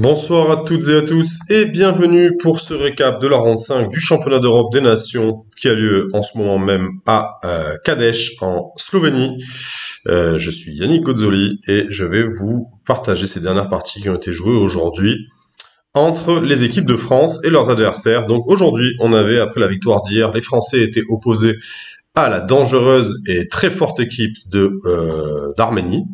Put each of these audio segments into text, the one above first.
Bonsoir à toutes et à tous et bienvenue pour ce récap de la ronde 5 du championnat d'Europe des nations qui a lieu en ce moment même à euh, Kadesh en Slovénie. Euh, je suis Yannick Gozzoli et je vais vous partager ces dernières parties qui ont été jouées aujourd'hui entre les équipes de France et leurs adversaires. Donc aujourd'hui, on avait, après la victoire d'hier, les Français étaient opposés à la dangereuse et très forte équipe euh, d'Arménie.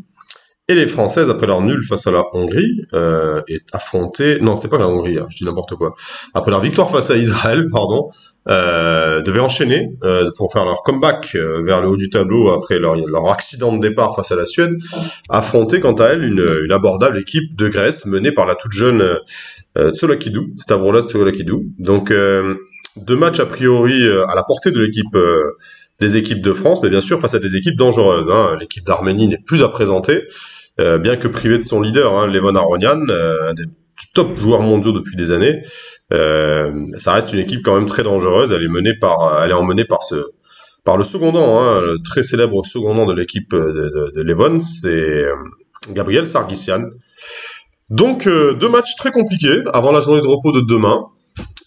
Et les Françaises, après leur nul face à la Hongrie, euh, et affronté, non, c'était pas la Hongrie, hein, je dis n'importe quoi. Après leur victoire face à Israël, pardon, euh, devaient enchaîner euh, pour faire leur comeback euh, vers le haut du tableau après leur, accident de départ face à la Suède, affronter quant à elle une, une abordable équipe de Grèce menée par la toute jeune euh, Tsolakidou, Stavrola Tsolakidou. Donc euh, deux matchs a priori à la portée de l'équipe des équipes de France, mais bien sûr face à des équipes dangereuses. Hein. L'équipe d'Arménie n'est plus à présenter. Euh, bien que privé de son leader, hein, Levon Aronian, euh, un des top joueurs mondiaux depuis des années, euh, ça reste une équipe quand même très dangereuse. Elle est menée par, emmenée par le secondant, hein, le très célèbre secondant de l'équipe de, de, Levon, c'est Gabriel Sargissian. Donc deux matchs très compliqués avant la journée de repos de demain.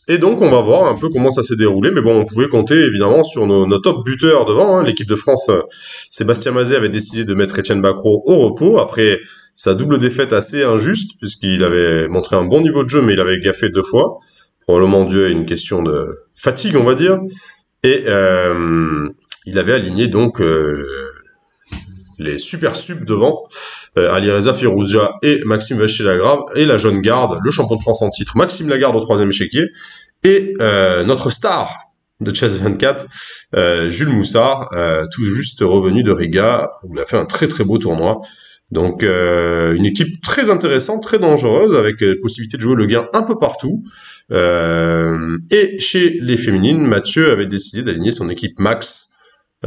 Et donc, on va voir un peu comment ça s'est déroulé. Mais bon, on pouvait compter évidemment sur nos, top buteurs devant. Hein. L'équipe de France, euh, Sébastien Mazet avait décidé de mettre Etienne Bacro au repos après sa double défaite assez injuste, puisqu'il avait montré un bon niveau de jeu, mais il avait gaffé deux fois. Probablement dû à une question de fatigue, on va dire. Et euh, il avait aligné donc euh, les super subs devant, euh, Ali Reza et Maxime Vachier-Lagrave, et la jeune garde, le champion de France en titre, Maxime Lagarde au troisième échiquier, et euh, notre star de Chess 24, euh, Jules Moussard, euh, tout juste revenu de Riga, où il a fait un très très beau tournoi. Donc une équipe très intéressante, très dangereuse, avec possibilité de jouer le gain un peu partout. et chez les féminines, Mathieu avait décidé d'aligner son équipe max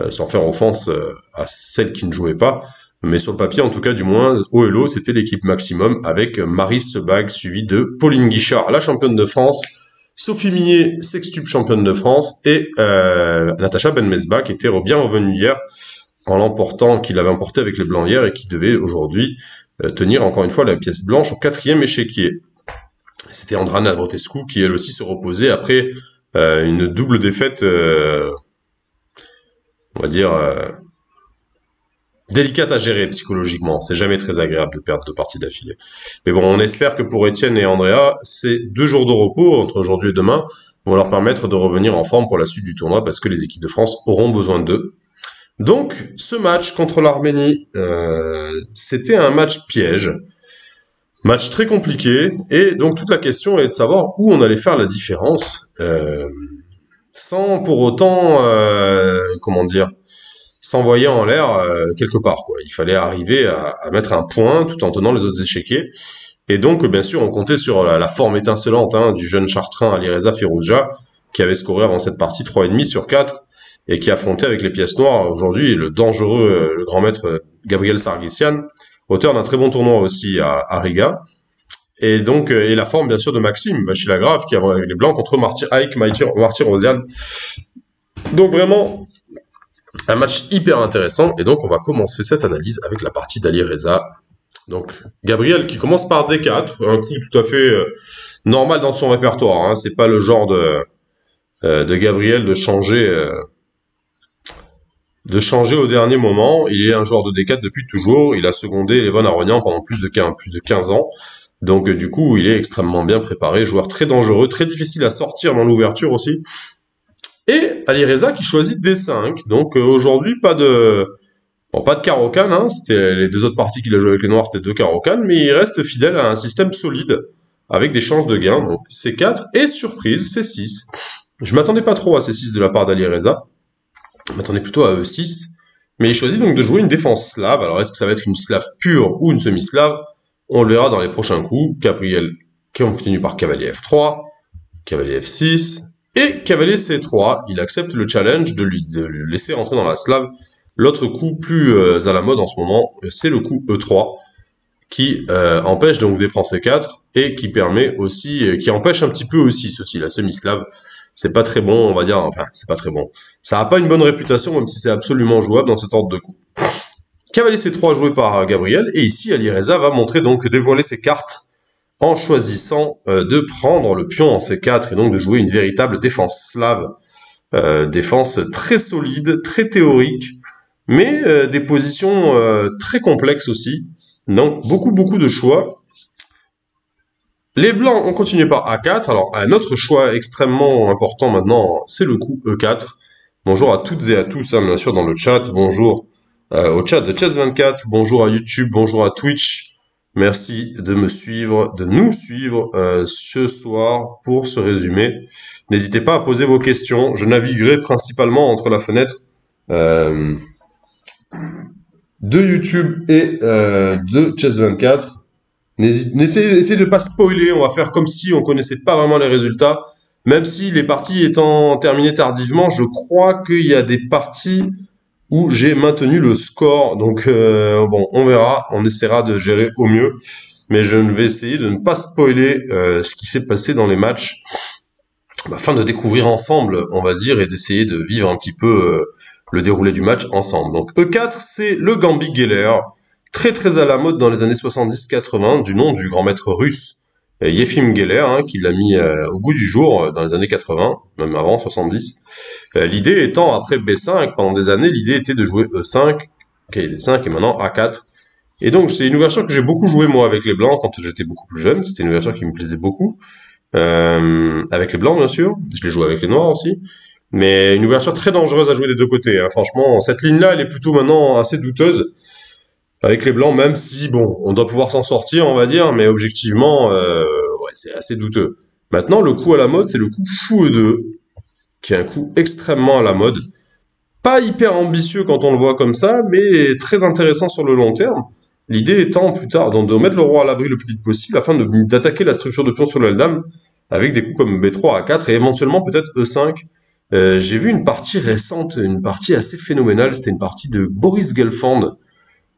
sans faire offense à celle qui ne jouait pas. Mais sur le papier, en tout cas, du moins, Hello, c'était l'équipe maximum avec Marie Sebag, suivie de Pauline Guichard, la championne de France, Sophie Millet, sextuple championne de France, et euh, Natacha Benmesba, qui était bien revenue hier en l'emportant, qu'il avait emporté avec les Blancs hier et qui devait aujourd'hui euh, tenir encore une fois la pièce blanche au quatrième échiquier. C'était Andrana Votescu qui elle aussi se reposait après euh, une double défaite on va dire, euh, délicate à gérer psychologiquement. C'est jamais très agréable de perdre deux parties d'affilée. Mais bon, on espère que pour Étienne et Andrea, ces deux jours de repos entre aujourd'hui et demain vont leur permettre de revenir en forme pour la suite du tournoi parce que les équipes de France auront besoin d'eux. Donc, ce match contre l'Arménie, euh, c'était un match piège. Match très compliqué. Et donc, toute la question est de savoir où on allait faire la différence. Euh, sans pour autant, euh, comment dire, s'envoyer en l'air euh, quelque part. Quoi. Il fallait arriver à, mettre un point tout en tenant les autres échiquiers. Et donc, bien sûr, on comptait sur la, forme étincelante hein, du jeune chartrain Alireza Firouzja, qui avait scoré avant cette partie 3,5 sur 4, et qui affrontait avec les pièces noires aujourd'hui le dangereux, euh, le grand maître Gabriel Sargissian, auteur d'un très bon tournoi aussi à, à Riga. Et donc, euh, et la forme, bien sûr, de Maxime Bachilagrave, qui a les blancs contre Martyr, Ike, Martyr, Rosian. Donc, vraiment, un match hyper intéressant. Et donc, on va commencer cette analyse avec la partie d'Ali Reza. Donc, Gabriel qui commence par D4, un coup tout à fait euh, normal dans son répertoire. Hein. C'est pas le genre de, euh, Gabriel de changer, de changer au dernier moment. Il est un joueur de D4 depuis toujours. Il a secondé Levon Aronian pendant plus de 15, plus de 15 ans. Donc euh, du coup, il est extrêmement bien préparé, joueur très dangereux, très difficile à sortir dans l'ouverture aussi. Et Ali Reza qui choisit D5. Donc euh, aujourd'hui, pas de bon, pas de Carocan, hein, c'était les deux autres parties qu'il a joué avec les Noirs, c'était deux Carocan, mais il reste fidèle à un système solide avec des chances de gain. Donc C4 et surprise C6. Je m'attendais pas trop à C6 de la part d'Ali Reza. Je m'attendais plutôt à E6. Mais il choisit donc de jouer une défense slave. Alors est-ce que ça va être une slave pure ou une semi-slave? On le verra dans les prochains coups. Gabriel qui continue par cavalier F3, cavalier F6, et cavalier C3. Il accepte le challenge de lui, laisser rentrer dans la slave. L'autre coup plus euh, à la mode en ce moment, c'est le coup E3, qui euh, empêche donc des prend C4, et qui permet aussi, euh, qui empêche un petit peu aussi ceci, la semi-slave. C'est pas très bon, on va dire, enfin, c'est pas très bon. Ça a pas une bonne réputation, même si c'est absolument jouable dans cet ordre de coups. Cavalier C3 joué par Gabriel, et ici Ali Reza va montrer donc dévoiler ses cartes en choisissant euh, de prendre le pion en C4 et donc de jouer une véritable défense slave. Euh, défense très solide, très théorique, mais euh, des positions très complexes aussi. Donc beaucoup beaucoup de choix. Les blancs ont continué par A4. Alors un autre choix extrêmement important maintenant, c'est le coup E4. Bonjour à toutes et à tous, hein, bien sûr, dans le chat. Bonjour au chat de Chess24. Bonjour à YouTube. Bonjour à Twitch. Merci de me suivre, de nous suivre euh, ce soir pour ce résumé. N'hésitez pas à poser vos questions. Je naviguerai principalement entre la fenêtre euh, de YouTube et euh, de Chess24. Essayez de ne pas spoiler, on va faire comme si on connaissait pas vraiment les résultats. Même si les parties étant terminées tardivement, je crois qu'il y a des parties où j'ai maintenu le score. Donc euh, bon, on verra, on essaiera de gérer au mieux. Mais je vais essayer de ne pas spoiler euh, ce qui s'est passé dans les matchs afin de découvrir ensemble, on va dire, et d'essayer de vivre un petit peu euh, le déroulé du match ensemble. Donc E4, c'est le Gambit Geller, très très à la mode dans les années 70-80, du nom du grand maître russe Yefim Geller, hein, qui l'a mis euh, au goût du jour euh, dans les années 80, même avant 70. Euh, l'idée étant, après B5, pendant des années, l'idée était de jouer E5, KD5 et maintenant A4. Et donc c'est une ouverture que j'ai beaucoup joué moi avec les blancs quand j'étais beaucoup plus jeune. C'était une ouverture qui me plaisait beaucoup. avec les blancs bien sûr. Je l'ai joué avec les noirs aussi. Mais une ouverture très dangereuse à jouer des deux côtés. Hein. Franchement, cette ligne-là, elle est plutôt maintenant assez douteuse avec les blancs, même si, bon, on doit pouvoir s'en sortir, on va dire, mais objectivement, euh, c'est assez douteux. Maintenant, le coup à la mode, c'est le coup fou E2, qui est un coup extrêmement à la mode. Pas hyper ambitieux quand on le voit comme ça, mais très intéressant sur le long terme. L'idée étant plus tard de mettre le roi à l'abri le plus vite possible afin d'attaquer la structure de pion sur le dame avec des coups comme B3, A4 et éventuellement peut-être E5. Euh, J'ai vu une partie récente, une partie assez phénoménale, c'était une partie de Boris Gelfand,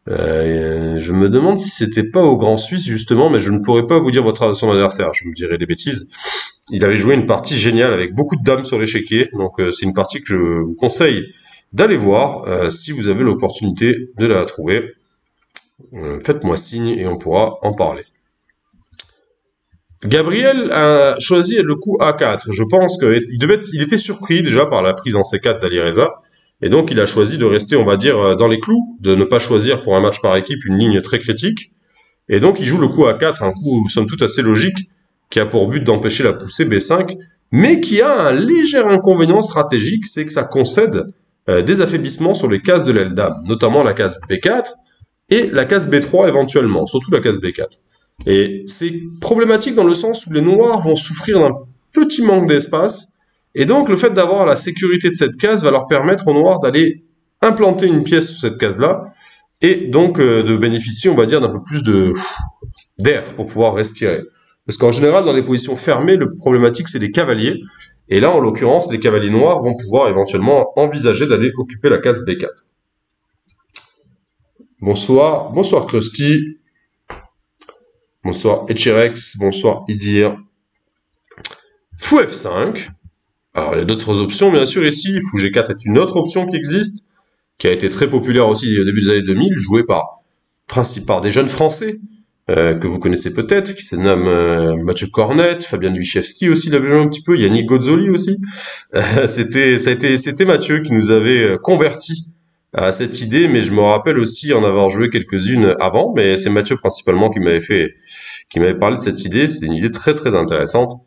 euh, je me demande si c'était pas au Grand Suisse justement, mais je ne pourrais pas vous dire votre son adversaire. Je me dirais des bêtises. Il avait joué une partie géniale avec beaucoup de dames sur l'échiquier, donc euh, c'est une partie que je vous conseille d'aller voir euh, si vous avez l'opportunité de la trouver. Faites-moi signe et on pourra en parler. Gabriel a choisi le coup A4. Je pense qu'il il était surpris déjà par la prise en C4 d'Alireza. Et donc, il a choisi de rester, on va dire, euh, dans les clous, de ne pas choisir pour un match par équipe une ligne très critique. Et donc, il joue le coup à 4, un coup, somme toute, assez logique, qui a pour but d'empêcher la poussée B5, mais qui a un léger inconvénient stratégique, c'est que ça concède euh, des affaiblissements sur les cases de l'aile dame, notamment la case B4 et la case B3 éventuellement, surtout la case B4. Et c'est problématique dans le sens où les noirs vont souffrir d'un petit manque d'espace, et donc, le fait d'avoir la sécurité de cette case va leur permettre aux noirs d'aller implanter une pièce sur cette case-là, et donc euh, de bénéficier, on va dire, d'un peu plus d'air pour pouvoir respirer. Parce qu'en général, dans les positions fermées, le problématique, c'est les cavaliers. Et là, en l'occurrence, les cavaliers noirs vont pouvoir éventuellement envisager d'aller occuper la case B4. Bonsoir, bonsoir Krusty. Bonsoir Echirex, bonsoir Idir. Fou F5. Alors, il y a d'autres options, bien sûr, ici. Fou G4 est une autre option qui existe, qui a été très populaire aussi au début des années 2000, jouée par, principe par des jeunes Français, euh, que vous connaissez peut-être, qui se nomment euh, Mathieu Cornette, Fabien Wichewski aussi l'avait joué un petit peu, Yannick Gozzoli aussi. Euh, c'était, ça a été, c'était Mathieu qui nous avait converti à cette idée, mais je me rappelle aussi en avoir joué quelques-unes avant, mais c'est Mathieu principalement qui m'avait fait, qui m'avait parlé de cette idée. C'est une idée très très intéressante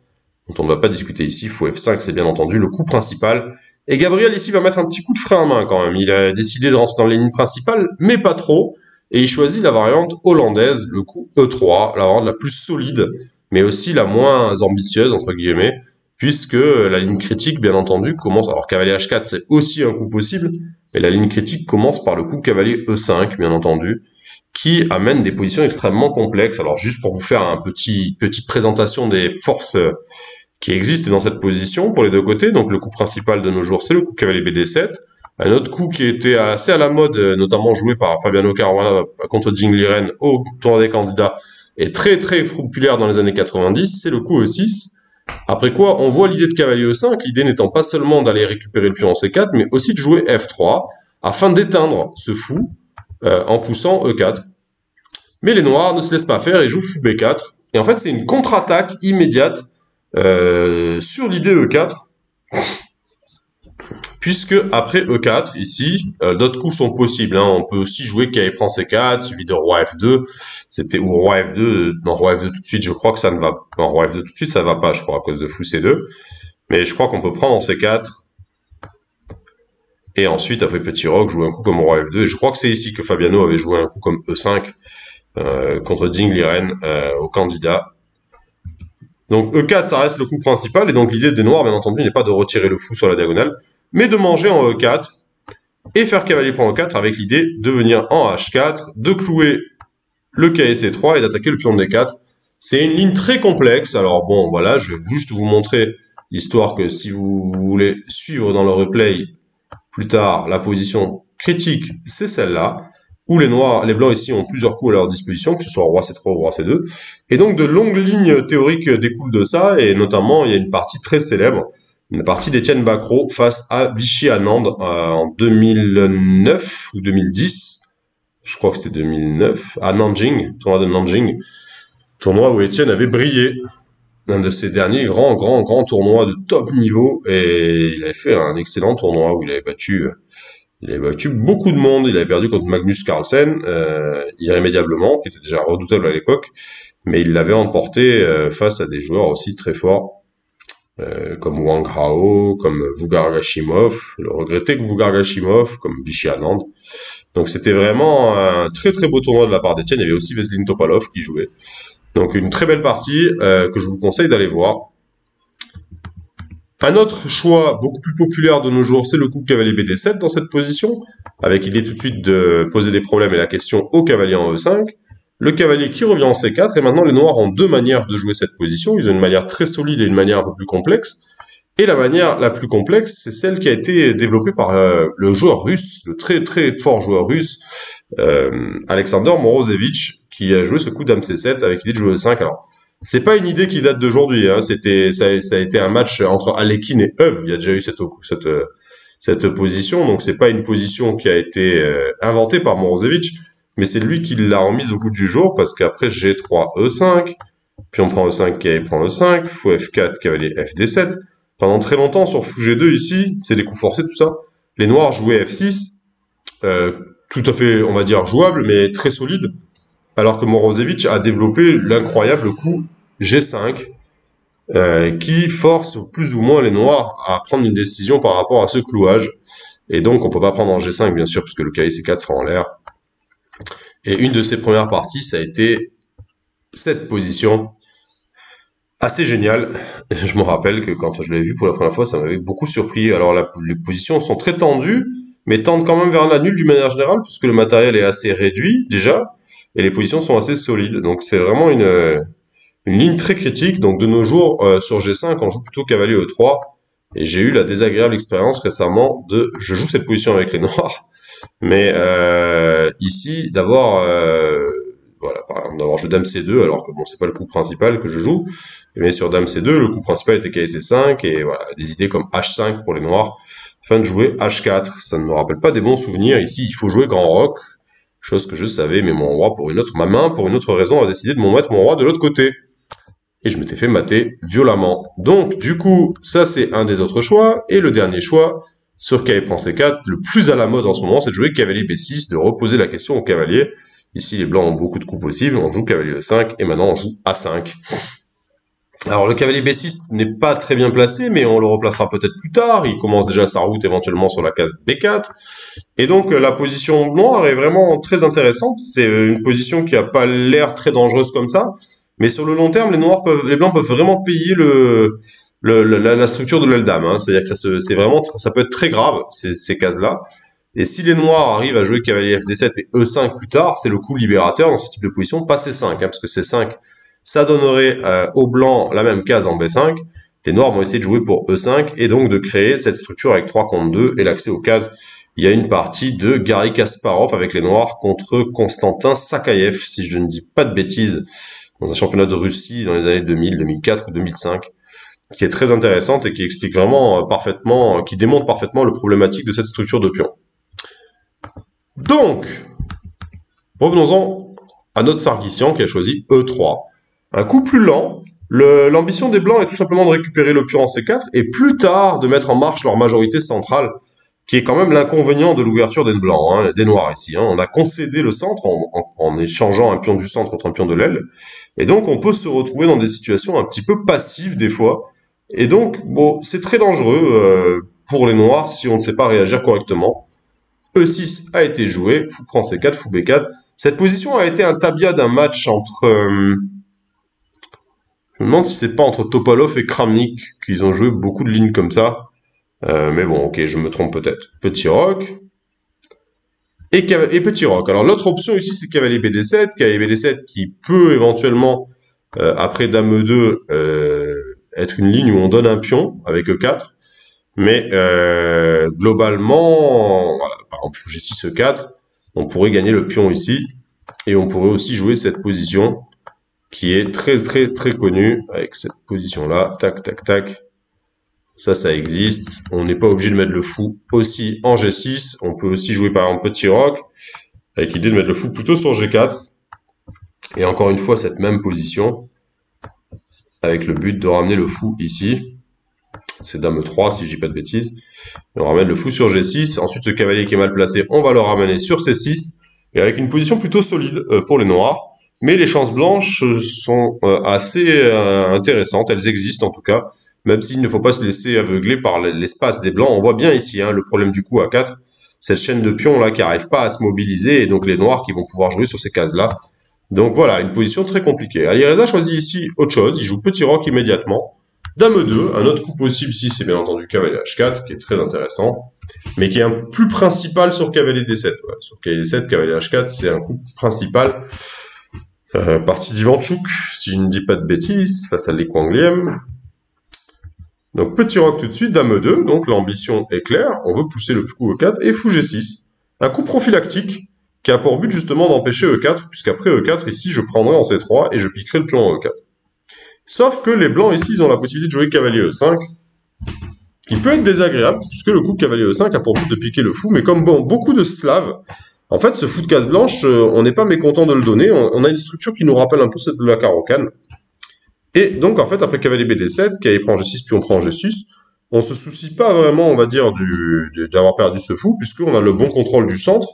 dont on ne va pas discuter ici. Fou F5, c'est bien entendu le coup principal. Et Gabriel ici va mettre un petit coup de frein à main quand même. Il a décidé de rentrer dans les lignes principales, mais pas trop. Et il choisit la variante hollandaise, le coup E3, la variante la plus solide, mais aussi la moins ambitieuse, entre guillemets, puisque la ligne critique, bien entendu, commence... Alors cavalier H4, c'est aussi un coup possible, mais la ligne critique commence par le coup cavalier E5, bien entendu, qui amène des positions extrêmement complexes. Alors juste pour vous faire un petit petite présentation des forces qui existe dans cette position pour les deux côtés. Donc le coup principal de nos jours, c'est le coup cavalier BD7. Un autre coup qui était assez à la mode, notamment joué par Fabiano Caruana contre Ding Liren au tour des candidats, et très très populaire dans les années 90, c'est le coup E6. Après quoi, on voit l'idée de cavalier E5, l'idée n'étant pas seulement d'aller récupérer le pion en C4, mais aussi de jouer F3, afin d'éteindre ce fou euh, en poussant E4. Mais les noirs ne se laissent pas faire et jouent fou B4, Et en fait, c'est une contre-attaque immédiate euh, sur l'idée E4 puisque après E4, ici, euh, d'autres coups sont possibles. Hein. On peut aussi jouer KE prend C4, suivi de Roi F2. C'était ou Roi F2, non Roi F2 tout de suite, je crois que ça ne va pas. Non, Roi F2 tout de suite, ça va pas, je crois, à cause de Fou C2. Mais je crois qu'on peut prendre en C4. Et ensuite, après Petit Rock, jouer un coup comme Roi F2. Et je crois que c'est ici que Fabiano avait joué un coup comme E5 euh, contre Ding Liren au candidat. Donc E4, ça reste le coup principal, et donc l'idée des noirs, bien entendu, n'est pas de retirer le fou sur la diagonale, mais de manger en E4, et faire cavalier prend E4 avec l'idée de venir en H4, de clouer le KSC3 et d'attaquer le pion de D4. C'est une ligne très complexe, alors bon, voilà, je vais juste vous montrer, histoire que si vous voulez suivre dans le replay plus tard la position critique, c'est celle-là où les noirs, les blancs ici ont plusieurs coups à leur disposition, que ce soit roi C3 ou roi C2. Et donc de longues lignes théoriques découlent de ça, et notamment il y a une partie très célèbre, une partie d'Étienne Bacro face à Vichy Anand euh, en 2009 ou 2010. Je crois que c'était 2009, à Nanjing, tournoi de Nanjing. Tournoi où Étienne avait brillé. Un de ses derniers grands, grands, grands tournois de top niveau. Et il avait fait un excellent tournoi où il avait battu il avait battu beaucoup de monde. Il avait perdu contre Magnus Carlsen, euh, irrémédiablement, qui était déjà redoutable à l'époque, mais il l'avait emporté euh, face à des joueurs aussi très forts, euh, comme Wang Hao, comme Vugar Gashimov, le regretté Vugar Gashimov, comme Vichy Anand. Donc c'était vraiment un très très beau tournoi de la part d'Etienne. Il y avait aussi Veselin Topalov qui jouait. Donc une très belle partie que je vous conseille d'aller voir. Un autre choix beaucoup plus populaire de nos jours, c'est le coup cavalier BD7 dans cette position, avec l'idée tout de suite de poser des problèmes et la question au cavalier en E5. Le cavalier qui revient en C4, et maintenant les noirs ont deux manières de jouer cette position. Ils ont une manière très solide et une manière un peu plus complexe. Et la manière la plus complexe, c'est celle qui a été développée par euh, le joueur russe, le très très fort joueur russe, euh, Alexander Morozevich, qui a joué ce coup Dame C7 avec l'idée de jouer E5. Alors, c'est pas une idée qui date d'aujourd'hui. Hein. C'était, ça, a été un match entre Alekin et Ev. Il y a déjà eu cette, cette, cette position. Donc c'est pas une position qui a été euh, inventée par Morozevich, mais c'est lui qui l'a remise au bout du jour parce qu'après G3 E5, puis on prend E5 qui prend E5, fou F4 cavalier FD7. Pendant très longtemps sur fou G2 ici, c'est des coups forcés tout ça. Les noirs jouaient F6, euh, tout à fait, on va dire, jouable, mais très solide alors que Morozevich a développé l'incroyable coup G5, euh, qui force plus ou moins les Noirs à prendre une décision par rapport à ce clouage. Et donc, on peut pas prendre en G5, bien sûr, puisque le KIC4 sera en l'air. Et une de ses premières parties, ça a été cette position assez géniale. Je me rappelle que quand je l'avais vu pour la première fois, ça m'avait beaucoup surpris. Alors, les positions sont très tendues, mais tendent quand même vers la nulle d'une manière générale, puisque le matériel est assez réduit, déjà et les positions sont assez solides. Donc c'est vraiment une, une ligne très critique. Donc de nos jours, euh, sur G5, on joue plutôt cavalier E3. Et j'ai eu la désagréable expérience récemment de... Je joue cette position avec les noirs, mais euh, ici, d'avoir... Euh, voilà, par exemple, d'avoir joué Dame C2, alors que bon, c'est pas le coup principal que je joue, mais sur Dame C2, le coup principal était KC5, et voilà, des idées comme H5 pour les noirs, afin de jouer H4. Ça ne me rappelle pas des bons souvenirs. Ici, il faut jouer Grand Rock, chose que je savais, mais mon roi, pour une autre, ma main, pour une autre raison, a décidé de m'en mettre mon roi de l'autre côté. Et je m'étais fait mater violemment. Donc, du coup, ça c'est un des autres choix. Et le dernier choix, sur KF prend C4, le plus à la mode en ce moment, c'est de jouer cavalier B6, de reposer la question au cavalier. Ici, les blancs ont beaucoup de coups possibles, on joue cavalier E5, et maintenant on joue A5. Alors le cavalier B6 n'est pas très bien placé, mais on le replacera peut-être plus tard. Il commence déjà sa route éventuellement sur la case B4. Et donc la position noire est vraiment très intéressante. C'est une position qui a pas l'air très dangereuse comme ça, mais sur le long terme, les noirs peuvent, les blancs peuvent vraiment payer le, la, structure de l'Eldam. Hein. C'est-à-dire que ça c'est vraiment, ça peut être très grave ces, ces cases-là. Et si les noirs arrivent à jouer cavalier FD7 et E5 plus tard, c'est le coup libérateur dans ce type de position, pas C5, hein, parce que C5 ça donnerait euh, aux blancs la même case en B5. Les noirs vont essayer de jouer pour E5 et donc de créer cette structure avec 3 contre 2 et l'accès aux cases. Il y a une partie de Gary Kasparov avec les noirs contre Konstantin Sakayev, si je ne dis pas de bêtises, dans un championnat de Russie dans les années 2000, 2004 ou 2005 qui est très intéressante et qui explique vraiment euh, parfaitement, qui démontre parfaitement le problématique de cette structure de pion. Donc, revenons-en à notre Sargissian qui a choisi E3. Un coup plus lent. L'ambition des Blancs est tout simplement de récupérer le pion en C4 et plus tard de mettre en marche leur majorité centrale, qui est quand même l'inconvénient de l'ouverture des Blancs, hein, des Noirs ici. Hein. On a concédé le centre en, en, échangeant un pion du centre contre un pion de l'aile, et donc on peut se retrouver dans des situations un petit peu passives des fois. Et donc, bon, c'est très dangereux euh, pour les Noirs si on ne sait pas réagir correctement. E6 a été joué, fou prend C4, fou B4. Cette position a été un tabia d'un match entre... Euh, je me demande si c'est pas entre Topalov et Kramnik qu'ils ont joué beaucoup de lignes comme ça. Euh, mais bon, ok, je me trompe peut-être. Petit roc. Et, et petit roc. Alors l'autre option ici, c'est cavalier BD7. Cavalier BD7 qui peut éventuellement, euh, après Dame E2, euh, être une ligne où on donne un pion avec E4. Mais globalement, voilà, par exemple, G6 E4, on pourrait gagner le pion ici. Et on pourrait aussi jouer cette position qui est très très très connu avec cette position là, tac tac tac. Ça, ça existe. On n'est pas obligé de mettre le fou aussi en G6. On peut aussi jouer par exemple petit roc, avec l'idée de mettre le fou plutôt sur G4. Et encore une fois, cette même position, avec le but de ramener le fou ici. C'est Dame 3, si je dis pas de bêtises. on ramène le fou sur G6. Ensuite, ce cavalier qui est mal placé, on va le ramener sur C6. Et avec une position plutôt solide euh, pour les noirs. Mais les chances blanches sont euh, assez euh, intéressantes, elles existent en tout cas, même s'il ne faut pas se laisser aveugler par l'espace des blancs. On voit bien ici hein, le problème du coup à 4, cette chaîne de pions là qui n'arrive pas à se mobiliser, et donc les noirs qui vont pouvoir jouer sur ces cases-là. Donc voilà, une position très compliquée. Alireza choisit ici autre chose, il joue petit roc immédiatement. Dame 2, un autre coup possible ici, c'est bien entendu cavalier H4, qui est très intéressant, mais qui est un plus principal sur cavalier D7. Sur cavalier D7, cavalier H4, c'est un coup principal. Euh, partie d'Ivanchuk, si je ne dis pas de bêtises, face à l'Equangliem. Donc petit roc tout de suite, dame 2, donc l'ambition est claire, on veut pousser le coup E4 et fou G6. Un coup prophylactique qui a pour but justement d'empêcher E4, puisqu'après E4, ici, je prendrai en C3 et je piquerai le pion en E4. Sauf que les blancs ici, ils ont la possibilité de jouer cavalier E5, qui peut être désagréable, puisque le coup cavalier E5 a pour but de piquer le fou, mais comme bon, beaucoup de Slaves, en fait, ce fou de case blanche, euh, on n'est pas mécontent de le donner. On, a une structure qui nous rappelle un peu celle de la carocane. Et donc, en fait, après cavalier BD7, cavalier prend G6, puis on prend G6, on se soucie pas vraiment, on va dire, d'avoir perdu ce fou, puisqu'on a le bon contrôle du centre.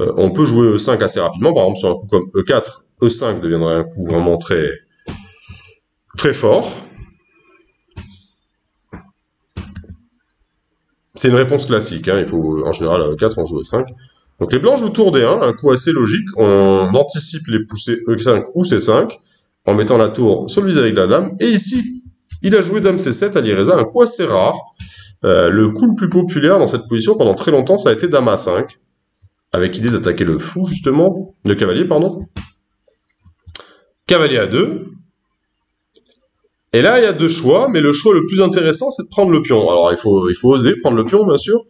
Euh, on peut jouer E5 assez rapidement. Par exemple, sur un coup comme E4, E5 deviendrait un coup vraiment très, très fort. C'est une réponse classique. Hein. Il faut, en général, à E4, on joue E5. Donc les blancs jouent tour D1, un coup assez logique. On anticipe les poussées E5 ou C5 en mettant la tour sur le vis avec la dame. Et ici, il a joué dame C7 à l'Ireza, un coup assez rare. Euh, le coup le plus populaire dans cette position pendant très longtemps, ça a été dame A5, avec l'idée d'attaquer le fou, justement, le cavalier, pardon. Cavalier A2. Et là, il y a deux choix, mais le choix le plus intéressant, c'est de prendre le pion. Alors, il faut, il faut oser prendre le pion, bien sûr.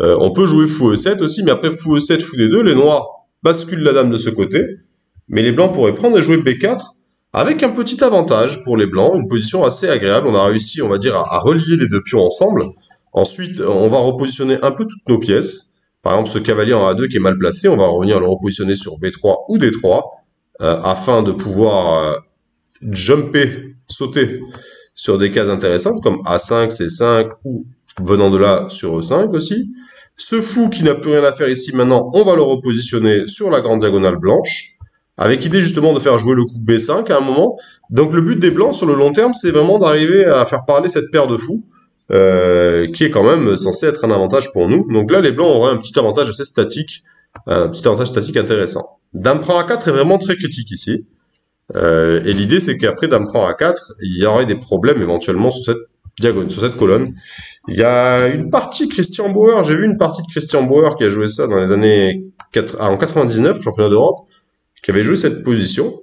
Euh, on peut jouer fou E7 aussi, mais après fou E7, fou D2, les noirs basculent la dame de ce côté, mais les blancs pourraient prendre et jouer B4, avec un petit avantage pour les blancs, une position assez agréable. On a réussi, on va dire, à, relier les deux pions ensemble. Ensuite, on va repositionner un peu toutes nos pièces. Par exemple, ce cavalier en A2 qui est mal placé, on va revenir le repositionner sur B3 ou D3, euh, afin de pouvoir euh, jumper, sauter sur des cases intéressantes, comme A5, C5, ou venant de là sur E5 aussi. Ce fou qui n'a plus rien à faire ici maintenant, on va le repositionner sur la grande diagonale blanche, avec idée justement de faire jouer le coup B5 à un moment. Donc le but des blancs sur le long terme, c'est vraiment d'arriver à faire parler cette paire de fous, euh, qui est quand même censé être un avantage pour nous. Donc là, les blancs auraient un petit avantage assez statique, un petit avantage statique intéressant. Dame prend A4 est vraiment très critique ici. Euh, et l'idée, c'est qu'après Dame prend A4, il y aurait des problèmes éventuellement sur cette diagonale, sur cette colonne. Il y a une partie Christian Bauer, j'ai vu une partie de Christian Bauer qui a joué ça dans les années 4, ah, en 99, championnat d'Europe, qui avait joué cette position.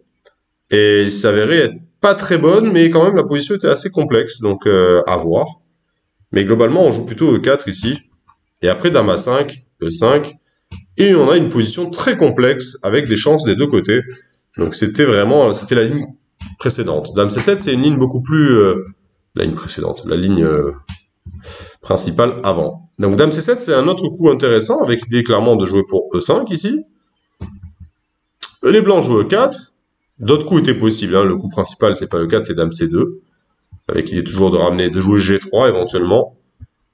Et il s'avérait être pas très bonne, mais quand même la position était assez complexe, donc euh, à voir. Mais globalement, on joue plutôt E4 ici. Et après Dame A5, E5. Et on a une position très complexe avec des chances des deux côtés. Donc c'était vraiment, c'était la ligne précédente. Dame C7, c'est une ligne beaucoup plus, euh, la ligne précédente, la ligne euh, principale avant. Donc Dame C7, c'est un autre coup intéressant, avec l'idée clairement de jouer pour E5 ici. Les blancs jouent E4. D'autres coups étaient possibles. Hein. Le coup principal, c'est pas E4, c'est Dame C2. Avec l'idée toujours de ramener, de jouer G3 éventuellement.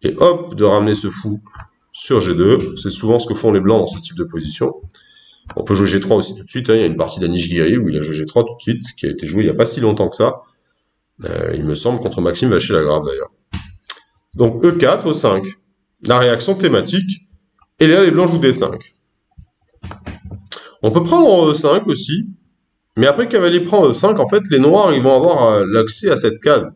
Et hop, de ramener ce fou sur G2. C'est souvent ce que font les blancs dans ce type de position. On peut jouer G3 aussi tout de suite. Hein. Il y a une partie d'Anish Giri où il a joué G3 tout de suite, qui a été joué il n'y a pas si longtemps que ça. Euh, il me semble contre Maxime Vacher-Lagrave d'ailleurs. Donc E4, E5. La réaction thématique. Et là, les blancs jouent D5. On peut prendre E5 aussi. Mais après cavalier prend E5, en fait, les noirs, ils vont avoir euh, l'accès à cette case.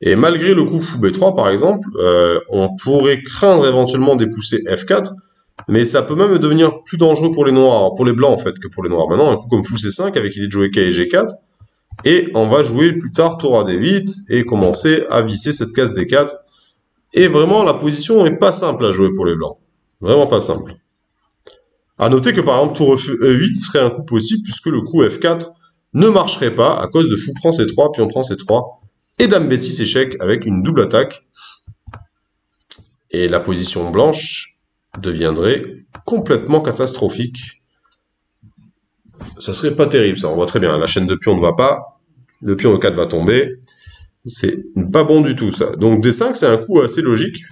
Et malgré le coup fou B3, par exemple, euh, on pourrait craindre éventuellement des poussées F4, mais ça peut même devenir plus dangereux pour les noirs, pour les blancs en fait, que pour les noirs. Maintenant, un coup comme fou C5, avec l'idée de jouer K et G4, et on va jouer plus tard tour à D8, et commencer à visser cette case D4. Et vraiment, la position n'est pas simple à jouer pour les blancs. Vraiment pas simple. À noter que par exemple, tour E8 serait un coup possible, puisque le coup F4 ne marcherait pas à cause de fou prend C3, puis on prend C3, et dame B6 échec avec une double attaque. Et la position blanche deviendrait complètement catastrophique. Ça serait pas terrible, ça. On voit très bien, la chaîne de pions ne va pas. Le pion E4 va tomber. C'est pas bon du tout, ça. Donc D5, c'est un coup assez logique.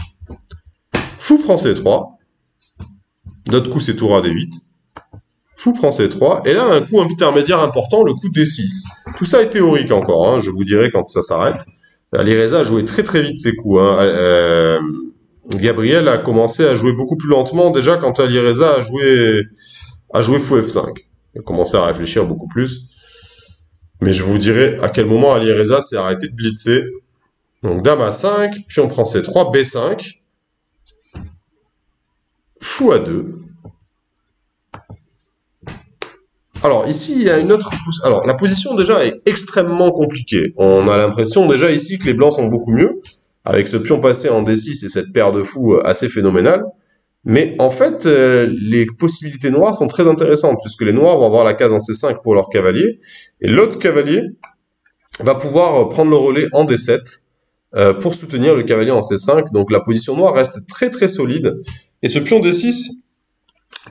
Fou prend C3. D'autres coup, c'est tour à D8. Fou prend C3. Et là, un coup intermédiaire important, le coup D6. Tout ça est théorique encore, hein, je vous dirai quand ça s'arrête. Alireza a joué très très vite ses coups. Hein. Euh, Gabriel a commencé à jouer beaucoup plus lentement déjà quand Alireza a joué, a joué fou F5. Il a commencé à réfléchir beaucoup plus. Mais je vous dirai à quel moment Alireza s'est arrêté de blitzer. Donc dame à 5, puis on prend C3, B5. Fou à 2. Alors ici, il y a une autre... Alors la position déjà est extrêmement compliquée. On a l'impression déjà ici que les blancs sont beaucoup mieux, avec ce pion passé en D6 et cette paire de fous euh, assez phénoménale. Mais en fait, euh, les possibilités noires sont très intéressantes, puisque les noirs vont avoir la case en C5 pour leur cavalier, et l'autre cavalier va pouvoir euh, prendre le relais en D7 pour soutenir le cavalier en C5. Donc la position noire reste très très solide, et ce pion D6,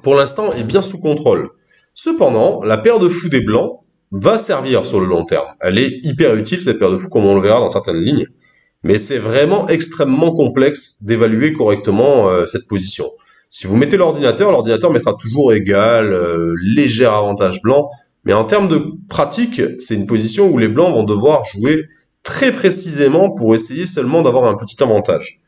pour l'instant, est bien sous contrôle. Cependant, la paire de fous des blancs va servir sur le long terme. Elle est hyper utile, cette paire de fous, comme on le verra dans certaines lignes. Mais c'est vraiment extrêmement complexe d'évaluer correctement euh, cette position. Si vous mettez l'ordinateur, l'ordinateur mettra toujours égal, euh, léger avantage blanc. Mais en termes de pratique, c'est une position où les blancs vont devoir jouer très précisément pour essayer seulement d'avoir un petit avantage.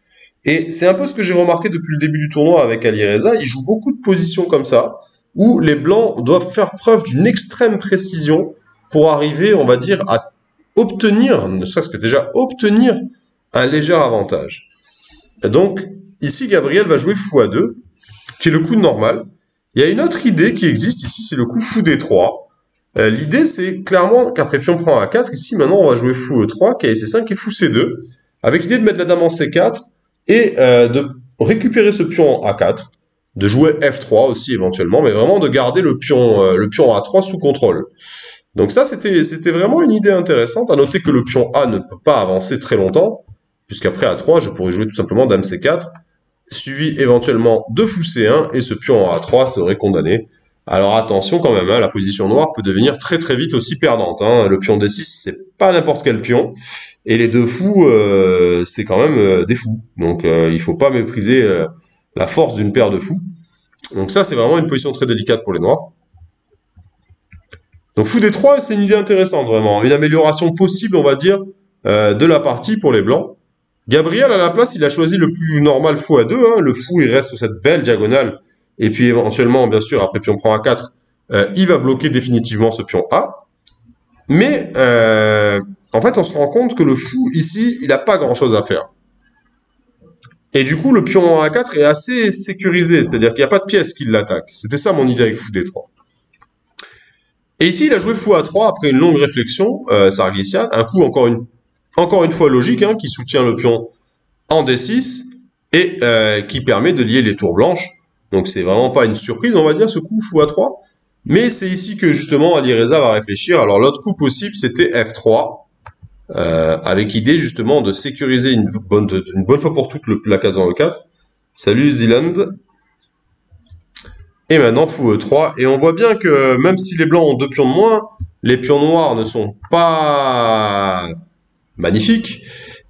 Et c'est un peu ce que j'ai remarqué depuis le début du tournoi avec Ali Reza. Il joue beaucoup de positions comme ça où les blancs doivent faire preuve d'une extrême précision pour arriver, on va dire, à obtenir, ne serait-ce que déjà obtenir un léger avantage. Donc, ici, Gabriel va jouer fou à 2, qui est le coup normal. Il y a une autre idée qui existe ici, c'est le coup fou D3. Euh, l'idée, c'est clairement qu'après pion prend A4, ici, maintenant, on va jouer fou E3, qui C5 et fou C2, avec l'idée de mettre la dame en C4 et euh, de récupérer ce pion en A4, de jouer F3 aussi éventuellement, mais vraiment de garder le pion, euh, le pion A3 sous contrôle. Donc ça, c'était, c'était vraiment une idée intéressante. À noter que le pion A ne peut pas avancer très longtemps, puisqu'après A3, je pourrais jouer tout simplement Dame C4, suivi éventuellement de Fou C1, et ce pion en A3 serait condamné. Alors attention quand même, hein, la position noire peut devenir très très vite aussi perdante. Hein. Le pion D6, c'est pas n'importe quel pion, et les deux fous, euh, c'est quand même euh, des fous. Donc il faut pas mépriser la force d'une paire de fous. Donc ça, c'est vraiment une position très délicate pour les noirs. Donc fou D3, c'est une idée intéressante, vraiment. Une amélioration possible, on va dire, euh, de la partie pour les blancs. Gabriel, à la place, il a choisi le plus normal fou à 2. Hein. Le fou, il reste sur cette belle diagonale. Et puis éventuellement, bien sûr, après pion prend A4, euh, il va bloquer définitivement ce pion A. Mais euh, en fait, on se rend compte que le fou, ici, il n'a pas grand-chose à faire. Et du coup, le pion en A4 est assez sécurisé, c'est-à-dire qu'il n'y a pas de pièce qui l'attaque. C'était ça mon idée avec fou D3. Et ici, il a joué fou A3 après une longue réflexion, euh, Sargissian, un coup encore une, fois logique, hein, qui soutient le pion en D6 et qui permet de lier les tours blanches. Donc c'est vraiment pas une surprise, on va dire, ce coup fou A3. Mais c'est ici que justement Ali Reza va réfléchir. Alors l'autre coup possible, c'était F3. Euh, avec idée justement de sécuriser une bonne, une bonne fois pour toutes le, la case en E4. Salut Zealand. Et maintenant, fou E3. Et on voit bien que même si les blancs ont deux pions de moins, les pions noirs ne sont pas magnifiques.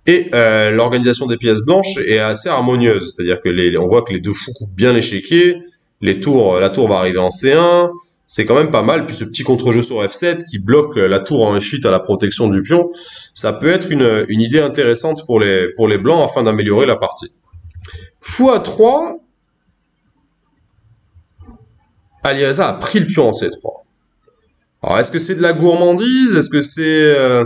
Et euh, l'organisation des pièces blanches est assez harmonieuse. C'est-à-dire que les, on voit que les deux fous coupent bien l'échiquier. Les tours, la tour va arriver en C1. C'est quand même pas mal. Puis ce petit contre-jeu sur F7 qui bloque la tour en F8 à la protection du pion, ça peut être une, une idée intéressante pour les, pour les blancs afin d'améliorer la partie. Fou à 3, Alireza a pris le pion en C3. Alors, est-ce que c'est de la gourmandise? Est-ce que c'est euh,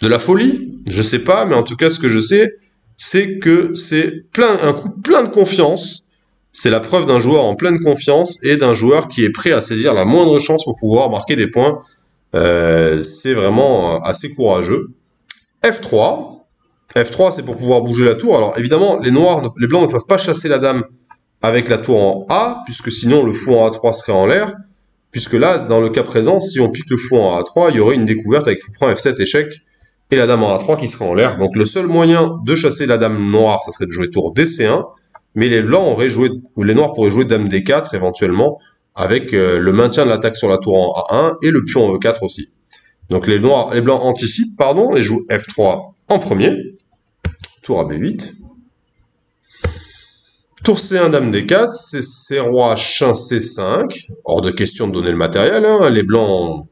de la folie Je sais pas, mais en tout cas, ce que je sais, c'est que c'est plein, un coup plein de confiance. C'est la preuve d'un joueur en pleine confiance et d'un joueur qui est prêt à saisir la moindre chance pour pouvoir marquer des points. Euh, c'est vraiment euh, assez courageux. F3. F3, c'est pour pouvoir bouger la tour. Alors évidemment, les noirs, les blancs ne peuvent pas chasser la dame avec la tour en A, puisque sinon le fou en A3 serait en l'air. Puisque là, dans le cas présent, si on pique le fou en A3, il y aurait une découverte avec fou prend F7 échec et la dame en A3 qui serait en l'air. Donc le seul moyen de chasser la dame noire, ça serait de jouer tour DC1, mais les blancs auraient joué, ou les noirs pourraient jouer dame D4 éventuellement, avec euh, le maintien de l'attaque sur la tour en A1 et le pion en E4 aussi. Donc les noirs, les blancs anticipent, pardon, et jouent F3 en premier, tour à B8. Tour C1, Dame D4, c'est roi, Chin C5. Hors de question de donner le matériel. Hein. Les blancs,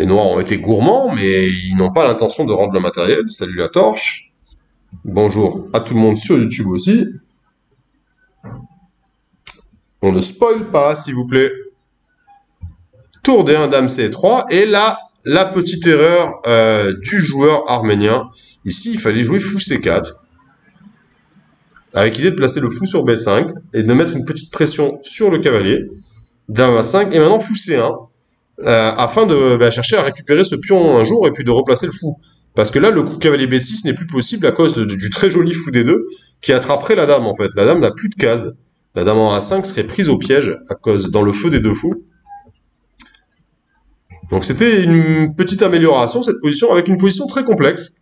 les noirs ont été gourmands, mais ils n'ont pas l'intention de rendre le matériel. Salut la torche. Bonjour à tout le monde sur YouTube aussi. On ne spoil pas, s'il vous plaît. Tour D1, Dame C3. Et là, la petite erreur euh, du joueur arménien. Ici, il fallait jouer Fou C4 avec l'idée de placer le fou sur B5 et de mettre une petite pression sur le cavalier. Dame à 5 et maintenant fou C1 euh, afin de bah, chercher à récupérer ce pion un jour et puis de replacer le fou. Parce que là, le coup cavalier B6 n'est plus possible à cause du très joli fou D2 qui attraperait la dame en fait. La dame n'a plus de case. La dame en A5 serait prise au piège à cause dans le feu des deux fous. Donc c'était une petite amélioration cette position avec une position très complexe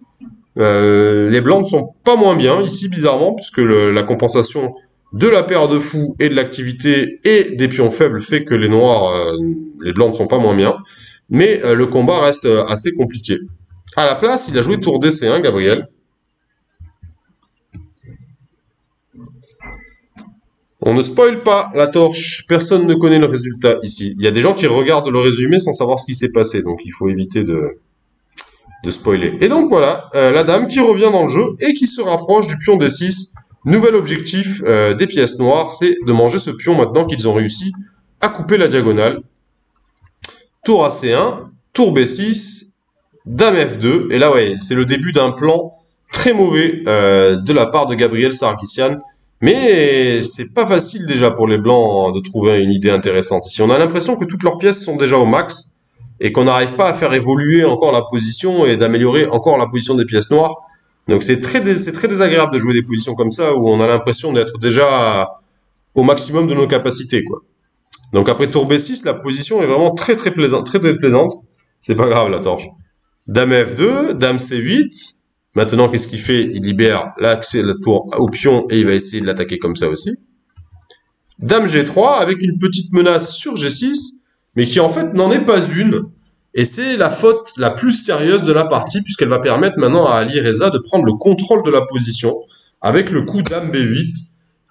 euh, les blancs ne sont pas moins bien ici, bizarrement, puisque la compensation de la paire de fous et de l'activité et des pions faibles fait que les noirs, euh, les blancs ne sont pas moins bien. Mais euh, le combat reste assez compliqué. À la place, il a joué tour DC1, Gabriel. On ne spoil pas la torche, personne ne connaît le résultat ici. Il y a des gens qui regardent le résumé sans savoir ce qui s'est passé, donc il faut éviter de, de spoiler. Et donc voilà, euh, la dame qui revient dans le jeu et qui se rapproche du pion D6. Nouvel objectif euh, des pièces noires, c'est de manger ce pion maintenant qu'ils ont réussi à couper la diagonale. Tour AC1, tour B6, dame F2. Et là, ouais, c'est le début d'un plan très mauvais euh, de la part de Gabriel Sarkissian. Mais c'est pas facile déjà pour les blancs de trouver une idée intéressante ici. On a l'impression que toutes leurs pièces sont déjà au max et qu'on n'arrive pas à faire évoluer encore la position et d'améliorer encore la position des pièces noires. Donc c'est très, c'est très désagréable de jouer des positions comme ça où on a l'impression d'être déjà au maximum de nos capacités, quoi. Donc après tour B6, la position est vraiment très très plaisante, très très plaisante. C'est pas grave la torche. Dame F2, Dame C8. Maintenant, qu'est-ce qu'il fait? Il libère l'accès la tour au pion et il va essayer de l'attaquer comme ça aussi. Dame G3 avec une petite menace sur G6 mais qui en fait n'en est pas une. Et c'est la faute la plus sérieuse de la partie, puisqu'elle va permettre maintenant à Ali Reza de prendre le contrôle de la position avec le coup Dame B8,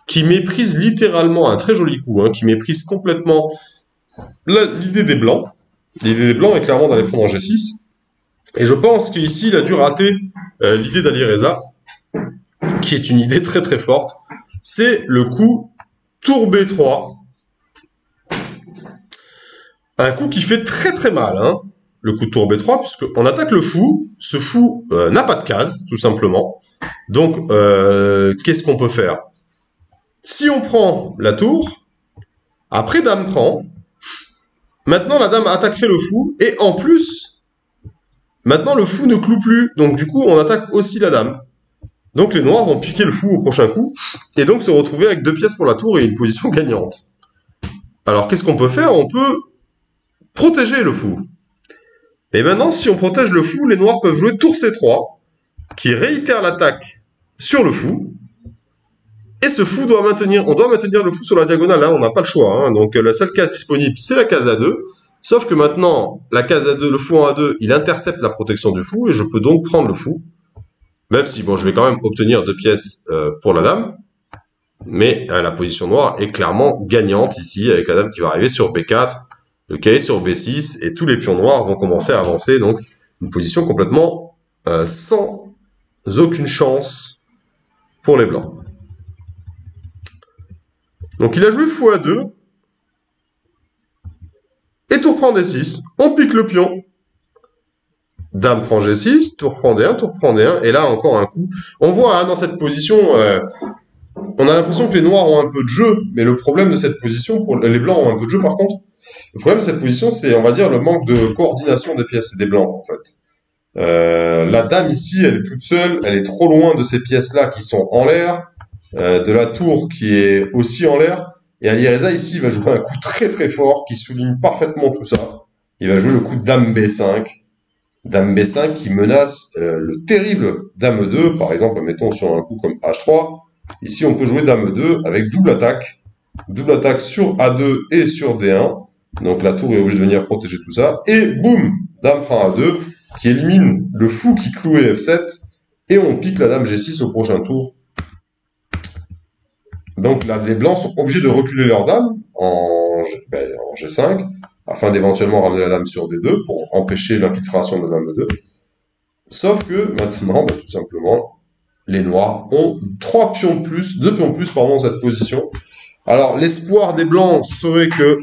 qui méprise littéralement un très joli coup, hein, qui méprise complètement l'idée des blancs. L'idée des blancs est clairement d'aller prendre en G6. Et je pense qu'ici, il a dû rater euh, l'idée d'Ali Reza, qui est une idée très très forte. C'est le coup Tour B3, un coup qui fait très très mal, hein, le coup de tour B3, puisqu'on attaque le fou. Ce fou euh, n'a pas de case, tout simplement. Donc, euh, qu'est-ce qu'on peut faire? Si on prend la tour, après dame prend, maintenant la dame attaquerait le fou, et en plus, maintenant le fou ne cloue plus, donc du coup on attaque aussi la dame. Donc les noirs vont piquer le fou au prochain coup, et donc se retrouver avec deux pièces pour la tour et une position gagnante. Alors qu'est-ce qu'on peut faire? On peut protéger le fou. Et maintenant, si on protège le fou, les noirs peuvent jouer tour C3, qui réitère l'attaque sur le fou. Et ce fou doit maintenir, on doit maintenir le fou sur la diagonale, hein, on n'a pas le choix. Hein. Donc la seule case disponible, c'est la case A2. Sauf que maintenant, la case A2, le fou en A2, il intercepte la protection du fou, et je peux donc prendre le fou. Même si, bon, je vais quand même obtenir deux pièces euh, pour la dame. Mais euh, la position noire est clairement gagnante ici, avec la dame qui va arriver sur B4, le est sur B6, et tous les pions noirs vont commencer à avancer. Donc, une position complètement euh, sans aucune chance pour les blancs. Donc il a joué fou à 2. Et tour prend D6. On pique le pion. Dame prend G6, tour prend D1, tour prend D1, et là encore un coup. On voit hein, dans cette position, euh, on a l'impression que les noirs ont un peu de jeu, mais le problème de cette position, pour les blancs ont un peu de jeu par contre, le problème de cette position, c'est, on va dire, le manque de coordination des pièces et des blancs, en fait. Euh, la dame ici, elle est toute seule, elle est trop loin de ces pièces-là qui sont en l'air, euh, de la tour qui est aussi en l'air, et Alireza ici va jouer un coup très très fort qui souligne parfaitement tout ça. Il va jouer le coup Dame B5. Dame B5 qui menace euh, le terrible Dame 2, par exemple, mettons sur un coup comme H3. Ici, on peut jouer Dame 2 avec double attaque. Double attaque sur A2 et sur D1. Donc la tour est obligée de venir protéger tout ça. Et boum Dame prend A2 qui élimine le fou qui clouait F7. Et on pique la Dame G6 au prochain tour. Donc là, les blancs sont obligés de reculer leur dame en, ben, en G5 afin d'éventuellement ramener la dame sur D2 pour empêcher l'infiltration de la dame 2. Sauf que maintenant, ben, tout simplement, les noirs ont trois pions de plus, deux pions de plus pardon, dans cette position. Alors l'espoir des blancs serait que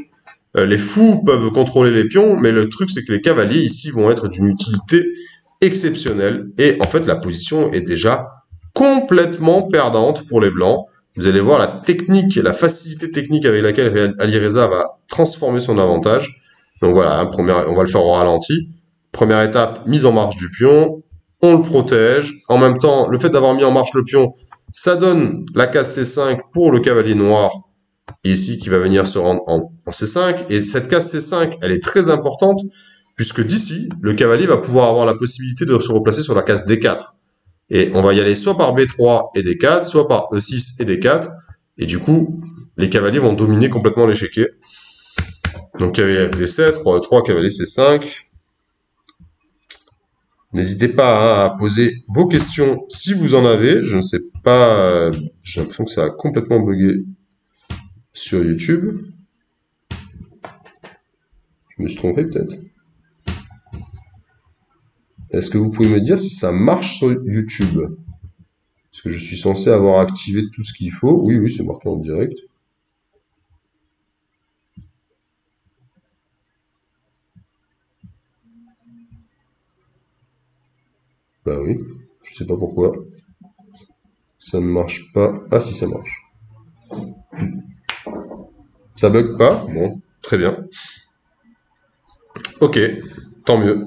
euh, les fous peuvent contrôler les pions, mais le truc c'est que les cavaliers ici vont être d'une utilité exceptionnelle. Et en fait la position est déjà complètement perdante pour les blancs. Vous allez voir la technique, la facilité technique avec laquelle Ali Reza va transformer son avantage. Donc voilà, hein, on va le faire au ralenti. Première étape, mise en marche du pion. On le protège. En même temps, le fait d'avoir mis en marche le pion, ça donne la case C5 pour le cavalier noir, ici, qui va venir se rendre en, en C5. Et cette case C5, elle est très importante, puisque d'ici, le cavalier va pouvoir avoir la possibilité de se replacer sur la case D4. Et on va y aller soit par B3 et D4, soit par E6 et D4. Et du coup, les cavaliers vont dominer complètement l'échiquier. Donc cavalier FD7, roi E3, cavalier C5. N'hésitez pas hein, à poser vos questions si vous en avez. Je ne sais pas, j'ai l'impression que ça a complètement bugué sur YouTube. Je me suis trompé peut-être. Est-ce que vous pouvez me dire si ça marche sur YouTube? Est-ce que je suis censé avoir activé tout ce qu'il faut Oui, oui, c'est marqué en direct. Bah oui, je sais pas pourquoi. Ça ne marche pas. Ah si, ça marche. Ça bug pas Bon, très bien. Ok, tant mieux.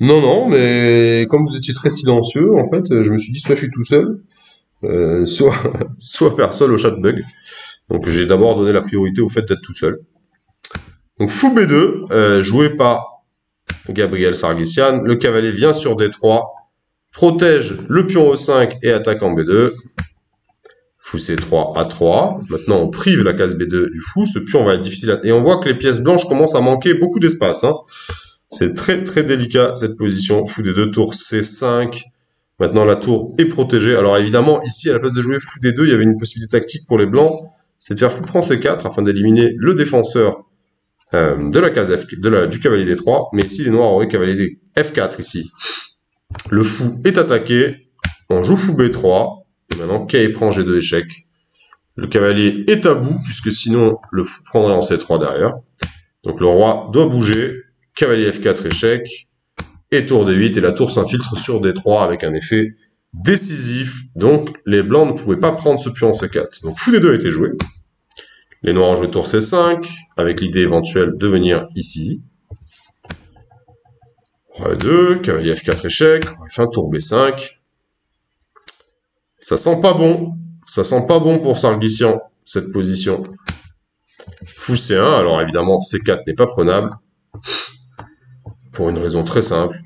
Non, non, mais comme vous étiez très silencieux, en fait, je me suis dit soit je suis tout seul, euh, soit, soit personne au chat bug. Donc j'ai d'abord donné la priorité au fait d'être tout seul. Donc fou B2, euh, joué par Gabriel Sargissian. Le cavalier vient sur D3, protège le pion E5 et attaque en B2. Fou C3, A3. Maintenant, on prive la case B2 du fou. Ce pion va être difficile à... Et on voit que les pièces blanches commencent à manquer beaucoup d'espace. Hein. C'est très très délicat cette position. Fou des deux tours C5. Maintenant la tour est protégée. Alors évidemment ici à la place de jouer fou des deux, il y avait une possibilité tactique pour les blancs. C'est de faire fou prend C4 afin d'éliminer le défenseur euh, de la case F, du cavalier D3. Mais ici les noirs auraient cavalier F4 ici. Le fou est attaqué. On joue fou B3. Maintenant K prend G2 échec. Le cavalier est à bout puisque sinon le fou prendrait en C3 derrière. Donc le roi doit bouger cavalier F4 échec, et tour D8, et la tour s'infiltre sur D3 avec un effet décisif. Donc les blancs ne pouvaient pas prendre ce pion en C4. Donc fou D2 a été joué. Les noirs ont joué tour C5, avec l'idée éventuelle de venir ici. Roi E2, cavalier F4 échec, F1, tour B5. Ça sent pas bon. Ça sent pas bon pour Sarglissian, cette position. Fou C1, alors évidemment C4 n'est pas prenable. Pour une raison très simple,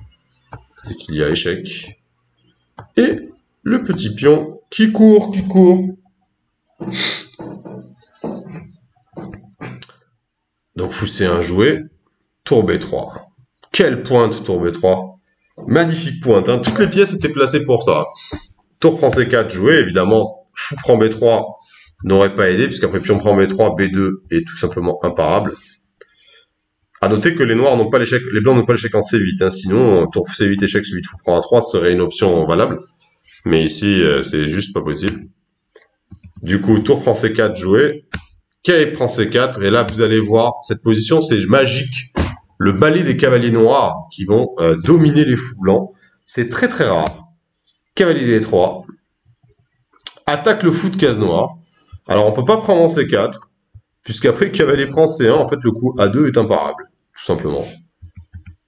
c'est qu'il y a échec. Et le petit pion Qui court, qui court Donc fou C1 joué, tour B3. Quelle pointe tour B3 Magnifique pointe, hein. toutes les pièces étaient placées pour ça. Tour prend C4 joué, évidemment, fou prend B3 n'aurait pas aidé, puisqu'après pion prend B3, B2 est tout simplement imparable. À noter que les noirs n'ont pas l'échec, les blancs n'ont pas l'échec en C8, hein. sinon tour C8 échec suite fou prend A3 serait une option valable. Mais ici, euh, c'est juste pas possible. Du coup, tour prend C4 joué, K prend C4, et là, vous allez voir, cette position, c'est magique. Le balai des cavaliers noirs qui vont euh, dominer les fous blancs. C'est très très rare. Cavalier D3. Attaque le fou de case noire. Alors, on peut pas prendre en C4, puisqu'après, cavalier prend C1, en fait, le coup A2 est imparable, tout simplement.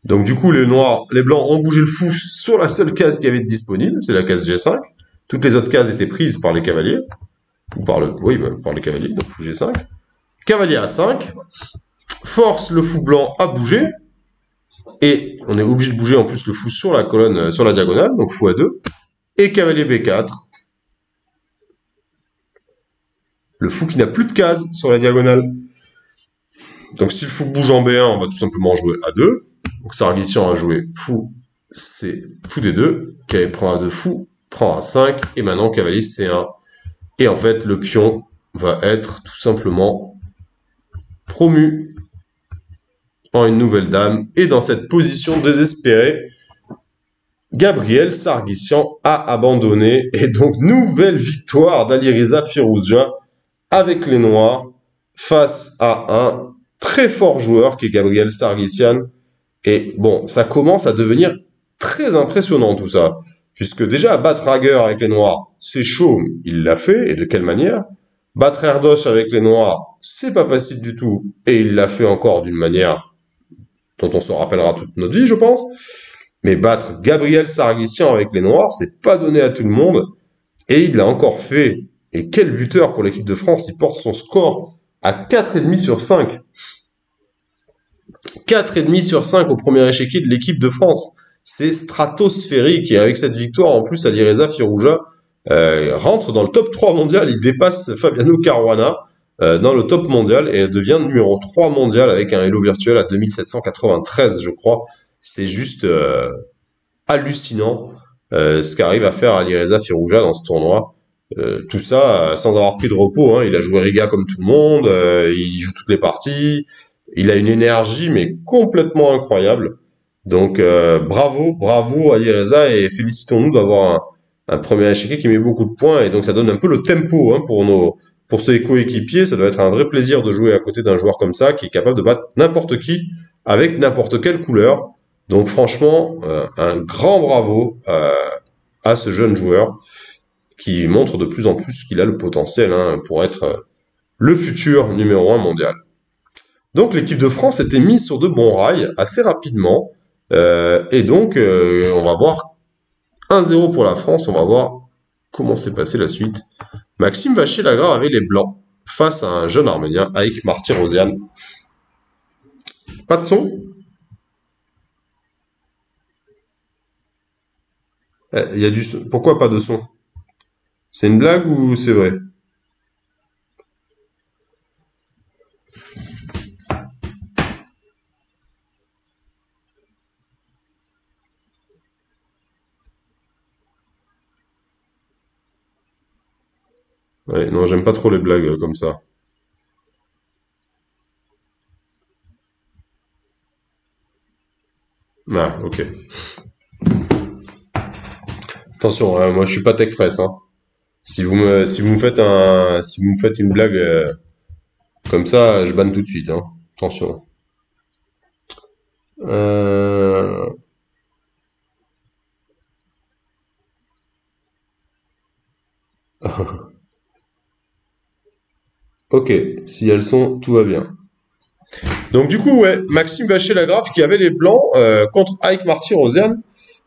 Donc, du coup, les noirs, les blancs ont bougé le fou sur la seule case qui avait disponible, c'est la case G5. Toutes les autres cases étaient prises par les cavaliers. Ou par le, oui, par les cavaliers, donc fou G5. Cavalier A5 force le fou blanc à bouger. Et on est obligé de bouger en plus le fou sur la colonne, euh, sur la diagonale, donc fou A2. Et cavalier B4. Le fou qui n'a plus de case sur la diagonale. Donc si le fou bouge en B1, on va tout simplement jouer A2. Donc Sargissian a joué fou C, fou D2. Cavalier prend A2, fou prend A5. Et maintenant cavalier C1. Et en fait, le pion va être tout simplement promu en une nouvelle dame. Et dans cette position désespérée, Gabriel Sargissian a abandonné. Et donc, nouvelle victoire d'Aliriza Firouzja avec les Noirs face à un très fort joueur qui est Gabriel Sargissian. Et bon, ça commence à devenir très impressionnant tout ça. Puisque déjà, battre Hager avec les Noirs, c'est chaud, il l'a fait, et de quelle manière? Battre Erdos avec les Noirs, c'est pas facile du tout, et il l'a fait encore d'une manière dont on se rappellera toute notre vie, je pense. Mais battre Gabriel Sargissian avec les Noirs, c'est pas donné à tout le monde, et il l'a encore fait. Et quel buteur pour l'équipe de France, il porte son score à 4,5 sur 5. 4,5 sur 5 au premier échec de l'équipe de France c'est stratosphérique. Et avec cette victoire, en plus, Alireza Firouja euh, rentre dans le top 3 mondial. Il dépasse Fabiano Caruana euh, dans le top mondial et devient numéro 3 mondial avec un Hello virtuel à 2793, je crois. C'est juste euh, hallucinant ce qu'arrive à faire Alireza Firouja dans ce tournoi. tout ça sans avoir pris de repos. Hein. Il a joué Riga comme tout le monde. il joue toutes les parties. Il a une énergie mais complètement incroyable. Donc euh, bravo, bravo à Yereza et félicitons-nous d'avoir un, premier échec qui met beaucoup de points et donc ça donne un peu le tempo hein, pour nos pour ses coéquipiers. Ça doit être un vrai plaisir de jouer à côté d'un joueur comme ça qui est capable de battre n'importe qui avec n'importe quelle couleur. Donc franchement, euh, un grand bravo euh, à ce jeune joueur qui montre de plus en plus qu'il a le potentiel hein, pour être le futur numéro un mondial. Donc l'équipe de France était mise sur de bons rails assez rapidement. Euh, et donc, euh, on va voir 1-0 pour la France. On va voir comment s'est passée la suite. Maxime Vachier-Lagrave avait les Blancs face à un jeune Arménien, Aïk Marty-Rosian. Pas de son eh, Il y a du Pourquoi pas de son? C'est une blague ou c'est vrai? Ouais, non, j'aime pas trop les blagues euh, comme ça. Ah, ok. Attention, hein, moi je suis pas tech fraise. Hein. Si vous me, si vous me faites un, si vous me faites une blague euh, comme ça, je banne tout de suite. Hein. Attention. Euh... Ok, si elles sont, tout va bien. Donc du coup, ouais, Maxime Vacher-Lagrave qui avait les blancs euh, contre Ike Marty-Rosian,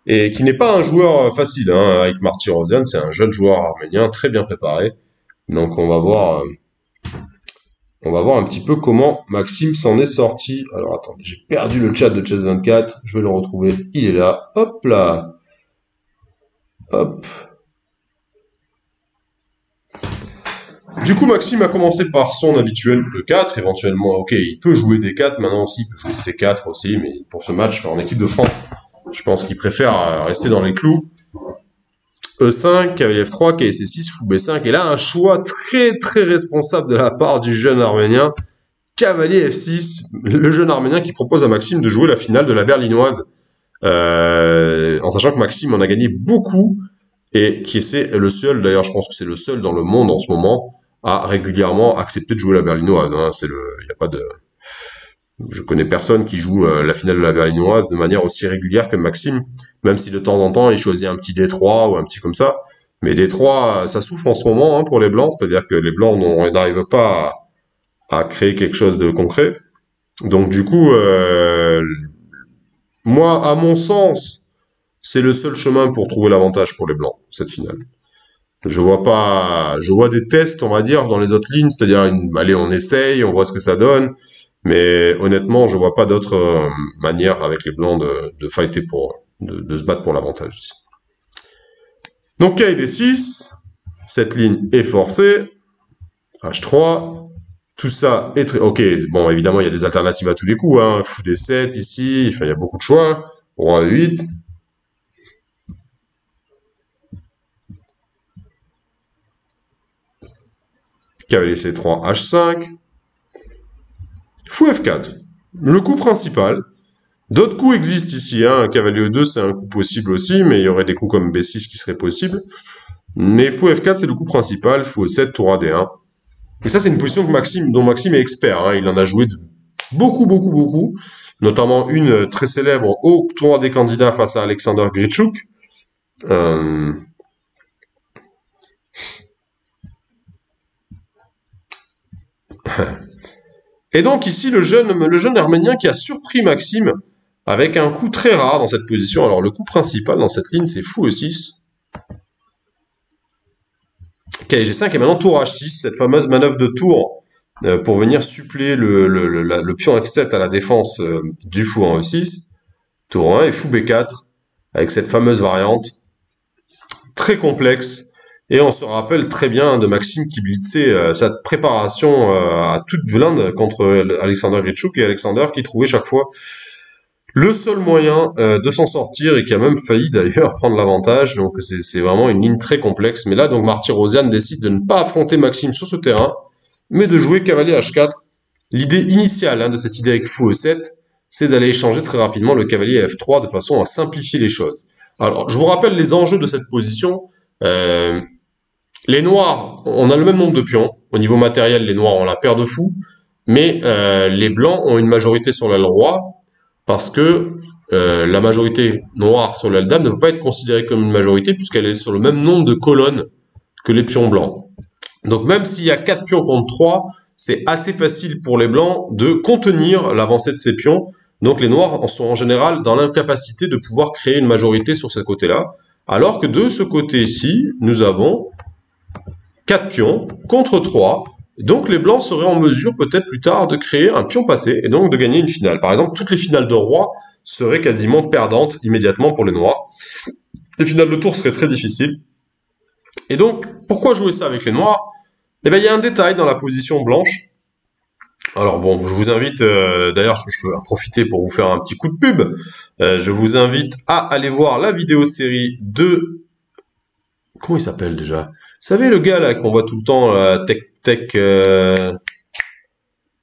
et qui n'est pas un joueur euh, facile. Hein. Ike Marty-Rosian, c'est un jeune joueur arménien, très bien préparé. Donc on va voir... Euh, on va voir un petit peu comment Maxime s'en est sorti. Alors attendez, j'ai perdu le chat de Chess24. Je vais le retrouver. Il est là. Hop là. Hop. Du coup, Maxime a commencé par son habituel E4, éventuellement, ok, il peut jouer D4, maintenant aussi, il peut jouer C4 aussi, mais pour ce match en équipe de France, je pense qu'il préfère euh, rester dans les clous. E5, cavalier F3, KC6, fou B5, et là, un choix très très responsable de la part du jeune arménien, cavalier F6, le jeune arménien qui propose à Maxime de jouer la finale de la berlinoise, euh, en sachant que Maxime en a gagné beaucoup, et qui est le seul, d'ailleurs je pense que c'est le seul dans le monde en ce moment, à régulièrement accepter de jouer la berlinoise. Hein. Il y a pas de, je connais personne qui joue euh, la finale de la berlinoise de manière aussi régulière que Maxime, même si de temps en temps il choisit un petit D3 ou un petit comme ça. Mais D3, ça souffre en ce moment hein, pour les blancs, c'est-à-dire que les blancs n'arrivent pas à, créer quelque chose de concret. Donc du coup, euh, moi, à mon sens, c'est le seul chemin pour trouver l'avantage pour les blancs, cette finale. Je vois pas, je vois des tests, on va dire, dans les autres lignes, c'est-à-dire, allez, on essaye, on voit ce que ça donne, mais honnêtement, je vois pas d'autre euh, manière avec les blancs de, de fighter pour, de, se battre pour l'avantage. Donc, k D6, cette ligne est forcée, H3, tout ça est très, ok, bon, évidemment, il y a des alternatives à tous les coups, hein, fou D7 ici, enfin, il y a beaucoup de choix, roi 8, cavalier C3, H5, fou F4. Le coup principal. D'autres coups existent ici. Hein. Cavalier E2, c'est un coup possible aussi, mais il y aurait des coups comme B6 qui seraient possibles. Mais fou F4, c'est le coup principal. Fou E7, tour AD1. Et ça, c'est une position Maxime, dont Maxime est expert. Hein. Il en a joué beaucoup, beaucoup, beaucoup. Notamment une très célèbre au tournoi des candidats face à Alexander Gritchuk. Euh, Et donc ici, le jeune, le jeune Arménien qui a surpris Maxime avec un coup très rare dans cette position. Alors le coup principal dans cette ligne, c'est fou E6. KG5 et maintenant tour H6, cette fameuse manœuvre de tour euh, pour venir suppléer le, pion F7 à la défense euh, du fou en E6. Tour 1 et fou B4 avec cette fameuse variante très complexe et on se rappelle très bien de Maxime qui blitzait euh, sa préparation euh, à toute blinde contre Alexander Gritchuk et Alexander qui trouvait chaque fois le seul moyen euh, de s'en sortir et qui a même failli d'ailleurs prendre l'avantage. Donc c'est vraiment une ligne très complexe. Mais là, donc Marty Rosian décide de ne pas affronter Maxime sur ce terrain, mais de jouer cavalier H4. L'idée initiale hein, de cette idée avec fou E7, c'est d'aller échanger très rapidement le cavalier F3 de façon à simplifier les choses. Alors, je vous rappelle les enjeux de cette position. Euh, les noirs, on a le même nombre de pions. Au niveau matériel, les noirs ont la paire de fous. Mais euh, les blancs ont une majorité sur l'aile roi parce que euh, la majorité noire sur l'aile dame ne peut pas être considérée comme une majorité puisqu'elle est sur le même nombre de colonnes que les pions blancs. Donc même s'il y a 4 pions contre 3, c'est assez facile pour les blancs de contenir l'avancée de ces pions. Donc les noirs en sont en général dans l'incapacité de pouvoir créer une majorité sur ce côté-là. Alors que de ce côté-ci, nous avons 4 pions contre 3. Donc les blancs seraient en mesure peut-être plus tard de créer un pion passé et donc de gagner une finale. Par exemple, toutes les finales de roi seraient quasiment perdantes immédiatement pour les noirs. Les finales de tour seraient très difficiles. Et donc, pourquoi jouer ça avec les noirs? Eh bien, il y a un détail dans la position blanche. Alors bon, je vous invite, euh, d'ailleurs, je peux en profiter pour vous faire un petit coup de pub. Euh, je vous invite à aller voir la vidéo série de comment il s'appelle déjà? Vous savez le gars là qu'on voit tout le temps, Tech Tech. Euh,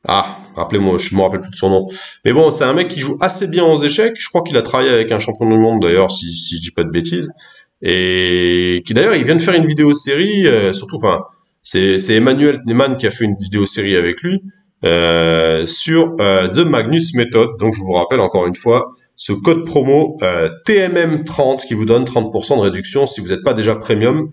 ah, rappelez-moi, je me rappelle plus de son nom. Mais bon, c'est un mec qui joue assez bien aux échecs. Je crois qu'il a travaillé avec un champion du monde d'ailleurs, si, si je dis pas de bêtises. Et qui d'ailleurs, il vient de faire une vidéo série, euh, surtout, enfin, c'est Emmanuel Neyman qui a fait une vidéo série avec lui euh, sur The Magnus Method. Donc je vous rappelle encore une fois, ce code promo euh, TMM30 qui vous donne 30% de réduction si vous n'êtes pas déjà premium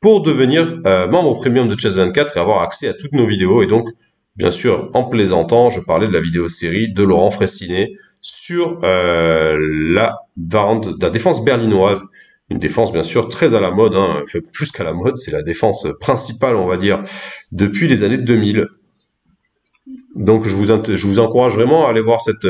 pour devenir euh, membre premium de Chess24 et avoir accès à toutes nos vidéos. Et donc, bien sûr, en plaisantant, je parlais de la vidéo série de Laurent Fressinet sur euh, la, la défense berlinoise. Une défense bien sûr très à la mode, hein, plus qu'à la mode, c'est la défense principale, on va dire, depuis les années 2000. Donc je vous encourage vraiment à aller voir cette,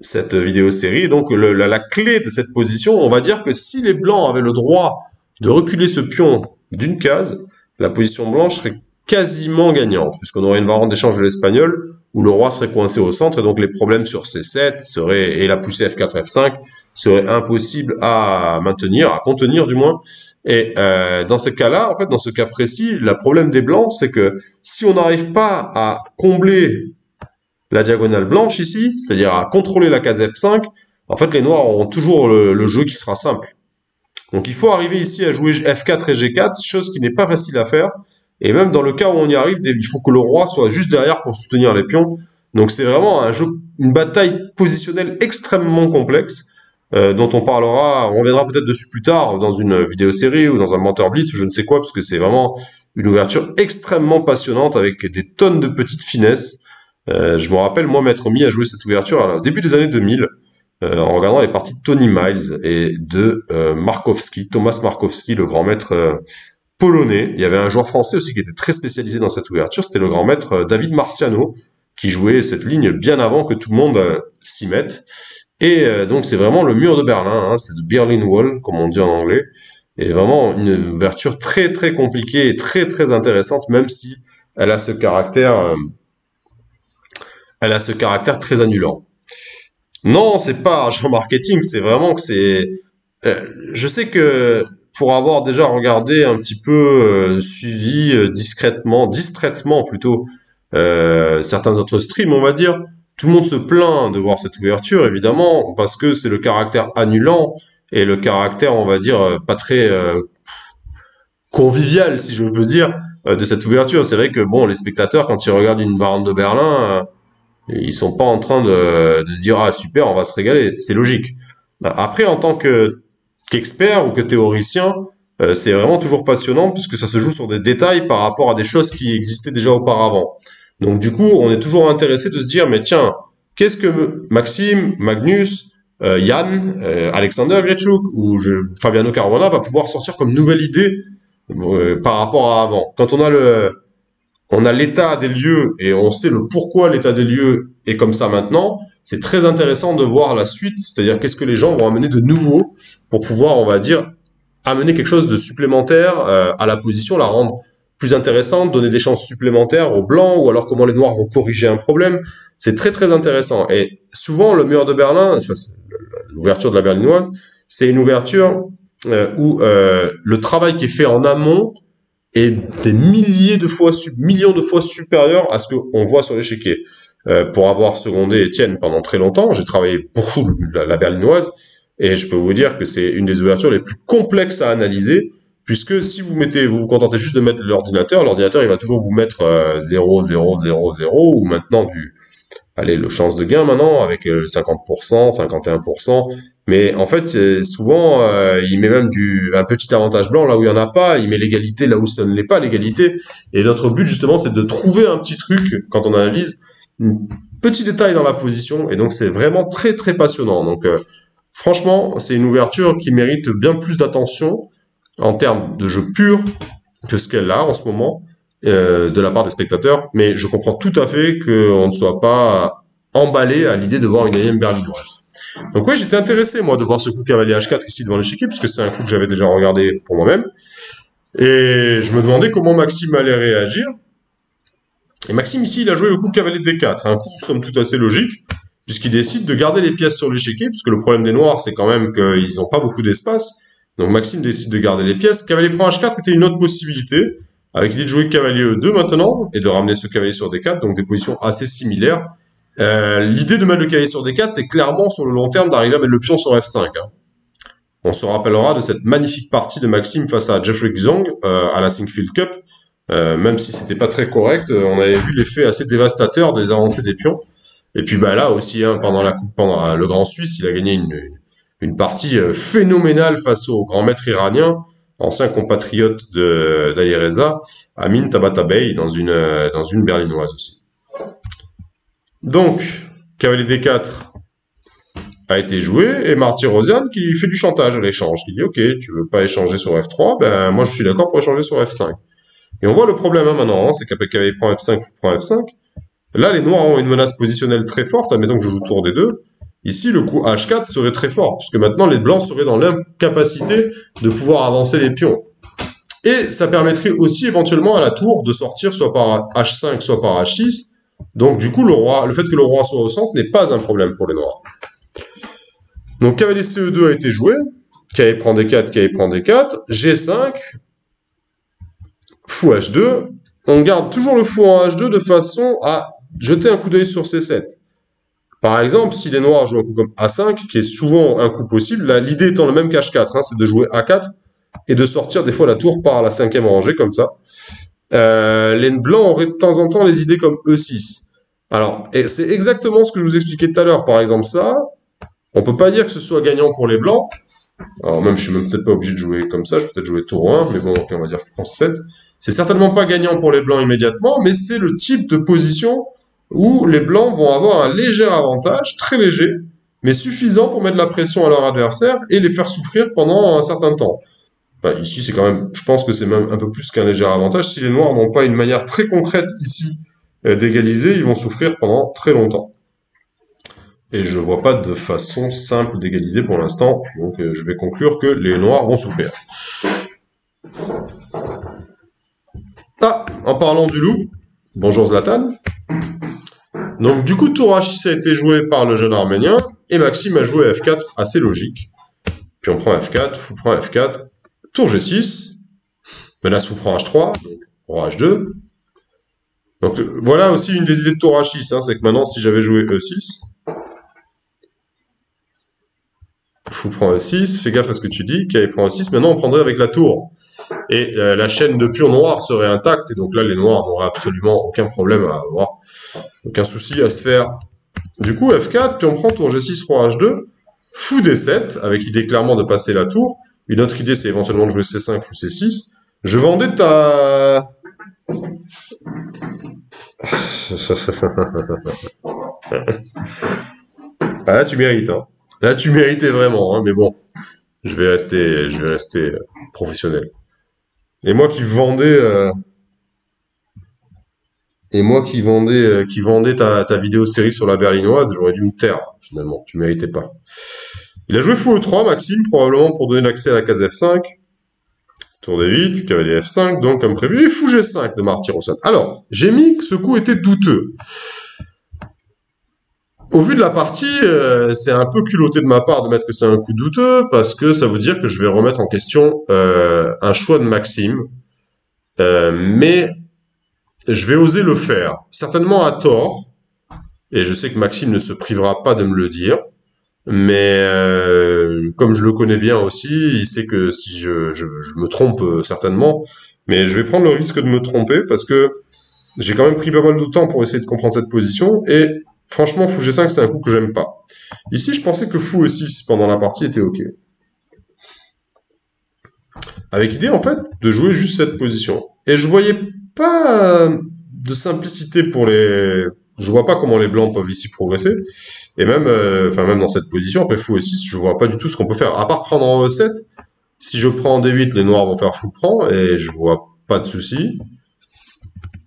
cette vidéo série. Donc la, clé de cette position, on va dire que si les blancs avaient le droit de reculer ce pion d'une case, la position blanche serait quasiment gagnante, puisqu'on aurait une variante d'échange de l'espagnol où le roi serait coincé au centre et donc les problèmes sur C7 seraient, et la poussée F4, F5 seraient impossibles à maintenir, à contenir du moins. Et euh, dans ce cas-là, en fait, dans ce cas précis, le problème des blancs, c'est que si on n'arrive pas à combler la diagonale blanche ici, c'est-à-dire à contrôler la case F5, en fait, les noirs auront toujours le, jeu qui sera simple. Donc il faut arriver ici à jouer F4 et G4, chose qui n'est pas facile à faire. Et même dans le cas où on y arrive, il faut que le roi soit juste derrière pour soutenir les pions. Donc c'est vraiment un jeu, une bataille positionnelle extrêmement complexe, euh, dont on parlera, on reviendra peut-être dessus plus tard dans une vidéo série ou dans un mentor blitz, je ne sais quoi, parce que c'est vraiment une ouverture extrêmement passionnante avec des tonnes de petites finesses. Euh, je me rappelle, moi, m'être mis à jouer cette ouverture au début des années 2000, euh, en regardant les parties de Tony Miles et de euh, Markowski, Thomas Markowski, le grand maître polonais. Il y avait un joueur français aussi qui était très spécialisé dans cette ouverture, c'était le grand maître David Marciano, qui jouait cette ligne bien avant que tout le monde s'y mette. Et donc c'est vraiment le mur de Berlin, hein, c'est le Berlin Wall, comme on dit en anglais, et vraiment une ouverture très très compliquée et très très intéressante, même si elle a ce caractère elle a ce caractère très annulant. Non, c'est pas genre marketing, c'est vraiment que c'est. Euh, je sais que pour avoir déjà regardé un petit peu euh, suivi euh, discrètement, distraitement plutôt certains autres streams, on va dire, tout le monde se plaint de voir cette ouverture, évidemment, parce que c'est le caractère annulant et le caractère, on va dire, pas très convivial, si je veux dire, de cette ouverture. C'est vrai que bon, les spectateurs, quand ils regardent une variante de Berlin ils sont pas en train de, de se dire ah super, on va se régaler. C'est logique. Après, en tant que qu'expert ou que théoricien, euh, c'est vraiment toujours passionnant puisque ça se joue sur des détails par rapport à des choses qui existaient déjà auparavant. Donc du coup, on est toujours intéressé de se dire mais tiens, qu'est-ce que Maxime, Magnus, euh, Yann, euh, Alexander Grechuk ou Fabiano Caruana va pouvoir sortir comme nouvelle idée par rapport à avant? Quand on a le on a l'état des lieux et on sait le pourquoi l'état des lieux est comme ça maintenant, c'est très intéressant de voir la suite, c'est-à-dire qu'est-ce que les gens vont amener de nouveau pour pouvoir, on va dire, amener quelque chose de supplémentaire euh, à la position, la rendre plus intéressante, donner des chances supplémentaires aux blancs, ou alors comment les noirs vont corriger un problème. C'est très très intéressant. Et souvent, le mur de Berlin, l'ouverture de la berlinoise, c'est une ouverture euh, où euh, le travail qui est fait en amont est des milliers de fois, millions de fois supérieur à ce qu'on voit sur l'échiquier. Euh, pour avoir secondé Étienne pendant très longtemps, j'ai travaillé beaucoup la, berlinoise, et je peux vous dire que c'est une des ouvertures les plus complexes à analyser, puisque si vous mettez, vous vous contentez juste de mettre l'ordinateur, l'ordinateur il va toujours vous mettre 0, 0, 0, 0, ou maintenant du, allez, le chance de gain maintenant avec 50%, euh, 51%, mais en fait, souvent, euh, il met même du un petit avantage blanc là où il y en a pas. Il met l'égalité là où ça ne l'est pas l'égalité. Et notre but justement, c'est de trouver un petit truc quand on analyse, un petit détail dans la position. Et donc, c'est vraiment très très passionnant. Donc, euh, franchement, c'est une ouverture qui mérite bien plus d'attention en termes de jeu pur que ce qu'elle a en ce moment euh, de la part des spectateurs. Mais je comprends tout à fait qu'on ne soit pas emballé à l'idée de voir une énième berlinoise. Donc ouais, j'étais intéressé moi de voir ce coup cavalier H4 ici devant l'échiquier, puisque c'est un coup que j'avais déjà regardé pour moi-même. Et je me demandais comment Maxime allait réagir. Et Maxime ici, il a joué le coup cavalier D4, un coup somme tout assez logique, puisqu'il décide de garder les pièces sur l'échiquier, puisque le problème des noirs, c'est quand même qu'ils n'ont pas beaucoup d'espace. Donc Maxime décide de garder les pièces. Cavalier prend H4 était une autre possibilité, avec l'idée de jouer cavalier E2 maintenant, et de ramener ce cavalier sur D4, donc des positions assez similaires. Euh, l'idée de mettre le cavalier sur D4, c'est clairement sur le long terme d'arriver à mettre le pion sur F5. Hein. On se rappellera de cette magnifique partie de Maxime face à Jeffrey Xong euh, à la Singfield Cup. Euh, même si c'était pas très correct, on avait vu l'effet assez dévastateur des avancées des pions. Et puis bah là aussi, hein, pendant la coupe, pendant le Grand Suisse, il a gagné une partie phénoménale face au grand maître iranien, ancien compatriote de d'Ali Reza, Amin Tabatabey, dans une dans une berlinoise aussi. Donc, cavalier D4 a été joué, et Marty Rosian qui fait du chantage à l'échange, qui dit, ok, tu veux pas échanger sur F3, ben, moi je suis d'accord pour échanger sur F5. Et on voit le problème hein, maintenant, hein, c'est qu'après cavalier prend F5, prend F5, là les noirs ont une menace positionnelle très forte, admettons que je joue tour des deux, ici le coup H4 serait très fort, puisque maintenant les blancs seraient dans l'incapacité de pouvoir avancer les pions. Et ça permettrait aussi éventuellement à la tour de sortir soit par H5, soit par H6. Donc du coup, le, roi, le fait que le roi soit au centre n'est pas un problème pour les noirs. Donc cavalier CE2 a été joué. Cavalier prend D4, cavalier prend D4. G5. Fou H2. On garde toujours le fou en H2 de façon à jeter un coup d'œil sur C7. Par exemple, si les noirs jouent un coup comme A5, qui est souvent un coup possible, l'idée étant le même qu'H4, hein, c'est de jouer A4 et de sortir des fois la tour par la cinquième rangée, comme ça. Euh, les blancs auraient de temps en temps les idées comme E6. Alors, c'est exactement ce que je vous expliquais tout à l'heure. Par exemple, ça, on peut pas dire que ce soit gagnant pour les blancs. Alors même, je suis même peut-être pas obligé de jouer comme ça, je peux peut-être jouer tour 1, mais bon, on va dire France 7. C'est certainement pas gagnant pour les blancs immédiatement, mais c'est le type de position où les blancs vont avoir un léger avantage, très léger, mais suffisant pour mettre la pression à leur adversaire et les faire souffrir pendant un certain temps. Ici, c'est quand même, je pense que c'est même un peu plus qu'un léger avantage. Si les noirs n'ont pas une manière très concrète ici euh, d'égaliser, ils vont souffrir pendant très longtemps. Et je vois pas de façon simple d'égaliser pour l'instant, donc euh, je vais conclure que les noirs vont souffrir. Ah, en parlant du loup, bonjour Zlatan. Donc du coup, tour H6 a été joué par le jeune arménien, et Maxime a joué F4, assez logique. Puis on prend F4, fou prend F4, tour G6, menace fou prend H3, donc roi H2. Donc voilà aussi une des idées de tour H6, hein, c'est que maintenant si j'avais joué E6, fou prend E6, fais gaffe à ce que tu dis, KI prend E6, maintenant on prendrait avec la tour et euh, la chaîne de pions noirs serait intacte, et donc là, les noirs n'auraient absolument aucun problème à avoir, aucun souci à se faire. Du coup, F4, puis on prend tour G6, roi H2, fou D7, avec l'idée clairement de passer la tour. Une autre idée, c'est éventuellement de jouer C5 ou C6. Je vendais ta... ah, là, tu mérites, hein. Là, tu méritais vraiment, hein, mais bon. Je vais rester, je vais rester professionnel. Et moi qui vendais, euh, et moi qui vendais, euh, qui vendais ta, vidéo série sur la berlinoise, j'aurais dû me taire, finalement. Tu méritais pas. Il a joué fou E3, Maxime, probablement pour donner l'accès à la case F5. Tour D8, cavalier F5, donc comme prévu, et fou G5 de Martyr au Alors, j'ai mis que ce coup était douteux. Au vu de la partie, euh, c'est un peu culotté de ma part de mettre que c'est un coup douteux, parce que ça veut dire que je vais remettre en question euh, un choix de Maxime. Mais je vais oser le faire. Certainement à tort, et je sais que Maxime ne se privera pas de me le dire, mais comme je le connais bien aussi, il sait que si je, me trompe certainement, mais je vais prendre le risque de me tromper, parce que j'ai quand même pris pas mal de temps pour essayer de comprendre cette position, et Franchement, fou G5, c'est un coup que j'aime pas. Ici, je pensais que fou E6 pendant la partie était ok. Avec idée, en fait, de jouer juste cette position. Et je voyais pas de simplicité pour les... Je vois pas comment les blancs peuvent ici progresser. Et même, euh, enfin même dans cette position, après fou E6, je vois pas du tout ce qu'on peut faire. À part prendre en E7, si je prends en D8, les noirs vont faire fou prend, et je vois pas de souci.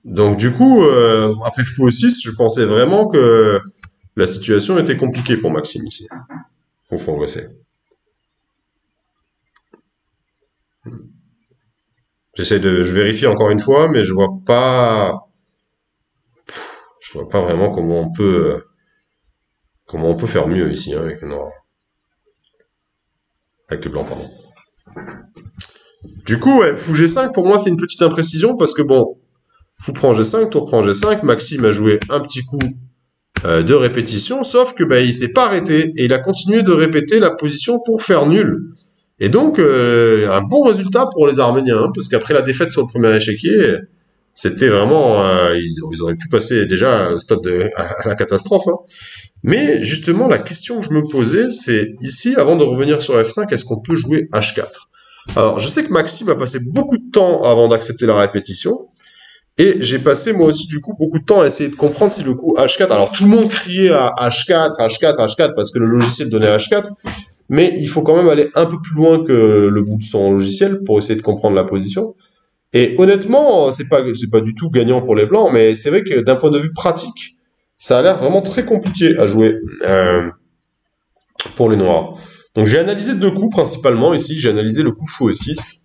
Donc du coup, euh, après fou 6, je pensais vraiment que la situation était compliquée pour Maxime ici. Faut progresser. J'essaie de, je vérifie encore une fois, mais je vois pas, je vois pas vraiment comment on peut, comment on peut faire mieux ici hein, avec le noir, avec le blanc pardon. Du coup, fou G5 pour moi c'est une petite imprécision parce que bon, Fou prend G5, tour prend G5, Maxime a joué un petit coup euh, de répétition, sauf que bah, il s'est pas arrêté et il a continué de répéter la position pour faire nul. Et donc, euh, un bon résultat pour les Arméniens, hein, parce qu'après la défaite sur le premier échiquier, c'était vraiment... Euh, ils, auraient pu passer déjà au stade de, à, la catastrophe. Hein. Mais justement, la question que je me posais, c'est ici, avant de revenir sur F5, est-ce qu'on peut jouer H4 Alors, je sais que Maxime a passé beaucoup de temps avant d'accepter la répétition, et j'ai passé moi aussi du coup beaucoup de temps à essayer de comprendre si le coup H4, alors tout le monde criait à H4, H4, H4 parce que le logiciel donnait H4, mais il faut quand même aller un peu plus loin que le bout de son logiciel pour essayer de comprendre la position. Et honnêtement, c'est pas c'est pas du tout gagnant pour les blancs, mais c'est vrai que d'un point de vue pratique, ça a l'air vraiment très compliqué à jouer euh, pour les noirs. Donc j'ai analysé deux coups principalement ici, j'ai analysé le coup fou et 6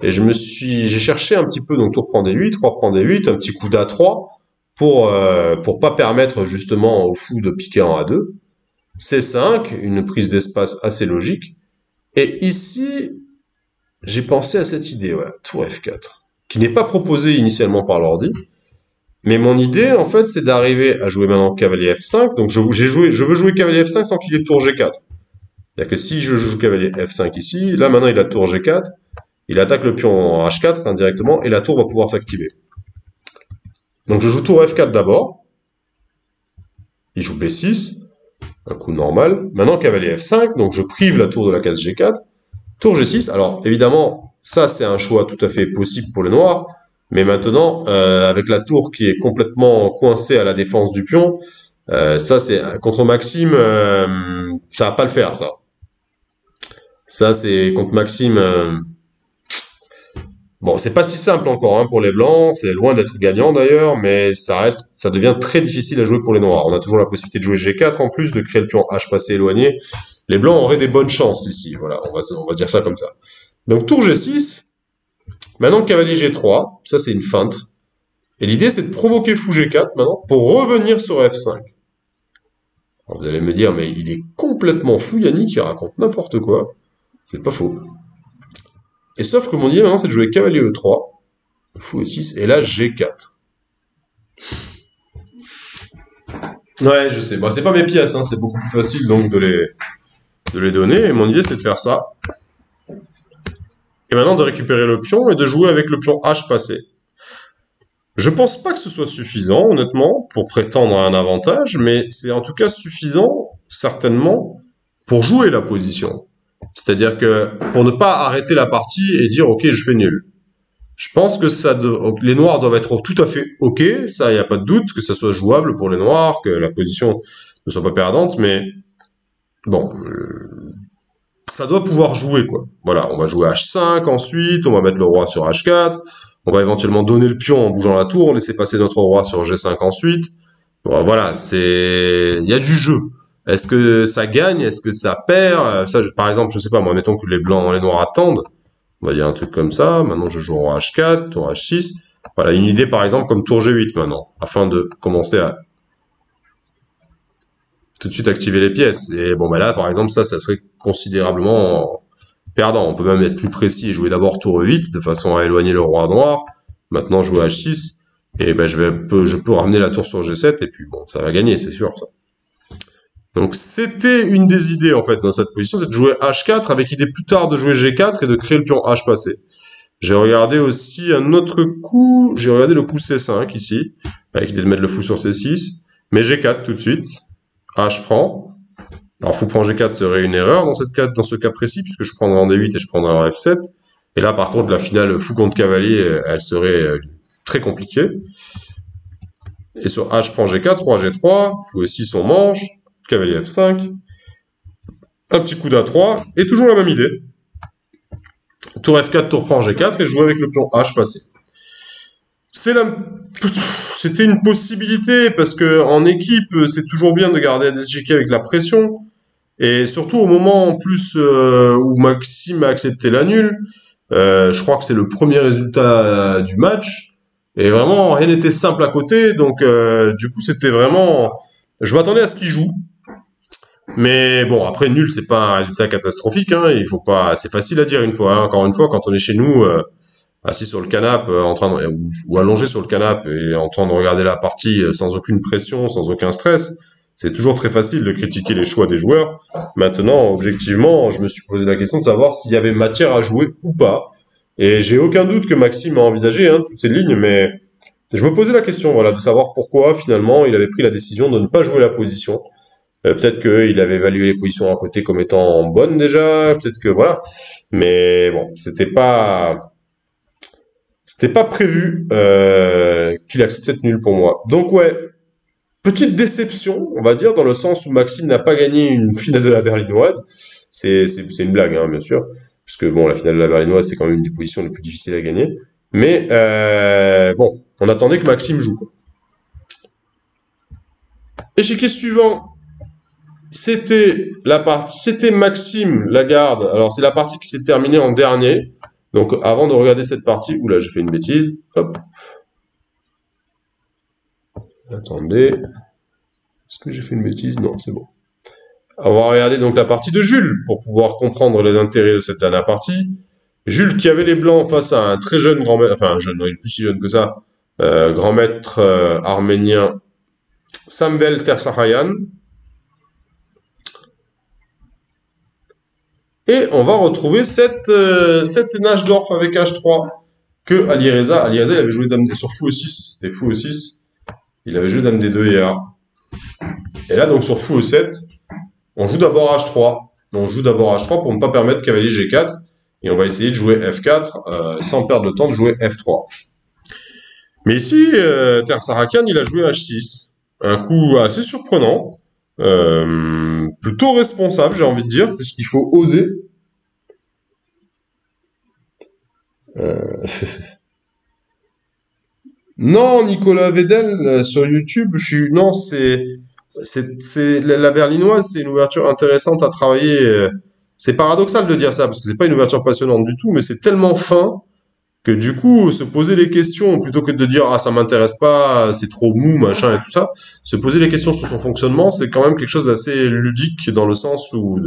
Et je me suis, j'ai cherché un petit peu, donc tour prend des 8, 3 prend des 8, un petit coup d'A3 pour, euh, pour pas permettre justement au fou de piquer en A2. C5, une prise d'espace assez logique. Et ici, j'ai pensé à cette idée, voilà, tour F4, qui n'est pas proposée initialement par l'ordi. Mais mon idée, en fait, c'est d'arriver à jouer maintenant cavalier F5. Donc, je, veux jouer cavalier F5 sans qu'il ait tour G4. C'est-à-dire que si je joue cavalier F5 ici, là maintenant il a tour G4, il attaque le pion en H4 indirectement, et la tour va pouvoir s'activer. Donc je joue tour F4 d'abord. Il joue B6, un coup normal. Maintenant cavalier F5, donc je prive la tour de la case G4. Tour G6, alors évidemment, ça c'est un choix tout à fait possible pour les noirs, mais maintenant, euh, avec la tour qui est complètement coincée à la défense du pion, euh, ça c'est contre Maxime, euh, ça va pas le faire ça. Ça c'est contre Maxime. Bon, c'est pas si simple encore hein, pour les blancs, c'est loin d'être gagnant d'ailleurs, mais ça reste, ça devient très difficile à jouer pour les noirs. On a toujours la possibilité de jouer G4 en plus, de créer le pion H passé éloigné. Les blancs auraient des bonnes chances ici, voilà, on va, on va dire ça comme ça. Donc tour G6, Maintenant, cavalier G3, ça c'est une feinte. Et l'idée, c'est de provoquer fou G4 maintenant pour revenir sur F5. vous allez me dire, mais il est complètement fou, Yannick, il raconte n'importe quoi. C'est pas faux. Et sauf que mon idée maintenant, c'est de jouer cavalier E3, fou E6, et là G4. Ouais, je sais. Bon, c'est pas mes pièces, hein, c'est beaucoup plus facile donc de les, de les donner. Et mon idée, c'est de faire ça. Et maintenant de récupérer le pion et de jouer avec le pion H passé. Je pense pas que ce soit suffisant, honnêtement, pour prétendre à un avantage, mais c'est en tout cas suffisant, certainement, pour jouer la position. C'est-à-dire que pour ne pas arrêter la partie et dire ok je fais nul. Je pense que ça les noirs doivent être tout à fait ok, ça il n'y a pas de doute que ça soit jouable pour les noirs, que la position ne soit pas perdante, mais bon, euh, ça doit pouvoir jouer, quoi. Voilà, on va jouer H5 ensuite, on va mettre le roi sur H4, on va éventuellement donner le pion en bougeant la tour, laisser passer notre roi sur G5 ensuite. voilà, c'est... Il y a du jeu. Est-ce que ça gagne? Est-ce que ça perd? Ça, par exemple, je sais pas, moi, mettons que les blancs, les noirs attendent. On va dire un truc comme ça. Maintenant, je joue roi H4, tour H6. Voilà, une idée, par exemple, comme tour G8 maintenant, afin de commencer à tout de suite activer les pièces. Et bon, bah là, par exemple, ça, ça serait considérablement perdant. On peut même être plus précis et jouer d'abord tour 8 de façon à éloigner le roi noir. Maintenant, jouer H6 et ben je je peux ramener la tour sur G7 et puis bon, ça va gagner, c'est sûr ça. Donc c'était une des idées en fait dans cette position, c'est de jouer H4 avec idée plus tard de jouer G4 et de créer le pion H passé. J'ai regardé aussi un autre coup, j'ai regardé le coup C5 ici, avec l'idée de mettre le fou sur C6, mais G4 tout de suite, H prend. Alors fou prend G4 serait une erreur dans, ce cas précis, puisque je prendrais en D8 et je prendrais en F7. Et là, par contre, la finale fou contre cavalier, elle serait euh, très compliquée. Et sur H prend G4, roi G3, fou E6 on mange, cavalier F5, un petit coup d'A3, et toujours la même idée. Tour F4, tour prend G4, et je joue avec le pion H passé. C'était une possibilité parce que en équipe, c'est toujours bien de garder la SGK avec la pression. Et surtout au moment en plus euh, où Maxime a accepté la nulle, euh, je crois que c'est le premier résultat euh, du match. Et vraiment, rien n'était simple à côté. Donc du coup, c'était vraiment... Je m'attendais à ce qu'il joue. Mais bon, après nul, c'est pas un résultat catastrophique. Hein. Il faut pas. C'est facile à dire une fois. Hein. Encore une fois, quand on est chez nous, assis sur le canapé, euh, en train de, ou, allongé sur le canapé et en train de regarder la partie euh, sans aucune pression, sans aucun stress, c'est toujours très facile de critiquer les choix des joueurs. Maintenant, objectivement, je me suis posé la question de savoir s'il y avait matière à jouer ou pas. Et j'ai aucun doute que Maxime a envisagé hein, toutes ces lignes, mais je me posais la question, voilà, de savoir pourquoi finalement il avait pris la décision de ne pas jouer la position. Euh, peut-être qu'il avait évalué les positions à côté comme étant bonnes déjà, peut-être que voilà. Mais bon, c'était pas c'était pas prévu euh, qu'il accepte cette nulle pour moi. Donc ouais, petite déception, on va dire, dans le sens où Maxime n'a pas gagné une finale de la berlinoise. C'est une blague, hein, bien sûr, puisque bon, la finale de la berlinoise, c'est quand même une des positions les plus difficiles à gagner. Mais euh, bon, on attendait que Maxime joue. Échiquier suivant, c'était Maxime Lagarde. Alors c'est la partie qui s'est terminée en dernier. Donc avant de regarder cette partie, oula, j'ai fait une bêtise. Hop. Attendez. Est-ce que j'ai fait une bêtise? Non, c'est bon. On va regarder donc la partie de Jules pour pouvoir comprendre les intérêts de cette dernière partie. Jules qui avait les blancs face à un très jeune grand maître, enfin un jeune, non, il est plus si jeune que ça, euh, grand maître euh, arménien Samvel Tersahayan. Et on va retrouver cette, euh, cette avec H3 que Alireza, Alireza il avait joué dame sur fou E6, c'était fou E6. Il avait joué dame D2 et A. Et là donc sur fou E7, on joue d'abord H3. On joue d'abord H3 pour ne pas permettre cavalier G4. Et on va essayer de jouer F4 euh, sans perdre le temps de jouer F3. Mais ici, euh, Tersarakan, il a joué H6. Un coup assez surprenant. Euh, plutôt responsable, j'ai envie de dire, puisqu'il faut oser. Euh, non, Nicolas Vedel, sur YouTube, je suis... Non, c'est c'est la berlinoise, c'est une ouverture intéressante à travailler. Euh, c'est paradoxal de dire ça parce que c'est pas une ouverture passionnante du tout, mais c'est tellement fin que du coup se poser les questions plutôt que de dire ah ça m'intéresse pas, c'est trop mou machin et tout ça, se poser les questions sur son fonctionnement, c'est quand même quelque chose d'assez ludique dans le sens où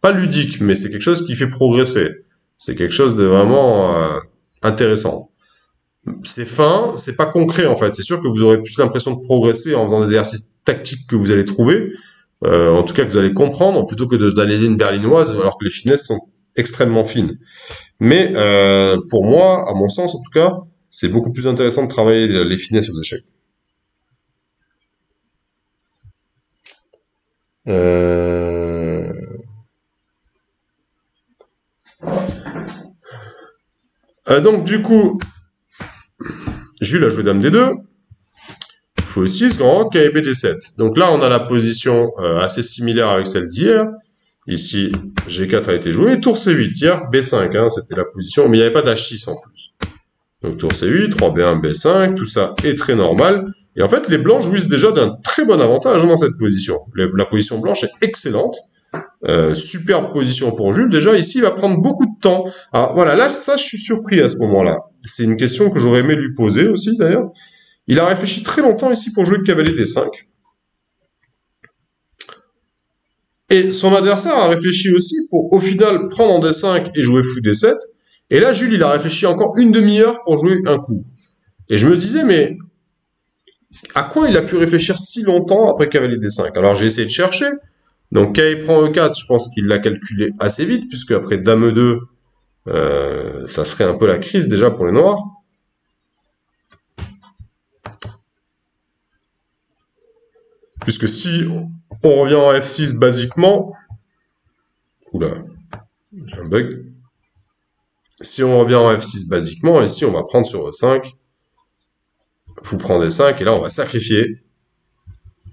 pas ludique, mais c'est quelque chose qui fait progresser. C'est quelque chose de vraiment euh, intéressant c'est fin, c'est pas concret en fait. C'est sûr que vous aurez plus l'impression de progresser en faisant des exercices tactiques que vous allez trouver, euh, en tout cas vous allez comprendre, plutôt que d'aller une berlinoise alors que les finesses sont extrêmement fines. Mais euh, pour moi, à mon sens en tout cas, c'est beaucoup plus intéressant de travailler les finesses aux échecs. Euh, donc du coup, Jules a joué Dame D2. Fou 6, grand roc, KB D7. Donc là, on a la position euh, assez similaire avec celle d'hier. Ici, G4 a été joué. Tour C8. Hier, B5, hein, c'était la position. Mais il n'y avait pas d'H6 en plus. Donc tour C8, 3B1, B5, tout ça est très normal. Et en fait, les blancs jouissent déjà d'un très bon avantage dans cette position. la position blanche est excellente. Euh, superbe position pour Jules. Déjà, ici, il va prendre beaucoup de temps. Alors voilà, là, ça, je suis surpris à ce moment-là. C'est une question que j'aurais aimé lui poser aussi, d'ailleurs. Il a réfléchi très longtemps ici pour jouer cavalier D5. Et son adversaire a réfléchi aussi pour, au final, prendre en D5 et jouer fou D7. Et là, Jules, il a réfléchi encore une demi-heure pour jouer un coup. Et je me disais, mais à quoi il a pu réfléchir si longtemps après cavalier D5 Alors j'ai essayé de chercher. Donc il prend E4, je pense qu'il l'a calculé assez vite, puisque après Dame 2, euh, ça serait un peu la crise déjà pour les Noirs. Puisque si on revient en F6 basiquement, oula, j'ai un bug. Si on revient en F6 basiquement, ici on va prendre sur E5, vous prenez 5, et là on va sacrifier,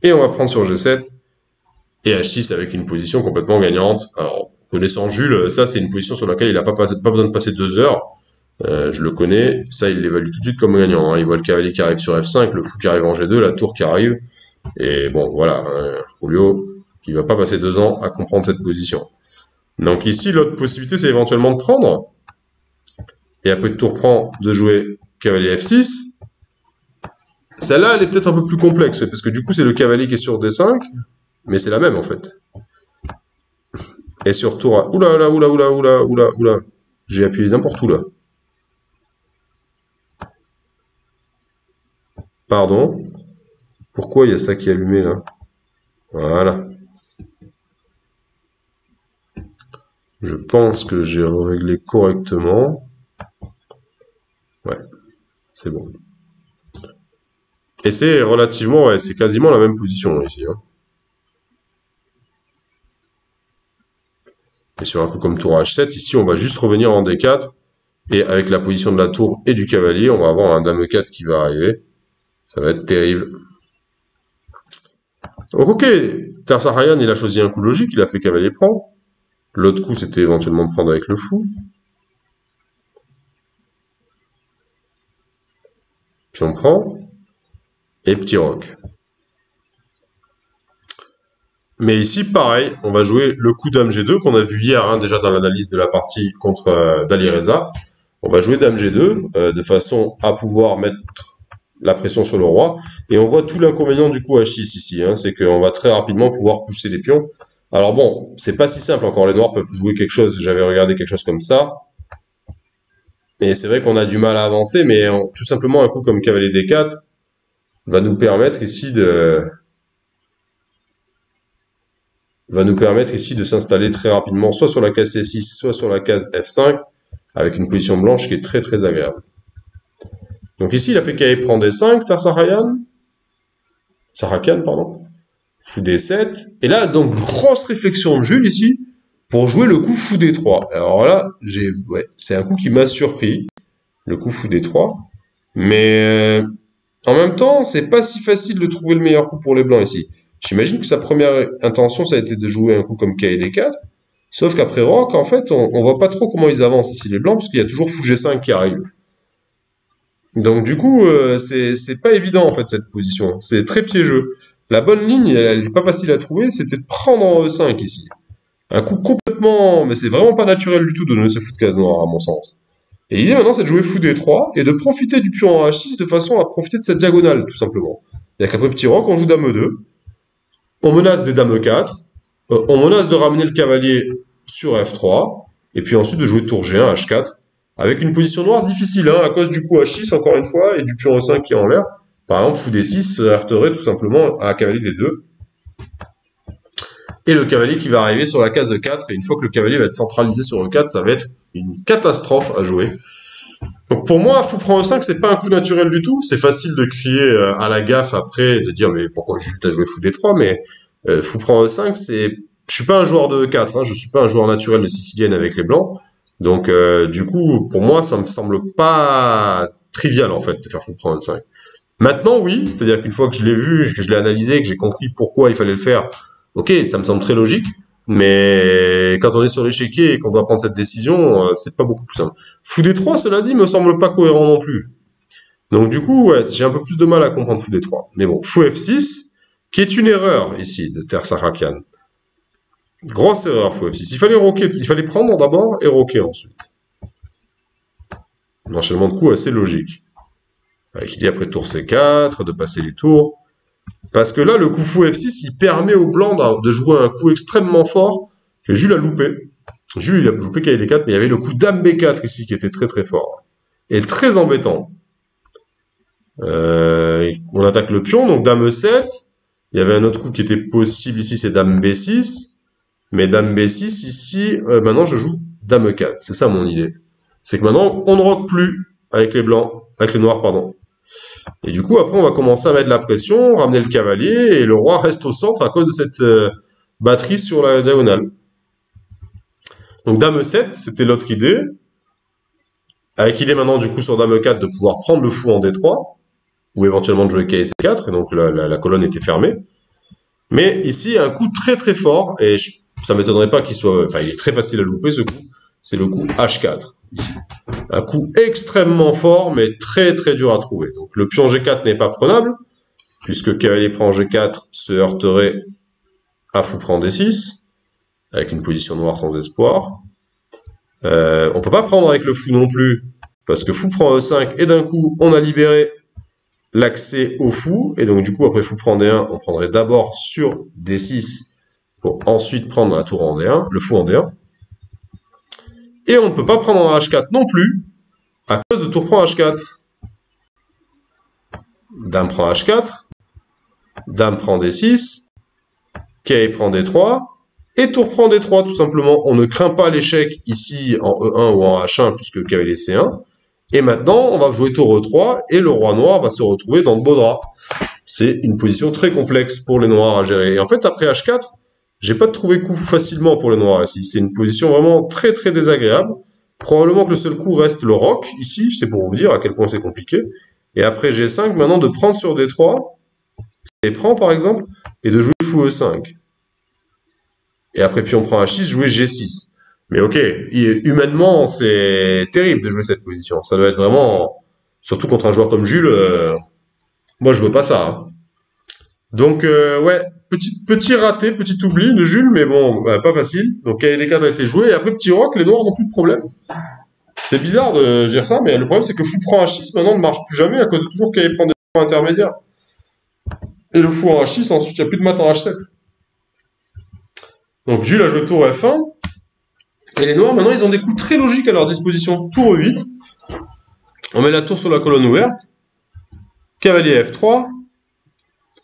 et on va prendre sur G7, et H6 avec une position complètement gagnante. Alors, connaissant Jules, ça c'est une position sur laquelle il n'a pas, pas besoin de passer deux heures. Euh, je le connais, ça il l'évalue tout de suite comme gagnant. Hein. Il voit le cavalier qui arrive sur F5, le fou qui arrive en G2, la tour qui arrive. Et bon, voilà, euh, Julio, qui va pas passer deux ans à comprendre cette position. Donc ici, l'autre possibilité, c'est éventuellement de prendre. Et après de tour prend de jouer cavalier F6. Celle-là, elle est peut-être un peu plus complexe, parce que du coup, c'est le cavalier qui est sur D5. Mais c'est la même, en fait. Et sur tour Oula, oula, oula, oula, oula, oula, oula. J'ai appuyé n'importe où, là. Pardon Pourquoi il y a ça qui est allumé, là? Voilà. Je pense que j'ai réglé correctement. Ouais, c'est bon. Et c'est relativement, ouais, c'est quasiment la même position ici. Hein. Et sur un coup comme tour H7, ici, on va juste revenir en D4. Et avec la position de la tour et du cavalier, on va avoir un dame 4 qui va arriver. Ça va être terrible. Ok, Tersarayan, il a choisi un coup logique, il a fait cavalier prend. L'autre coup, c'était éventuellement prendre avec le fou. Puis on prend. Et petit roc. Mais ici, pareil, on va jouer le coup dame G2 qu'on a vu hier hein, déjà dans l'analyse de la partie contre euh, Dalireza. On va jouer Dame G2 de façon à pouvoir mettre la pression sur le roi. Et on voit tout l'inconvénient du coup H6 ici, hein, c'est qu'on va très rapidement pouvoir pousser les pions. Alors bon, c'est pas si simple encore, les noirs peuvent jouer quelque chose, j'avais regardé quelque chose comme ça. Et c'est vrai qu'on a du mal à avancer, mais tout simplement un coup comme cavalier D4 va nous permettre ici de va nous permettre ici de s'installer très rapidement, soit sur la case C6, soit sur la case F5, avec une position blanche qui est très très agréable. Donc ici, il a fait KE prend D5, Tarsarayan. Sarakan, pardon. Fou D7. Et là, donc, grosse réflexion de Jules ici, pour jouer le coup fou D3. Alors là, c'est un coup qui m'a surpris, le coup fou D3. Mais, euh, en même temps, c'est pas si facile de trouver le meilleur coup pour les blancs ici. J'imagine que sa première intention, ça a été de jouer un coup comme KE D4. Sauf qu'après Rock, en fait, on, on voit pas trop comment ils avancent ici les blancs, parce qu'il y a toujours fou G5 qui arrive. Donc du coup, euh, c'est pas évident en fait cette position. C'est très piégeux. La bonne ligne, elle n'est pas facile à trouver, c'était de prendre en E5 ici. Un coup complètement... Mais c'est vraiment pas naturel du tout de donner ce fou de case noire à mon sens. Et l'idée maintenant, c'est de jouer fou D3 et de profiter du pion en H6 de façon à profiter de cette diagonale, tout simplement. Il y a qu'après petit roc, on joue dame 2. On menace des dames 4. Euh, on menace de ramener le cavalier sur F3. Et puis ensuite de jouer tour G1, H4 avec une position noire difficile, hein, à cause du coup H6, encore une fois, et du pion E5 qui est en l'air. Par exemple, fou D6 heurterait tout simplement à cavalier D2. Et le cavalier qui va arriver sur la case E4, et une fois que le cavalier va être centralisé sur E4, ça va être une catastrophe à jouer. Donc pour moi, fou prend E5, c'est pas un coup naturel du tout. C'est facile de crier euh, à la gaffe après, de dire mais pourquoi Jules t'a joué fou D3, mais euh, fou prend E5, c'est... Je suis pas un joueur de E4, hein, je suis pas un joueur naturel de sicilienne avec les blancs. Donc, euh, du coup, pour moi, ça me semble pas trivial, en fait, de faire fou prendre 5. Maintenant, oui, c'est-à-dire qu'une fois que je l'ai vu, que je l'ai analysé, que j'ai compris pourquoi il fallait le faire, ok, ça me semble très logique, mais quand on est sur l'échiquier et qu'on doit prendre cette décision, euh, c'est pas beaucoup plus simple. Fou des 3, cela dit, me semble pas cohérent non plus. Donc, du coup, j'ai un peu plus de mal à comprendre fou des 3. Mais bon, fou F6, qui est une erreur, ici, de Ter Sarakian. Grosse erreur, fou F6. Il fallait roquer, il fallait prendre d'abord et roquer ensuite. Un enchaînement de coups assez logique. Avec dit après tour C4, de passer les tours. Parce que là, le coup fou F6, il permet au blanc de jouer un coup extrêmement fort que Jules a loupé. Jules, il a loupé KD4, mais il y avait le coup Dame B4 ici qui était très très fort. Et très embêtant. Euh, on attaque le pion, donc Dame E7. Il y avait un autre coup qui était possible ici, c'est Dame B6. Mais Dame B6, ici, euh, maintenant je joue Dame 4. C'est ça mon idée. C'est que maintenant, on ne roque plus avec les blancs, avec les noirs, pardon. Et du coup, après, on va commencer à mettre la pression, ramener le cavalier, et le roi reste au centre à cause de cette euh, batterie sur la diagonale. Donc Dame 7, c'était l'autre idée. Avec idée maintenant, du coup, sur Dame 4, de pouvoir prendre le fou en D3, ou éventuellement de jouer KS4, et donc la, la colonne était fermée. Mais ici, un coup très très fort, et je ça m'étonnerait pas qu'il soit, enfin, il est très facile à louper ce coup. C'est le coup H4. Un coup extrêmement fort, mais très très dur à trouver. Donc le pion G4 n'est pas prenable, puisque cavalier prend G4 se heurterait à fou prend D6, avec une position noire sans espoir. Euh, on peut pas prendre avec le fou non plus, parce que fou prend E5, et d'un coup, on a libéré l'accès au fou, et donc du coup, après fou prend D1, on prendrait d'abord sur D6, pour ensuite prendre la tour en D1, le fou en D1. Et on ne peut pas prendre en H4 non plus, à cause de tour prend H4. Dame prend H4, Dame prend D6, K prend D3, et tour prend D3 tout simplement. On ne craint pas l'échec ici en E1 ou en H1 puisque cavalier C1. Et maintenant, on va jouer tour E3 et le roi noir va se retrouver dans le beau drap. C'est une position très complexe pour les noirs à gérer. Et en fait, après H4, j'ai pas trouvé coup facilement pour les noirs ici. C'est une position vraiment très très désagréable. Probablement que le seul coup reste le roc ici, c'est pour vous dire à quel point c'est compliqué. Et après G5, maintenant de prendre sur D3, et prend par exemple, et de jouer fou E5. Et après puis on prend H6, jouer G6. Mais ok, humainement c'est terrible de jouer cette position. Ça doit être vraiment, surtout contre un joueur comme Jules, euh, moi je veux pas ça. Hein. Donc euh, ouais, Petit, raté, petit oubli de Jules, mais bon, bah, pas facile. Donc les cadres a été joué. Et après, petit rock, les noirs n'ont plus de problème. C'est bizarre de dire ça, mais le problème c'est que fou prend H6 maintenant ne marche plus jamais à cause de toujours qu'il prend des points intermédiaires. Et le fou en H6, ensuite il n'y a plus de mat en H7. Donc Jules a joué tour F1. Et les noirs maintenant ils ont des coups très logiques à leur disposition. Tour E8. On met la tour sur la colonne ouverte. Cavalier F3.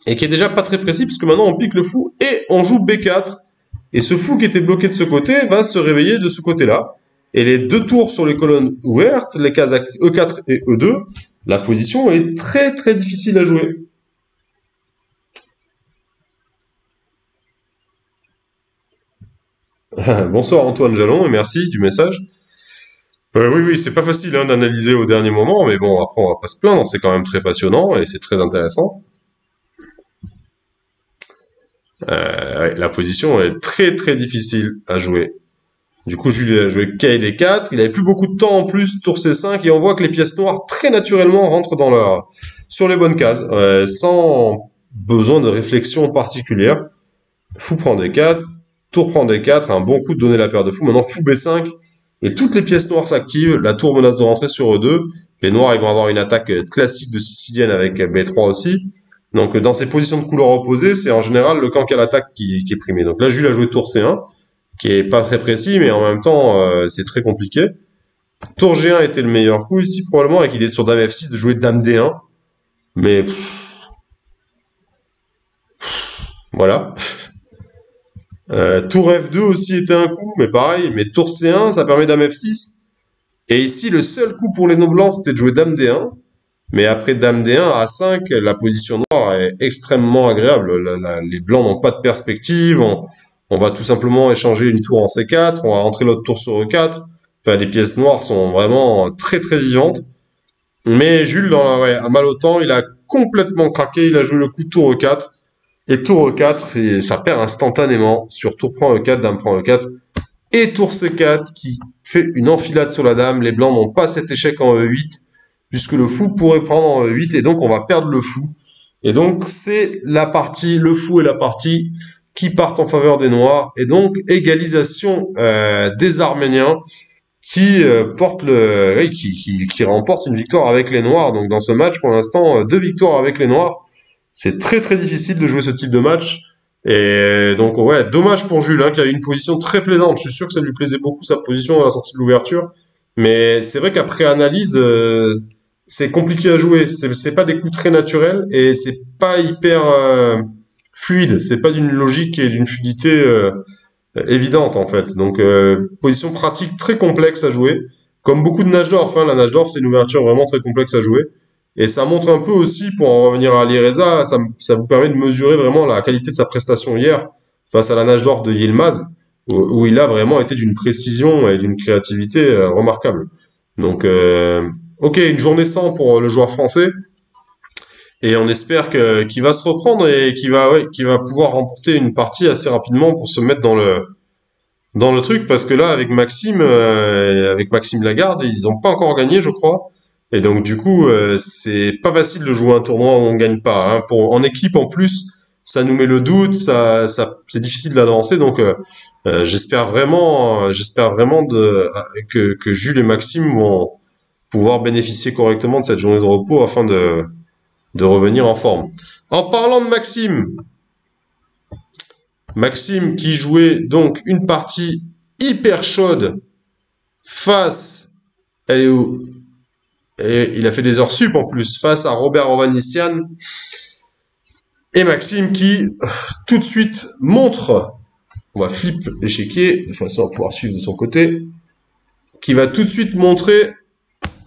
Et qui est déjà pas très précis, puisque maintenant on pique le fou et on joue B4. Et ce fou qui était bloqué de ce côté va se réveiller de ce côté-là. Et les deux tours sur les colonnes ouvertes, les cases E4 et E2, la position est très très difficile à jouer. Bonsoir Antoine Jalon et merci du message. Euh, oui, oui, c'est pas facile hein, d'analyser au dernier moment, mais bon, après on va pas se plaindre, c'est quand même très passionnant et c'est très intéressant. Euh, la position est très très difficile à jouer. Du coup, Jules a joué KD4, il avait plus beaucoup de temps en plus, tour C5, et on voit que les pièces noires très naturellement rentrent dans leur, sur les bonnes cases, euh, sans besoin de réflexion particulière. Fou prend D4, tour prend D4, un bon coup de donner la paire de fou. Maintenant, fou B5, et toutes les pièces noires s'activent, la tour menace de rentrer sur E2, les noirs ils vont avoir une attaque classique de sicilienne avec B3 aussi. Donc dans ces positions de couleurs opposées, c'est en général le camp qui a l'attaque qui, est primé. Donc là, Jules a joué tour C1, qui est pas très précis, mais en même temps, euh, c'est très compliqué. Tour G1 était le meilleur coup ici, probablement, avec l'idée sur Dame F6 de jouer Dame D1. Mais... voilà. Euh, tour F2 aussi était un coup, mais pareil. Mais tour C1, ça permet Dame F6. Et ici, le seul coup pour les non blancs, c'était de jouer Dame D1. Mais après Dame D1 à 5, la position noire est extrêmement agréable. les blancs n'ont pas de perspective. On, va tout simplement échanger une tour en C4. On va rentrer l'autre tour sur E4. Enfin, les pièces noires sont vraiment très très vivantes. Mais Jules, dans, ouais, à mal au temps, il a complètement craqué. Il a joué le coup tour E4. Et tour E4, et ça perd instantanément sur tour prend E4, dame prend E4. Et tour C4 qui fait une enfilade sur la dame. Les blancs n'ont pas cet échec en E8 puisque le fou pourrait prendre 8 et donc on va perdre le fou. Et donc c'est la partie, le fou et la partie qui partent en faveur des noirs et donc égalisation euh, des Arméniens qui euh, portent le, qui, qui, remportent une victoire avec les noirs. Donc dans ce match pour l'instant deux victoires avec les noirs. C'est très très difficile de jouer ce type de match. Et donc ouais, dommage pour Jules hein, qui a eu une position très plaisante. Je suis sûr que ça lui plaisait beaucoup sa position à la sortie de l'ouverture. Mais c'est vrai qu'après analyse, euh, c'est compliqué à jouer. C'est pas des coups très naturels et c'est pas hyper euh, fluide. C'est pas d'une logique et d'une fluidité euh, évidente en fait. Donc euh, position pratique très complexe à jouer. Comme beaucoup de nage d'or. Hein, la nage d'or c'est une ouverture vraiment très complexe à jouer. Et ça montre un peu aussi, pour en revenir à l'Ireza, ça, ça vous permet de mesurer vraiment la qualité de sa prestation hier face à la nage d'or de Yilmaz, où, où, il a vraiment été d'une précision et d'une créativité remarquable. Donc ok, une journée sans pour le joueur français. Et on espère que qu'il va se reprendre et qu'il va ouais, qu'il va pouvoir remporter une partie assez rapidement pour se mettre dans le dans le truc parce que là avec Maxime euh, avec Maxime Lagarde, ils ont pas encore gagné, je crois. Et donc du coup, euh, c'est pas facile de jouer un tournoi où on gagne pas hein. pour en équipe en plus, ça nous met le doute, ça ça c'est difficile d'avancer donc euh, euh, j'espère vraiment j'espère vraiment de que que Jules et Maxime vont pouvoir bénéficier correctement de cette journée de repos afin de, de revenir en forme. En parlant de Maxime, Maxime qui jouait donc une partie hyper chaude face, elle est où? Il a fait des heures sup en plus face à Robert Rovanissian. Et Maxime qui tout de suite montre, on va flip l'échiquier de façon à pouvoir suivre de son côté, qui va tout de suite montrer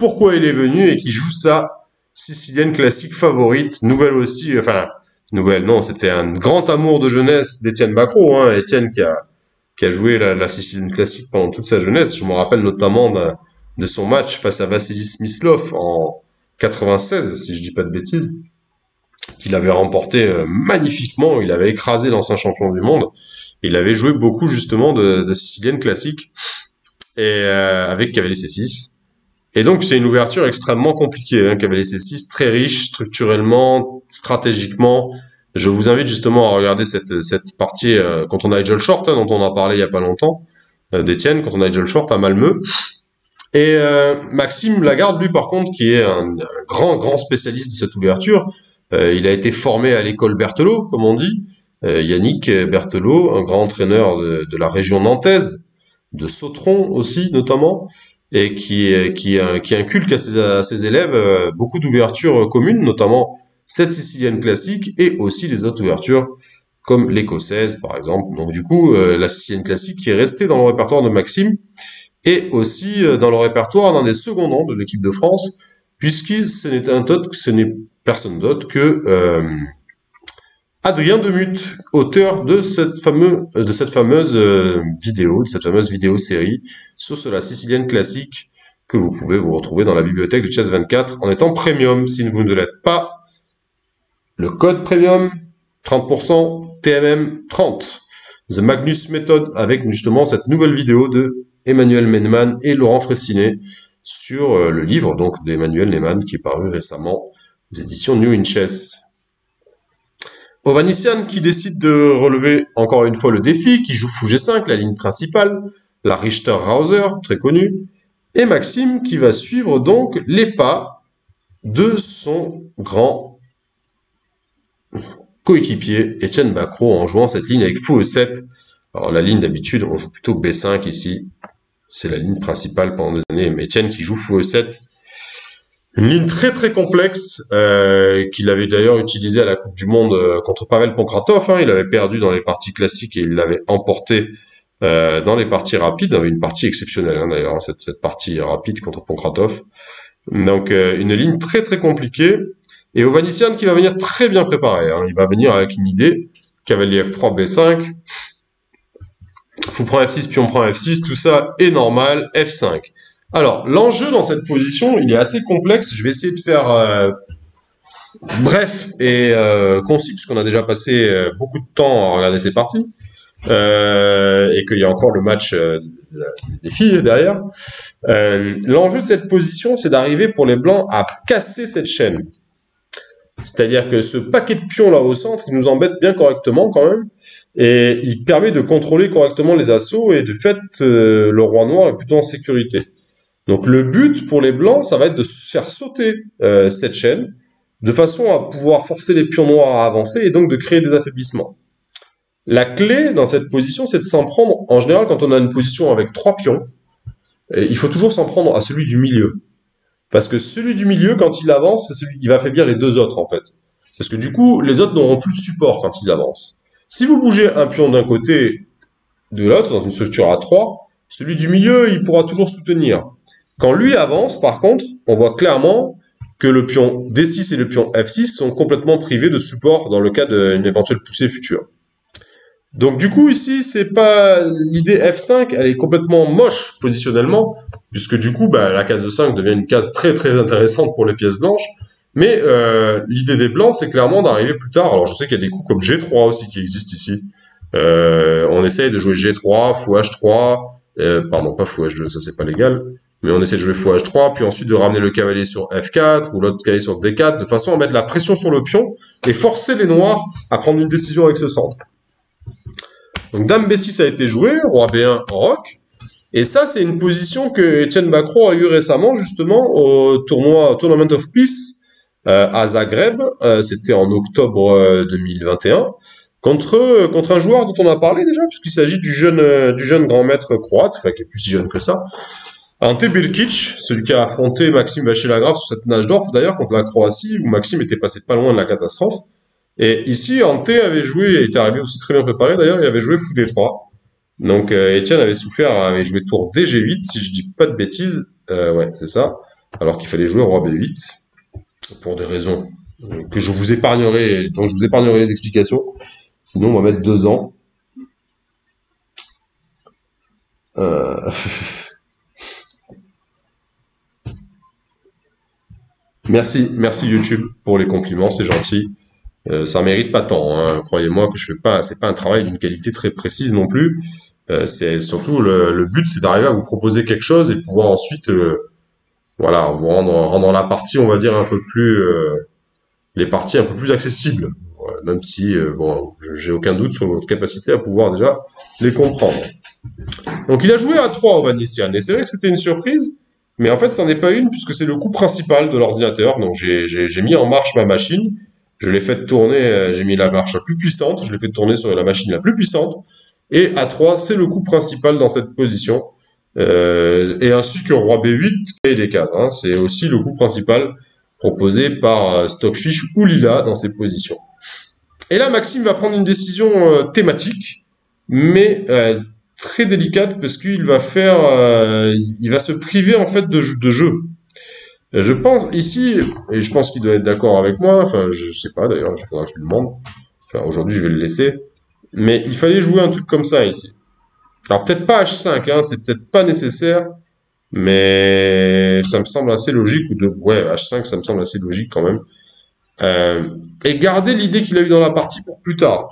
pourquoi il est venu et qui joue sa sicilienne classique favorite, nouvelle aussi, enfin, nouvelle, non, c'était un grand amour de jeunesse d'Étienne Bacro, hein, Étienne qui a, qui a joué la, sicilienne classique pendant toute sa jeunesse. Je me rappelle notamment de, son match face à Vassili Smyslov en 96, si je dis pas de bêtises, qu'il avait remporté euh, magnifiquement, il avait écrasé l'ancien champion du monde, il avait joué beaucoup justement de, de sicilienne classique, et euh, avec Cavalier C6. Et donc, c'est une ouverture extrêmement compliquée, hein, Cavalier C6, très riche structurellement, stratégiquement. Je vous invite justement à regarder cette, cette partie euh, quand on a Nigel Short, hein, dont on a parlé il y a pas longtemps, euh, d'Etienne, quand on a Nigel Short à Malmö. Et euh, Maxime Lagarde, lui, par contre, qui est un, grand, grand spécialiste de cette ouverture, euh, il a été formé à l'école Berthelot, comme on dit. Euh, Yannick Berthelot, un grand entraîneur de, de, la région nantaise, de Sautron aussi, notamment, et qui, qui, qui inculque à ses, à ses élèves beaucoup d'ouvertures communes, notamment cette sicilienne classique et aussi les autres ouvertures comme l'écossaise, par exemple. Donc du coup, la sicilienne classique qui est restée dans le répertoire de Maxime, et aussi euh, dans le répertoire d'un des seconds noms de l'équipe de France, puisque ce n'est un ce n'est personne d'autre que euh, Adrien Demuth, auteur de cette fameuse, de cette fameuse euh, vidéo, de cette fameuse vidéo série sur la sicilienne classique que vous pouvez vous retrouver dans la bibliothèque du Chess 24 en étant premium. Si vous ne l'êtes pas, le code premium 30% TMM 30. The Magnus Method avec justement cette nouvelle vidéo de Emmanuel Menman et Laurent Fressinet sur euh, le livre donc d'Emmanuel Neyman qui est paru récemment aux éditions New in Chess. Ovanisian qui décide de relever encore une fois le défi, qui joue fou G5, la ligne principale, la Richter-Rauser, très connue, et Maxime qui va suivre donc les pas de son grand coéquipier Etienne Bacro en jouant cette ligne avec fou E7. Alors la ligne d'habitude, on joue plutôt B5 ici, c'est la ligne principale pendant des années. Etienne qui joue fou E7. Une ligne très très complexe euh, qu'il avait d'ailleurs utilisée à la Coupe du Monde euh, contre Pavel Ponkratov. Hein. Il avait perdu dans les parties classiques et il l'avait emporté euh, dans les parties rapides. Une partie exceptionnelle hein, d'ailleurs, hein, cette, cette, partie rapide contre Ponkratov. Donc une ligne très très compliquée. Et Ovanisian qui va venir très bien préparé. Hein. Il va venir avec une idée. Cavalier F3, B5 fou prend F6, puis on prend F6, tout ça est normal, F5. Alors, l'enjeu dans cette position, il est assez complexe. Je vais essayer de faire euh, bref et euh, concis, puisqu'on a déjà passé euh, beaucoup de temps à regarder ces parties, et qu'il y a encore le match des filles derrière. l'enjeu de cette position, c'est d'arriver pour les blancs à casser cette chaîne. C'est-à-dire que ce paquet de pions là au centre, il nous embête bien correctement quand même, et il permet de contrôler correctement les assauts, et de fait, le roi noir est plutôt en sécurité. Donc le but pour les blancs, ça va être de faire sauter euh, cette chaîne, de façon à pouvoir forcer les pions noirs à avancer, et donc de créer des affaiblissements. La clé dans cette position, c'est de s'en prendre, en général, quand on a une position avec trois pions, il faut toujours s'en prendre à celui du milieu. Parce que celui du milieu, quand il avance, celui, il va affaiblir les deux autres, en fait. Parce que du coup, les autres n'auront plus de support quand ils avancent. Si vous bougez un pion d'un côté de l'autre, dans une structure à 3, celui du milieu, il pourra toujours soutenir. Quand lui avance, par contre, on voit clairement que le pion D6 et le pion F6 sont complètement privés de support dans le cas d'une éventuelle poussée future. Donc du coup ici c'est pas l'idée F5, elle est complètement moche positionnellement puisque du coup bah, la case de 5 devient une case très très intéressante pour les pièces blanches. Mais euh, l'idée des blancs c'est clairement d'arriver plus tard. Alors je sais qu'il y a des coups comme G3 aussi qui existent ici. Euh, on essaye de jouer G3, fou H3, euh, pardon pas fou H2, ça c'est pas légal. Mais on essaie de jouer fou H3, puis ensuite de ramener le cavalier sur F4 ou l'autre cavalier sur D4, de façon à mettre la pression sur le pion et forcer les noirs à prendre une décision avec ce centre. Donc Dame B6 a été joué, Roi B1 Roc. Et ça, c'est une position que Etienne Bacro a eu récemment, justement, au tournoi Tournament of Peace euh, à Zagreb. Euh, c'était en octobre 2021. Euh, contre, contre un joueur dont on a parlé déjà, puisqu'il s'agit du jeune, du jeune grand maître croate, enfin qui est plus si jeune que ça, Ante Birkic, celui qui a affronté Maxime Vachier-Lagrave sur cette nage d'or, d'ailleurs, contre la Croatie, où Maxime était passé pas loin de la catastrophe. Et ici, Ante avait joué, il était arrivé aussi très bien préparé d'ailleurs, il avait joué fou D3. Donc euh, Etienne avait souffert, avait joué tour DG8, si je dis pas de bêtises. Euh, ouais, c'est ça. Alors qu'il fallait jouer roi B8, pour des raisons que je vous épargnerai, dont je vous épargnerai les explications. Sinon, on va mettre deux ans. Euh... merci, merci YouTube pour les compliments, c'est gentil. Euh, ça mérite pas tant, hein. croyez-moi que je fais pas, c'est pas un travail d'une qualité très précise non plus. Euh, c'est surtout le, but, c'est d'arriver à vous proposer quelque chose et pouvoir ensuite, euh, voilà, vous rendre, rendre la partie, on va dire un peu plus, les parties un peu plus accessibles. même si, bon, j'ai aucun doute sur votre capacité à pouvoir déjà les comprendre. Donc il a joué à 3 au Vanician, et c'est vrai que c'était une surprise, Mais en fait, ça n'en est pas une puisque c'est le coup principal de l'ordinateur. Donc j'ai mis en marche ma machine, je l'ai fait tourner, euh, j'ai mis la marche la plus puissante, je l'ai fait tourner sur la machine la plus puissante. Et A3, c'est le coup principal dans cette position. Euh, et ainsi que roi B8 et D4. Hein. C'est aussi le coup principal proposé par euh, Stockfish ou Lila dans ces positions. Et là, Maxime va prendre une décision euh, thématique, mais euh, très délicate parce qu'il va faire, euh, il va se priver en fait de, jeu. Je pense ici, et je pense qu'il doit être d'accord avec moi, enfin je sais pas d'ailleurs, il faudra que je lui demande. Enfin aujourd'hui je vais le laisser. Mais il fallait jouer un truc comme ça ici. Alors peut-être pas H5, hein, c'est peut-être pas nécessaire, mais ça me semble assez logique. Ou de, ouais, H5, ça me semble assez logique quand même. Euh, et garder l'idée qu'il a eu dans la partie pour plus tard.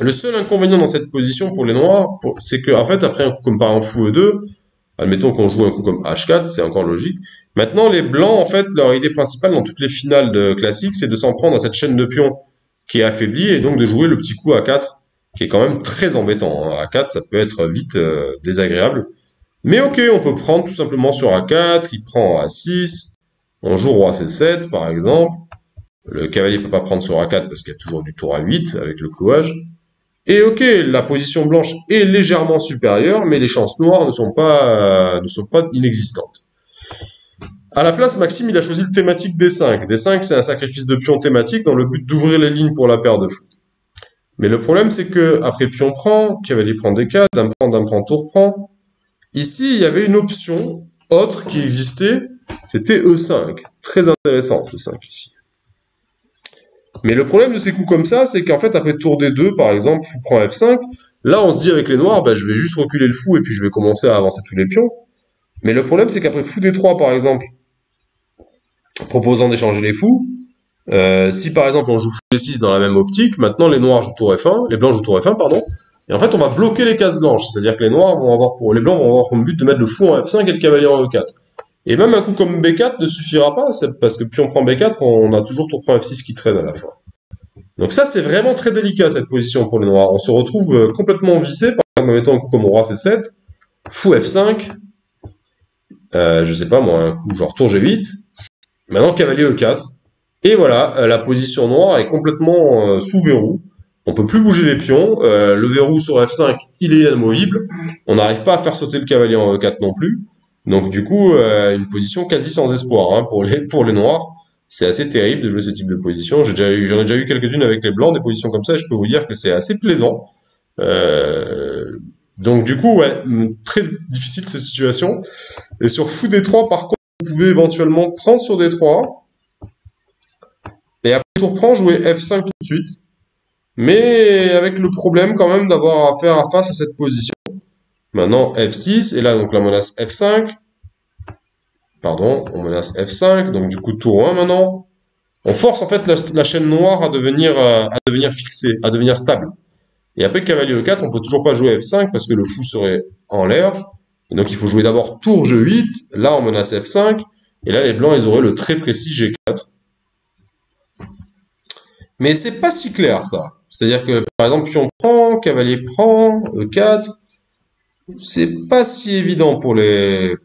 Le seul inconvénient dans cette position pour les noirs, c'est que en fait après un coup comme par un fou E2, admettons qu'on joue un coup comme H4, c'est encore logique. Maintenant les blancs en fait leur idée principale dans toutes les finales de classiques, c'est de s'en prendre à cette chaîne de pions qui est affaiblie et donc de jouer le petit coup A4 qui est quand même très embêtant. Hein. A4 ça peut être vite euh, désagréable. Mais ok, on peut prendre tout simplement sur A4, il prend A6, on joue roi C7 par exemple. Le cavalier peut pas prendre sur A4 parce qu'il y a toujours du tour à 8 avec le clouage. Et ok, la position blanche est légèrement supérieure, mais les chances noires ne sont pas, ne sont pas inexistantes. À la place, Maxime, il a choisi le thématique D5. D5, c'est un sacrifice de pion thématique dans le but d'ouvrir les lignes pour la paire de fou. Mais le problème, c'est que après pion prend, cavalier prend D4, dame prend, dame prend, tour prend. Ici, il y avait une option autre qui existait, c'était E5. Très intéressant, E5 ici. Mais le problème de ces coups comme ça, c'est qu'en fait, après tour D2, par exemple, fou prend F5, là, on se dit avec les noirs, bah, je vais juste reculer le fou et puis je vais commencer à avancer tous les pions. Mais le problème, c'est qu'après fou D3, par exemple, proposant d'échanger les fous, euh, si par exemple on joue fou D6 dans la même optique, maintenant les noirs jouent tour F1, les blancs jouent tour F1, pardon, et en fait on va bloquer les cases blanches, c'est-à-dire que les noirs vont avoir pour, les blancs vont avoir comme but de mettre le fou en F5 et le cavalier en E4. Et même un coup comme B4 ne suffira pas, parce que puis on prend B4, on a toujours tour prend F6 qui traîne à la fin. Donc ça, c'est vraiment très délicat, cette position pour les noirs. On se retrouve euh, complètement vissé, par exemple, mettons un coup comme roi C7, fou F5, euh, je sais pas moi, un coup genre tour G8, maintenant cavalier E4, et voilà, euh, la position noire est complètement sous verrou. On peut plus bouger les pions. le verrou sur F5, il est inamovible. On n'arrive pas à faire sauter le cavalier en E4 non plus. Donc du coup, euh, une position quasi sans espoir hein, pour les pour les noirs. C'est assez terrible de jouer ce type de position. J'en ai déjà eu quelques-unes avec les blancs, des positions comme ça, et je peux vous dire que c'est assez plaisant. Euh, donc du coup, ouais, très difficile cette situation. Et sur fou D3, par contre, vous pouvez éventuellement prendre sur D3. Et après tour prend, jouer F5 tout de suite. Mais avec le problème quand même d'avoir à faire face à cette position. Maintenant, F6, et là, donc la menace F5. Pardon, on menace F5, donc du coup, tour 1 maintenant. On force en fait la, chaîne noire à devenir, euh, à devenir fixée, à devenir stable. Et après cavalier E4, on peut toujours pas jouer F5 parce que le fou serait en l'air. Et donc il faut jouer d'abord tour G8, là on menace F5, et là les blancs ils auraient le très précis G4. Mais c'est pas si clair ça. C'est-à-dire que par exemple pion prend, cavalier prend, E4, c'est pas si évident pour les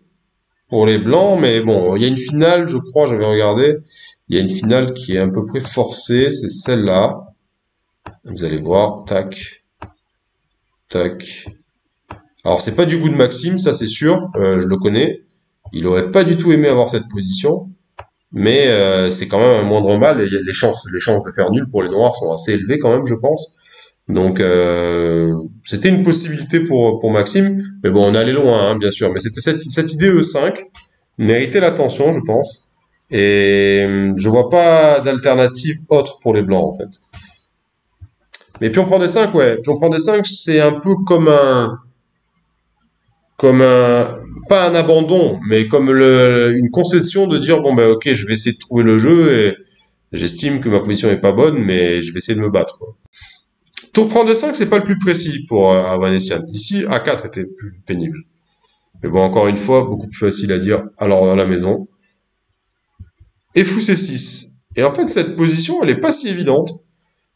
pour les blancs, mais bon, il y a une finale, je crois, j'avais regardé, il y a une finale qui est à peu près forcée, c'est celle-là. Vous allez voir, tac, tac. Alors c'est pas du goût de Maxime, ça c'est sûr, euh, je le connais. Il aurait pas du tout aimé avoir cette position, mais euh, c'est quand même un moindre mal. Les chances, les chances de faire nul pour les Noirs sont assez élevées quand même, je pense. Donc euh, c'était une possibilité pour pour Maxime, mais bon on allé loin hein, bien sûr. Mais c'était cette, cette idée E5 méritait l'attention je pense, et euh, je vois pas d'alternative autre pour les blancs en fait. Mais puis on prend des 5 ouais, puis on prend des 5 c'est un peu comme un comme un pas un abandon, mais comme une concession de dire bon ben ok je vais essayer de trouver le jeu et j'estime que ma position est pas bonne, mais je vais essayer de me battre. Tour prend D5, c'est pas le plus précis pour euh, Ici, A4 était plus pénible. Mais bon, encore une fois, beaucoup plus facile à dire alors à la maison. Et fou C6. Et en fait, cette position, elle est pas si évidente.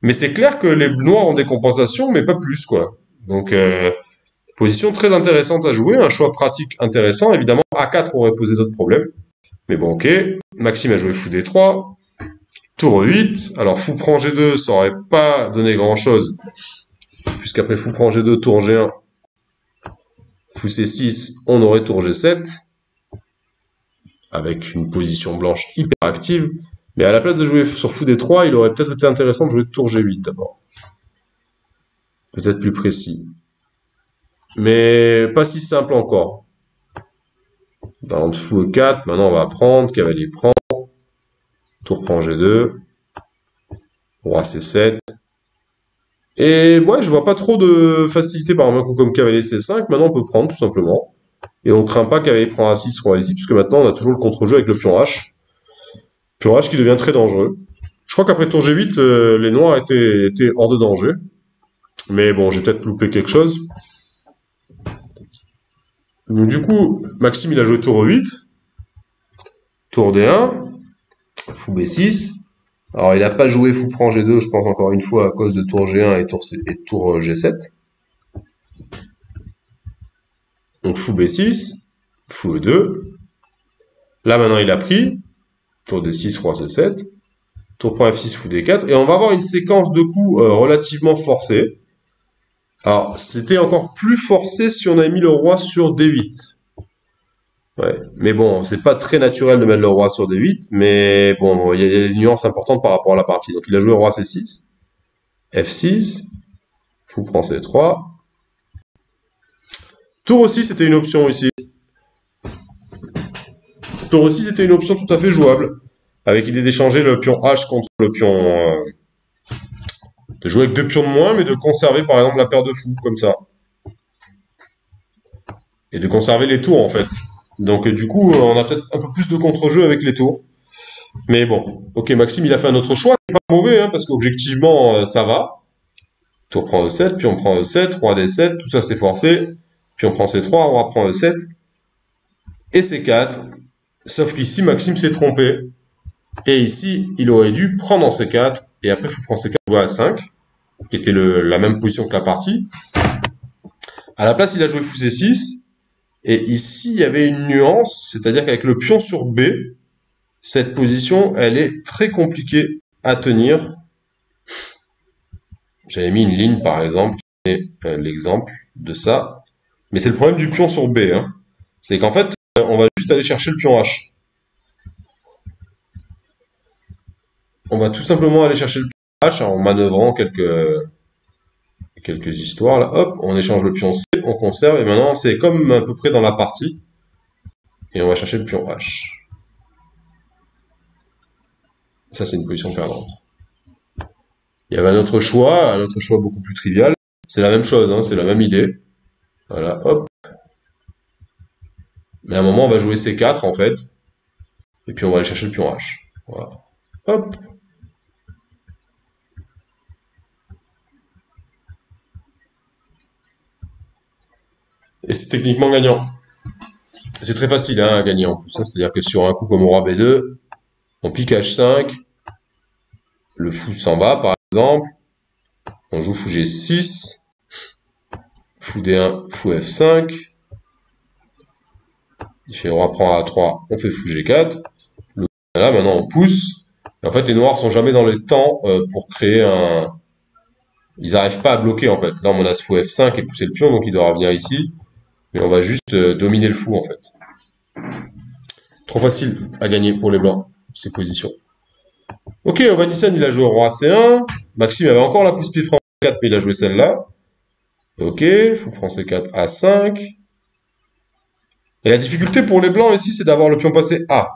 Mais c'est clair que les noirs ont des compensations, mais pas plus, quoi. Donc, euh, Position très intéressante à jouer, un choix pratique intéressant. Évidemment, A4 aurait posé d'autres problèmes. Mais bon, ok. Maxime a joué fou D3. Tour 8. Alors, fou prend G2, ça aurait pas donné grand-chose. Puisqu'après fou prend G2, tour G1, fou C6, on aurait tour G7. Avec une position blanche hyper active. Mais à la place de jouer sur fou D3, il aurait peut-être été intéressant de jouer tour G8 d'abord. Peut-être plus précis mais pas si simple encore. Par exemple, fou E4, maintenant on va prendre, cavalier prend, tour prend G2, roi C7. Et ouais, je vois pas trop de facilité par un coup comme cavalier C5, maintenant on peut prendre tout simplement. Et on craint pas cavalier prend A6, roi ici, puisque maintenant on a toujours le contre-jeu avec le pion H. Pion H qui devient très dangereux. Je crois qu'après tour G8, euh, les noirs étaient, étaient hors de danger. Mais bon, j'ai peut-être loupé quelque chose. Donc du coup, Maxime il a joué tour 8, tour D1, fou B6. Alors il n'a pas joué fou prend G2, je pense encore une fois à cause de tour G1 et tour, et tour G7. Donc fou B6, fou E2. Là maintenant il a pris, tour D6, roi C7, tour prend F6, fou D4, et on va avoir une séquence de coups euh, relativement forcée. Alors, c'était encore plus forcé si on avait mis le roi sur D8. Ouais. Mais bon, c'est pas très naturel de mettre le roi sur D8, mais bon, il y a des nuances importantes par rapport à la partie. Donc il a joué roi C6, F6, fou prend C3. Tour aussi, c'était une option ici. Tour aussi, c'était une option tout à fait jouable, avec l'idée d'échanger le pion H contre le pion... Euh, de jouer avec deux pions de moins, mais de conserver par exemple la paire de fous, comme ça. Et de conserver les tours en fait. Donc du coup, on a peut-être un peu plus de contre-jeu avec les tours. Mais bon, ok, Maxime, il a fait un autre choix, pas mauvais, hein, parce qu'objectivement, euh, ça va. Tour prend E7, puis on prend E7, roi D7, tout ça c'est forcé. Puis on prend C3, roi prend E7. Et C4. Sauf qu'ici, Maxime s'est trompé. Et ici, il aurait dû prendre en C4, et après, fou prend C4, jouer à 5, qui était la même position que la partie. À la place, il a joué fou C6, et ici, il y avait une nuance, c'est-à-dire qu'avec le pion sur B, cette position, elle est très compliquée à tenir. J'avais mis une ligne, par exemple, qui est euh, l'exemple de ça. Mais c'est le problème du pion sur B. Hein. C'est qu'en fait, on va juste aller chercher le pion H. on va tout simplement aller chercher le pion H en manœuvrant quelques, quelques histoires. Hop, on échange le pion C, on conserve, et maintenant c'est comme à peu près dans la partie. Et on va chercher le pion H. Ça, c'est une position perdante. Il y avait un autre choix, un autre choix beaucoup plus trivial. C'est la même chose, hein, c'est la même idée. Voilà, hop. Mais à un moment, on va jouer C4, en fait. Et puis, on va aller chercher le pion H. Voilà. Hop. Et c'est techniquement gagnant. C'est très facile hein, à gagner en plus. Hein. C'est-à-dire que sur un coup comme roi B2, on pique H5, le fou s'en va par exemple, on joue fou G6, fou D1, fou F5, il fait roi prend A3, on fait fou G4, là maintenant on pousse, en fait les noirs sont jamais dans les temps euh, pour créer un... Ils n'arrivent pas à bloquer en fait. Là on a ce fou F5 et pousser le pion, donc il doit revenir ici. Mais on va juste euh, dominer le fou, en fait. Trop facile à gagner pour les blancs, ces positions. Ok, Ovanissan, il a joué roi C1. Maxime avait encore la pousse pied franc 4, mais il a joué celle-là. Ok, fou prend C4, A5. Et la difficulté pour les blancs ici, c'est d'avoir le pion passé A.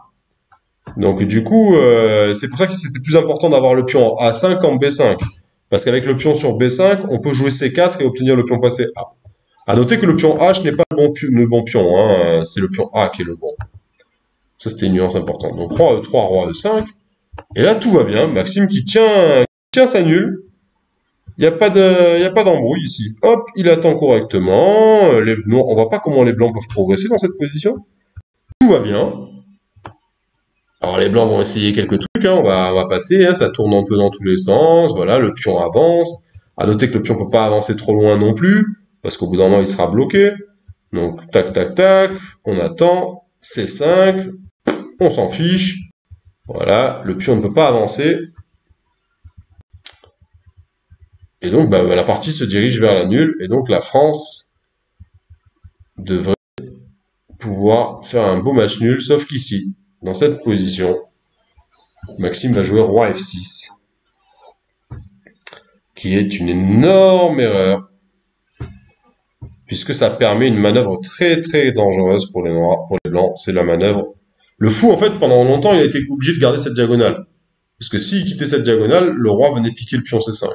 Donc du coup, euh, c'est pour ça que c'était plus important d'avoir le pion A5 en B5. Parce qu'avec le pion sur B5, on peut jouer C4 et obtenir le pion passé A. À noter que le pion H n'est pas le bon, pion, hein. c'est le pion A qui est le bon. Ça, c'était une nuance importante. Donc, roi E3, roi E5. Et là, tout va bien. Maxime qui tient, tient sa nulle. Il n'y a pas d'embrouille ici. Hop, il attend correctement. On voit pas comment les blancs peuvent progresser dans cette position. Tout va bien. Alors, les blancs vont essayer quelques trucs, hein. on, va, passer, hein. ça tourne un peu dans tous les sens. Voilà, le pion avance. À noter que le pion peut pas avancer trop loin non plus. Parce qu'au bout d'un moment, il sera bloqué. Donc, tac, tac, tac, on attend, C5, on s'en fiche. Voilà, le pion ne peut pas avancer. Et donc, bah, la partie se dirige vers la nulle, et donc la France devrait pouvoir faire un beau match nul, sauf qu'ici, dans cette position, Maxime va jouer roi F6, qui est une énorme erreur, puisque ça permet une manœuvre très très dangereuse pour les noirs, pour les blancs, c'est la manœuvre. Le fou, en fait, pendant longtemps, il a été obligé de garder cette diagonale. Parce que s'il quittait cette diagonale, le roi venait piquer le pion C5.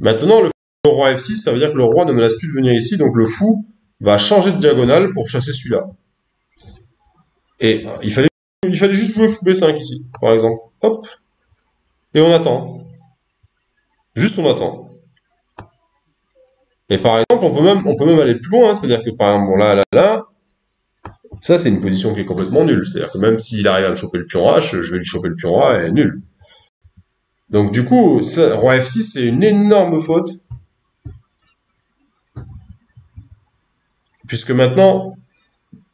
Maintenant, le roi F6, ça veut dire que le roi ne me laisse plus venir ici, donc le fou va changer de diagonale pour chasser celui-là. Et il fallait, il fallait juste jouer fou B5 ici, par exemple. Hop. Et on attend. Juste on attend. Et par exemple, on peut même, on peut même aller plus loin, c'est-à-dire que par exemple, là, là, là, ça c'est une position qui est complètement nulle. C'est-à-dire que même s'il arrive à me choper le pion H, je vais lui choper le pion A et nul. Donc du coup, roi F6, c'est une énorme faute. Puisque maintenant,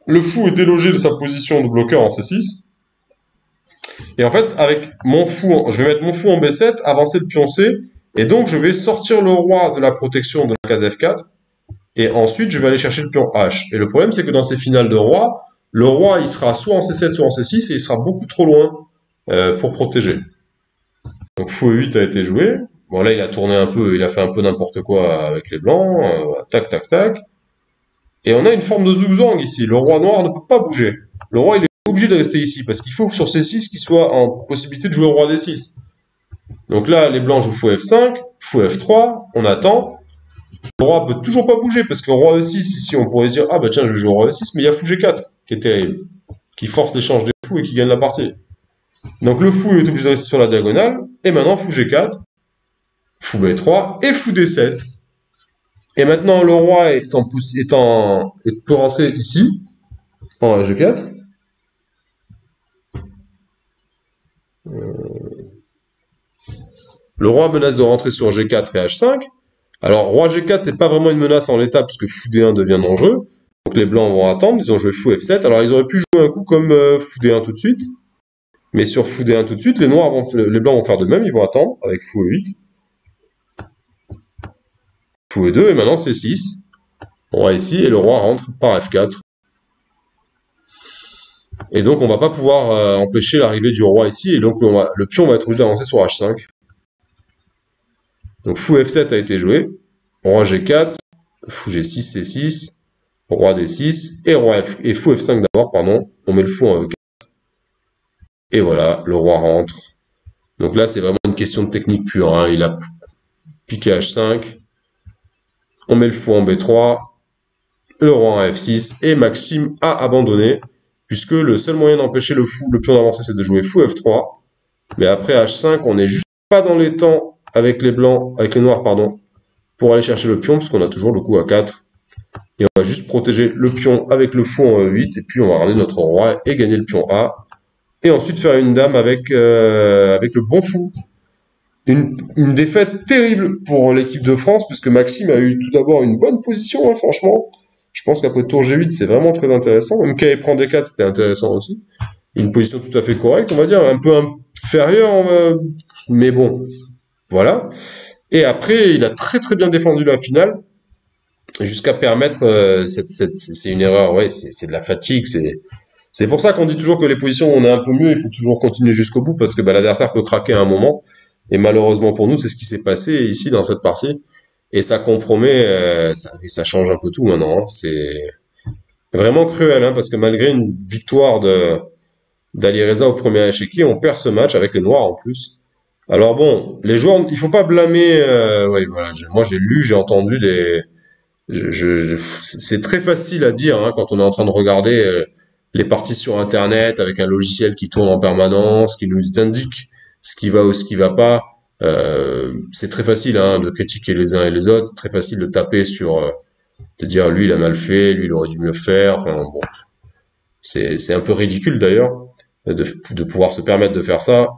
le fou est délogé de sa position de bloqueur en C6. Et en fait, avec mon fou, je vais mettre mon fou en B7, avancer le pion C, et donc je vais sortir le roi de la protection de la case F4, et ensuite je vais aller chercher le pion H. Et le problème, c'est que dans ces finales de roi, le roi, il sera soit en C7, soit en C6, et il sera beaucoup trop loin euh, pour protéger. Donc fou E8 a été joué. Bon là, il a tourné un peu, il a fait un peu n'importe quoi avec les blancs. Euh, tac, tac, tac. Et on a une forme de zigzag ici. Le roi noir ne peut pas bouger. Le roi, il est obligé de rester ici, parce qu'il faut que sur C6, qu'il soit en possibilité de jouer au roi D6. Donc là, les blancs jouent fou F5, fou F3, on attend. Le roi peut toujours pas bouger, parce que roi E6, ici, on pourrait se dire, ah bah tiens, je vais jouer roi E6, mais il y a fou G4, qui est terrible, qui force l'échange des fous et qui gagne la partie. Donc le fou est obligé de rester sur la diagonale, et maintenant fou G4, fou B3, et fou D7. Et maintenant, le roi est en, est en, peut rentrer ici, en G4. Euh, le roi menace de rentrer sur G4 et H5. Alors, roi G4, c'est pas vraiment une menace en l'état, parce que fou D1 devient dangereux. Donc les blancs vont attendre, ils ont joué fou F7. Alors, ils auraient pu jouer un coup comme euh, fou D1 tout de suite. Mais sur fou D1 tout de suite, les blancs vont faire de même, ils vont attendre avec fou E8. Fou E2, et maintenant c'est 6. Roi ici, et le roi rentre par F4. Et donc on va pas pouvoir euh, empêcher l'arrivée du roi ici, et donc le pion va être obligé d'avancer sur H5. Donc fou F7 a été joué, roi G4, fou G6, C6, roi D6, et, roi F, et fou F5 d'abord, pardon, on met le fou en E4. Et voilà, le roi rentre. Donc là, c'est vraiment une question de technique pure. Hein. Il a piqué H5. On met le fou en B3. Le roi en F6. Et Maxime a abandonné. Puisque le seul moyen d'empêcher le fou, le pion d'avancer, c'est de jouer fou F3. Mais après H5, on n'est juste pas dans les temps avec les blancs, avec les noirs, pardon, pour aller chercher le pion, puisqu'on a toujours le coup à 4. Et on va juste protéger le pion avec le fou en E8, et puis on va ramener notre roi et gagner le pion A et ensuite faire une dame avec, euh, avec le bon fou. Une, défaite terrible pour l'équipe de France, puisque Maxime a eu tout d'abord une bonne position, hein, franchement. Je pense qu'après tour G8, c'est vraiment très intéressant. Même qu'il prend D4, c'était intéressant aussi. Une position tout à fait correcte, on va dire, un peu inférieure, mais bon, voilà. Et après, il a très très bien défendu la finale, jusqu'à permettre, euh, c'est une erreur, ouais, c'est de la fatigue, c'est c'est pour ça qu'on dit toujours que les positions on est un peu mieux, il faut toujours continuer jusqu'au bout parce que bah, l'adversaire peut craquer à un moment. Et malheureusement pour nous, c'est ce qui s'est passé ici dans cette partie. Et ça compromet, euh, ça, ça, change un peu tout maintenant. Hein. C'est vraiment cruel hein, parce que malgré une victoire de d'Ali Reza au premier échiquier, on perd ce match avec les Noirs en plus. Alors bon, les joueurs, il faut pas blâmer. Euh, moi j'ai lu, j'ai entendu des. Je, je, c'est très facile à dire hein, quand on est en train de regarder. Euh, les parties sur Internet avec un logiciel qui tourne en permanence, qui nous indique ce qui va ou ce qui va pas. Euh, c'est très facile hein, de critiquer les uns et les autres. C'est très facile de taper sur, euh, de dire lui il a mal fait, lui il aurait dû mieux faire. Enfin bon, c'est c'est un peu ridicule d'ailleurs de, de pouvoir se permettre de faire ça.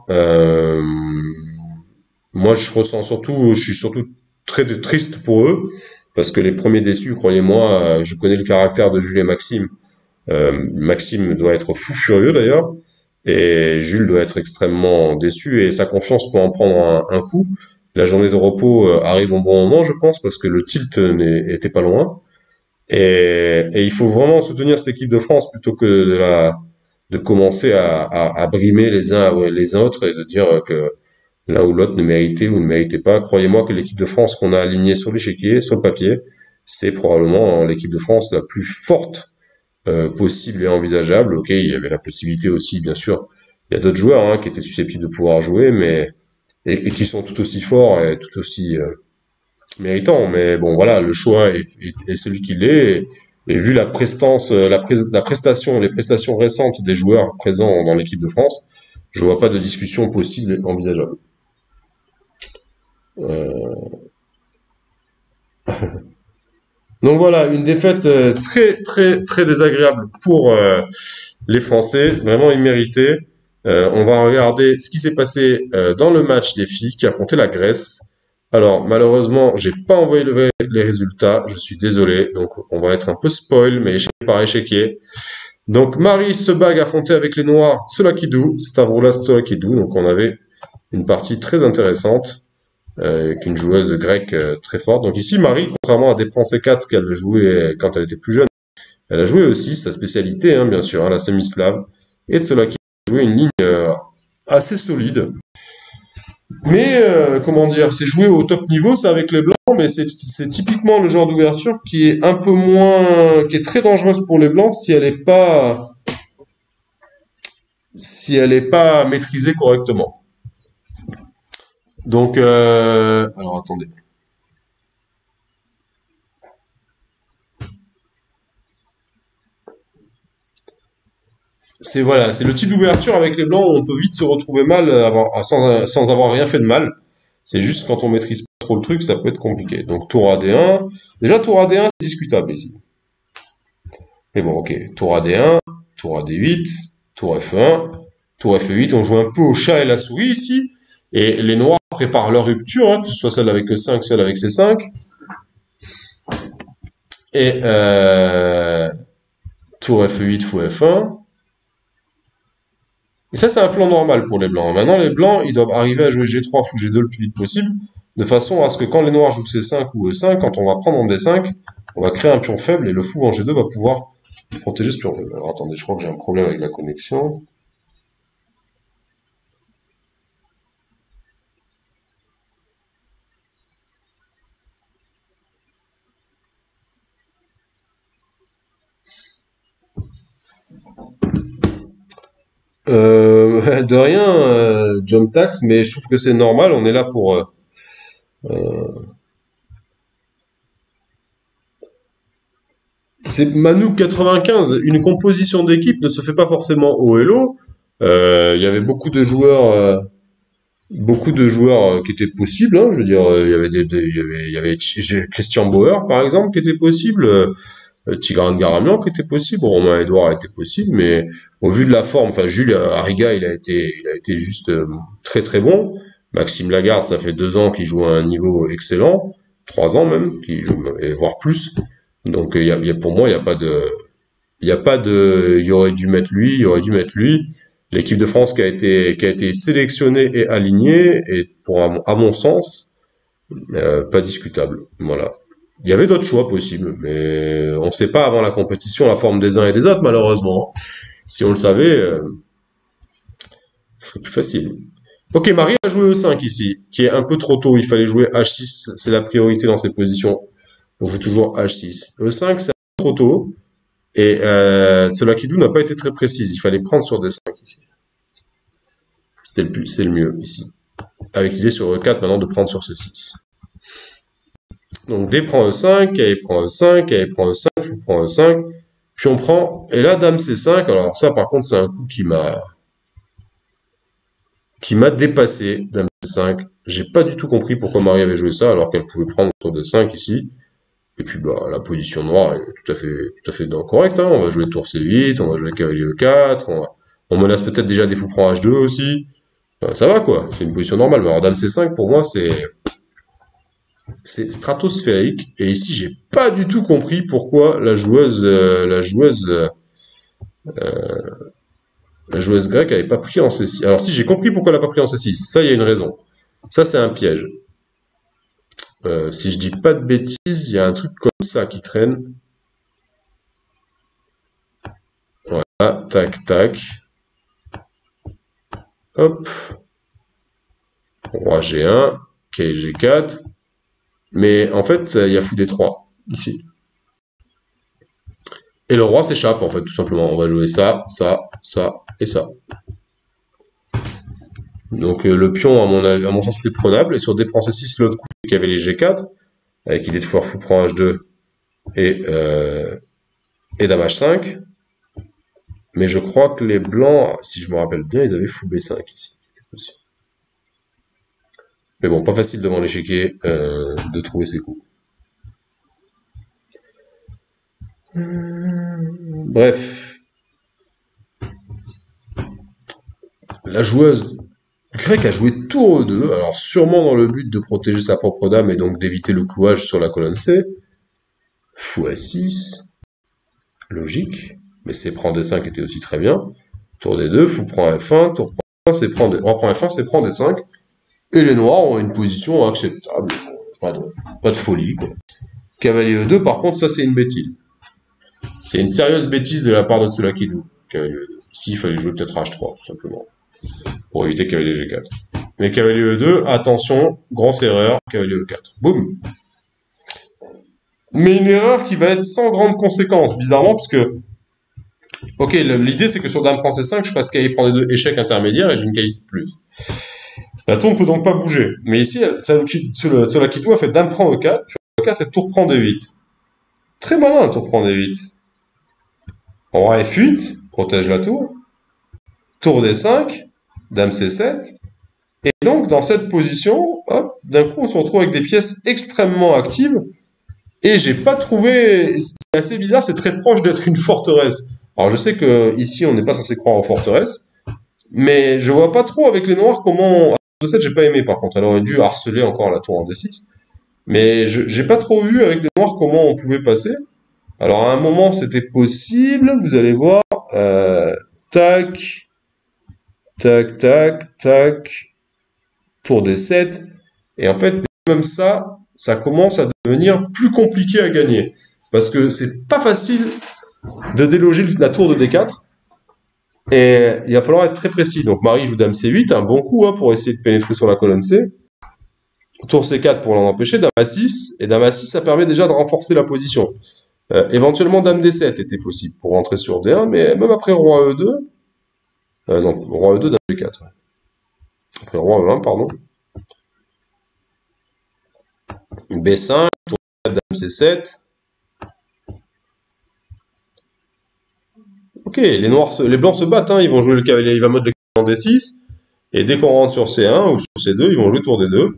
Moi je ressens surtout, je suis surtout très triste pour eux parce que les premiers déçus, croyez-moi, je connais le caractère de Jules et Maxime. Maxime doit être fou furieux d'ailleurs, et Jules doit être extrêmement déçu, et sa confiance peut en prendre un, coup. La journée de repos arrive au bon moment, je pense, parce que le tilt n'était pas loin. Et, il faut vraiment soutenir cette équipe de France plutôt que de la de commencer à brimer les uns les autres et de dire que l'un ou l'autre ne méritait ou ne méritait pas. Croyez-moi que l'équipe de France qu'on a alignée sur l'échiquier, sur le papier, c'est probablement l'équipe de France la plus forte euh, possible et envisageable. Ok, il y avait la possibilité aussi, bien sûr, il y a d'autres joueurs hein, qui étaient susceptibles de pouvoir jouer, mais et, qui sont tout aussi forts et tout aussi euh, méritants. Mais bon, voilà, le choix est, celui qu'il est. Et, vu la prestance, euh, la prestation, les prestations récentes des joueurs présents dans l'équipe de France, je vois pas de discussion possible et envisageable. Euh... Donc voilà, une défaite euh, très très très désagréable pour euh, les Français, vraiment imméritée. On va regarder ce qui s'est passé dans le match des filles qui affrontait la Grèce. Alors malheureusement, j'ai pas envoyé les résultats, je suis désolé. Donc on va être un peu spoil, mais échec par échiquier. Donc Marie se bague affrontée avec les Noirs Solakidou, Stavroula Solakidou. Donc on avait une partie très intéressante euh, avec une joueuse grecque euh, très forte. Donc ici, Marie, contrairement à des C4 qu'elle jouait quand elle était plus jeune, elle a joué aussi sa spécialité, hein, bien sûr, hein, la semi-slave. Et de cela qui a joué une ligne euh, assez solide. Mais, comment dire, c'est joué au top niveau, c'est avec les blancs, mais c'est typiquement le genre d'ouverture qui est un peu moins, qui est très dangereuse pour les blancs si elle n'est pas, si elle n'est pas maîtrisée correctement. Donc, euh... alors attendez. C'est voilà, c'est le type d'ouverture avec les blancs où on peut vite se retrouver mal sans, sans avoir rien fait de mal. C'est juste quand on maîtrise pas trop le truc, ça peut être compliqué. Donc tour AD1, déjà tour AD1 c'est discutable ici. Mais bon, ok, tour AD1, tour AD8, tour F1, tour F8, on joue un peu au chat et la souris ici. Et les noirs préparent leur rupture, hein, que ce soit celle avec E5, celle avec C5. Et euh, tour F8, fou F1. Et ça, c'est un plan normal pour les blancs. Maintenant, les blancs, ils doivent arriver à jouer G3, fou G2 le plus vite possible, de façon à ce que quand les noirs jouent C5 ou E5, quand on va prendre en D5, on va créer un pion faible et le fou en G2 va pouvoir protéger ce pion faible. Alors attendez, je crois que j'ai un problème avec la connexion. Euh, de rien, euh, John Tax, mais je trouve que c'est normal, on est là pour... Euh, euh c'est Manu 95, une composition d'équipe ne se fait pas forcément au hello. Euh, il y avait beaucoup de joueurs, beaucoup de joueurs qui étaient possibles. Hein, je veux dire, il y avait des, il y avait Christian Bauer par exemple qui était possible. Euh, Tigran Garamian qui était possible, Romain Edouard était possible, mais au vu de la forme, enfin Jules Arriga, il a été, il a été juste euh, très très bon. Maxime Lagarde, ça fait deux ans qu'il joue à un niveau excellent, trois ans même, et voire plus. Donc il y a, pour moi, il n'y a pas de, il y a pas de, il y aurait dû mettre lui, il y aurait dû mettre lui. L'équipe de France qui a été, qui a été sélectionnée et alignée, et pour à mon, sens, euh, pas discutable. Voilà. Il y avait d'autres choix possibles, mais on ne sait pas avant la compétition la forme des uns et des autres, malheureusement. Si on le savait, euh, ce serait plus facile. Ok, Marie a joué E5 ici, qui est un peu trop tôt. Il fallait jouer H6, c'est la priorité dans ces positions. On joue toujours H6. E5, c'est trop tôt. Et euh, Tsolakidou n'a pas été très précise. Il fallait prendre sur D5 ici. C'était le le mieux ici. Avec l'idée sur E4 maintenant de prendre sur C6. Donc D prend E5, KE prend E5, KE prend E5, fou prend E5, puis on prend, et là Dame C5, alors ça par contre c'est un coup qui m'a qui m'a dépassé, Dame C5. J'ai pas du tout compris pourquoi Marie avait joué ça alors qu'elle pouvait prendre tour D5 ici. Et puis bah la position noire est tout à fait tout à fait correcte. Hein. On va jouer tour C8, on va jouer cavalier E4, on, on menace peut-être déjà des fous prend H2 aussi. ça va quoi, c'est une position normale. Mais alors Dame C5 pour moi c'est c'est stratosphérique. Et ici, j'ai pas du tout compris pourquoi la joueuse, euh, la joueuse, euh, la joueuse grecque avait pas pris en C6. Alors si j'ai compris pourquoi elle a pas pris en C6, ça il y a une raison. Ça c'est un piège. Euh, si je dis pas de bêtises, il y a un truc comme ça qui traîne. Voilà, tac, tac. Hop. Roi G1, G4. Mais en fait, il y a fou D3, ici. Et le roi s'échappe, en fait, tout simplement. On va jouer ça, ça, ça et ça. Donc euh, le pion, à mon, sens, était prenable. Et sur D prend C6, l'autre coup, qui avait les G4, avec idée de foire fou prend H2 et, euh, et Dame H5. Mais je crois que les blancs, si je me rappelle bien, ils avaient fou B5 ici. Mais bon, pas facile devant l'échiquier euh, de trouver ses coups. Bref. La joueuse grecque a joué tour 2, alors sûrement dans le but de protéger sa propre dame et donc d'éviter le clouage sur la colonne C. Fou à 6. Logique. Mais C prend D5 était aussi très bien. Tour D2, fou prend F1, tour prend 1, C prend D... Roi prend F1, C prend D5. Et les noirs ont une position acceptable. Pas de, folie, quoi. Cavalier E2, par contre, ça, c'est une bêtise. C'est une sérieuse bêtise de la part de Tsulakidou. Cavalier E2. Ici, il fallait jouer peut-être H3, tout simplement. Pour éviter cavalier G4. Mais cavalier E2, attention, grosse erreur, cavalier E4. Boum Mais une erreur qui va être sans grande conséquence, bizarrement, parce que Ok, l'idée c'est que sur Dame prend C5, je fasse cavalier prend des deux échecs intermédiaires et j'ai une qualité de plus. La tour ne peut donc pas bouger. Mais ici, Tsolakito a fait Dame prend E4, E4 et tour prend D8. Très malin, tour prend D8. Roi F8, protège la tour. Tour D5, Dame C7. Et donc, dans cette position, hop, d'un coup, on se retrouve avec des pièces extrêmement actives. Et j'ai pas trouvé... C'est assez bizarre, c'est très proche d'être une forteresse. Alors, je sais que ici, on n'est pas censé croire aux forteresses. Mais je vois pas trop avec les noirs comment... D7, j'ai pas aimé par contre. Elle aurait dû harceler encore la tour en D6. Mais j'ai pas trop vu avec les noirs comment on pouvait passer. Alors à un moment c'était possible, vous allez voir. Euh, tac, tac, tac, tac, tour D7. Et en fait, même ça, ça commence à devenir plus compliqué à gagner. Parce que c'est pas facile de déloger la tour de D4. Et il va falloir être très précis. Donc Marie joue Dame C8, un bon coup hein, pour essayer de pénétrer sur la colonne C. Tour C4 pour l'en empêcher, Dame A6. Et Dame A6, ça permet déjà de renforcer la position. Euh, éventuellement Dame D7 était possible pour rentrer sur D1, mais même après Roi E2, euh, non, Roi E2, Dame D4. Après Roi E1, pardon. B5, tour Dame C7. Ok, les noirs, les blancs se battent, hein, ils vont jouer le cavalier, il va mode le cavalier en D6, et dès qu'on rentre sur C1 ou sur C2, ils vont jouer tour D2,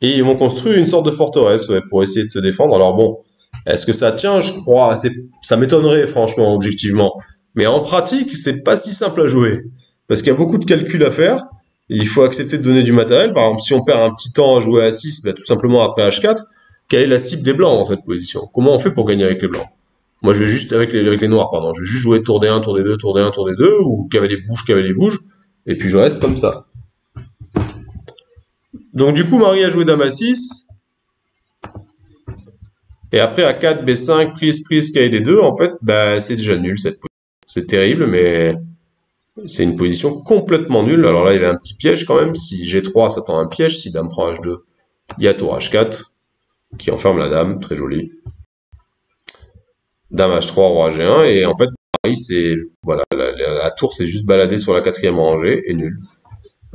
et ils vont construire une sorte de forteresse pour essayer de se défendre. Alors bon, est-ce que ça tient? Je crois, ça m'étonnerait franchement, objectivement. Mais en pratique, c'est pas si simple à jouer, parce qu'il y a beaucoup de calculs à faire. Il faut accepter de donner du matériel. Par exemple, si on perd un petit temps à jouer à 6, bah, tout simplement après H4, quelle est la cible des blancs dans cette position? Comment on fait pour gagner avec les blancs? Moi, je vais juste, avec les, noirs, pardon, je vais juste jouer tour des 1, tour des 2, tour des 1, tour des 2, ou cavalier bouge, cavalier bouge, et puis je reste comme ça. Donc, du coup, Marie a joué dame à 6. Et après, à 4, B5, prise, prise, cavalier 2, en fait, bah, c'est déjà nul, cette position. C'est terrible, mais c'est une position complètement nulle. Alors là, il y avait un petit piège quand même. Si G3, ça tend un piège. Si dame prend H2, il y a tour H4, qui enferme la dame, très joli. Dame H3, Roi G1, et en fait, Paris, c'est, voilà, la, tour s'est juste baladée sur la quatrième rangée, et nul.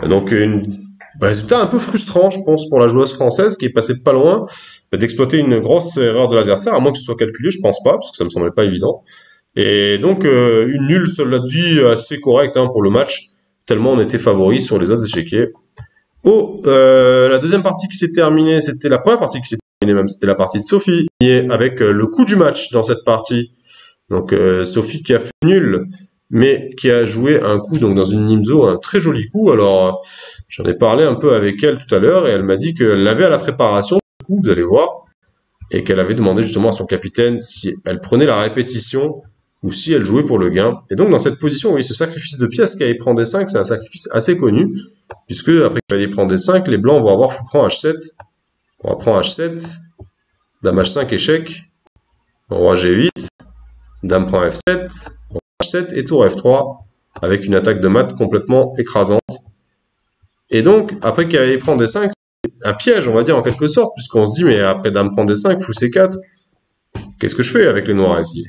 Donc, une, résultat un peu frustrant, je pense, pour la joueuse française, qui est passée pas loin d'exploiter une grosse erreur de l'adversaire, à moins que ce soit calculé, je pense pas, parce que ça me semblait pas évident. Et donc, euh, une nulle, cela dit, assez correcte hein, pour le match, tellement on était favori sur les autres échiquiers. Oh, euh, la deuxième partie qui s'est terminée, c'était la première partie qui s'est même c'était la partie de Sophie, avec euh, le coup du match dans cette partie. Donc euh, Sophie qui a fait nul, mais qui a joué un coup donc dans une Nimzo, un très joli coup. Alors j'en ai parlé un peu avec elle tout à l'heure et elle m'a dit qu'elle l'avait à la préparation. Du coup, vous allez voir, et qu'elle avait demandé justement à son capitaine si elle prenait la répétition ou si elle jouait pour le gain. Et donc dans cette position, oui, ce sacrifice de pièces qui prend des 5, c'est un sacrifice assez connu, puisque après qu'il prendre des 5, les blancs vont avoir fou prend H7, on va prendre H7, dame H5 échec, roi G8, dame prend F7, H7 et tour F3, avec une attaque de mat complètement écrasante. Et donc, après qu'il prend des 5, c'est un piège, on va dire, en quelque sorte, puisqu'on se dit, mais après dame prend des 5, fou C4, qu'est-ce que je fais avec les noirs ici?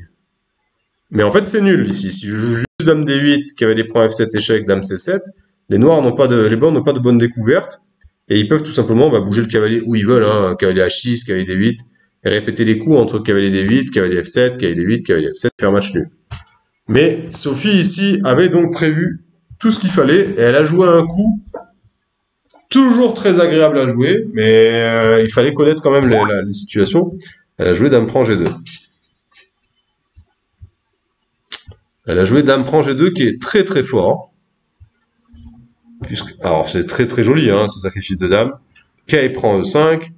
Mais en fait, c'est nul ici. Si je joue juste dame D8, cavalier prend F7, échec, dame C7, les noirs n'ont pas de, les blancs n'ont pas de bonne découverte. Et ils peuvent tout simplement bah, bouger le cavalier où ils veulent, hein, cavalier H6, cavalier D8, et répéter les coups entre cavalier D8, cavalier F7, cavalier D8, cavalier F7, faire match nul. Mais Sophie ici avait donc prévu tout ce qu'il fallait, et elle a joué un coup toujours très agréable à jouer, mais euh, il fallait connaître quand même les, les situations. Elle a joué dame prend G2. Elle a joué Dame prend G2 qui est très très fort. Alors c'est très très joli hein, ce sacrifice de Dame. K prend E5.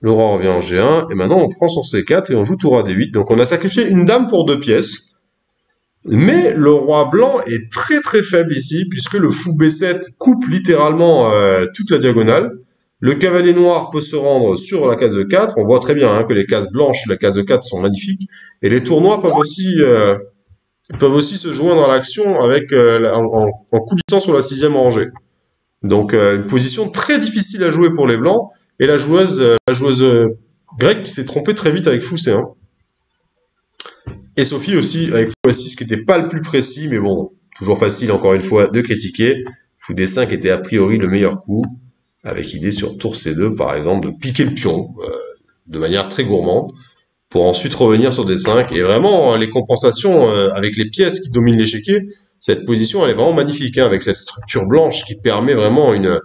Le roi revient en G1. Et maintenant on prend son C4 et on joue tour à D8. Donc on a sacrifié une dame pour deux pièces. Mais le roi blanc est très très faible ici, puisque le fou B7 coupe littéralement euh, toute la diagonale. Le cavalier noir peut se rendre sur la case E4. On voit très bien hein, que les cases blanches la case E4 sont magnifiques. Et les tours noirs peuvent aussi euh, ils peuvent aussi se joindre à l'action avec euh, en, coulissant sur la sixième rangée. Donc euh, une position très difficile à jouer pour les blancs. Et la joueuse, euh, grecque qui s'est trompée très vite avec fou C1. Et Sophie aussi avec fou A6 qui n'était pas le plus précis, mais bon, toujours facile encore une fois de critiquer. Fou D5 était a priori le meilleur coup, avec idée sur tour C2 par exemple de piquer le pion de manière très gourmande pour ensuite revenir sur des 5. Et vraiment, hein, les compensations euh, avec les pièces qui dominent l'échiquier, cette position, elle est vraiment magnifique, hein, avec cette structure blanche qui permet vraiment une,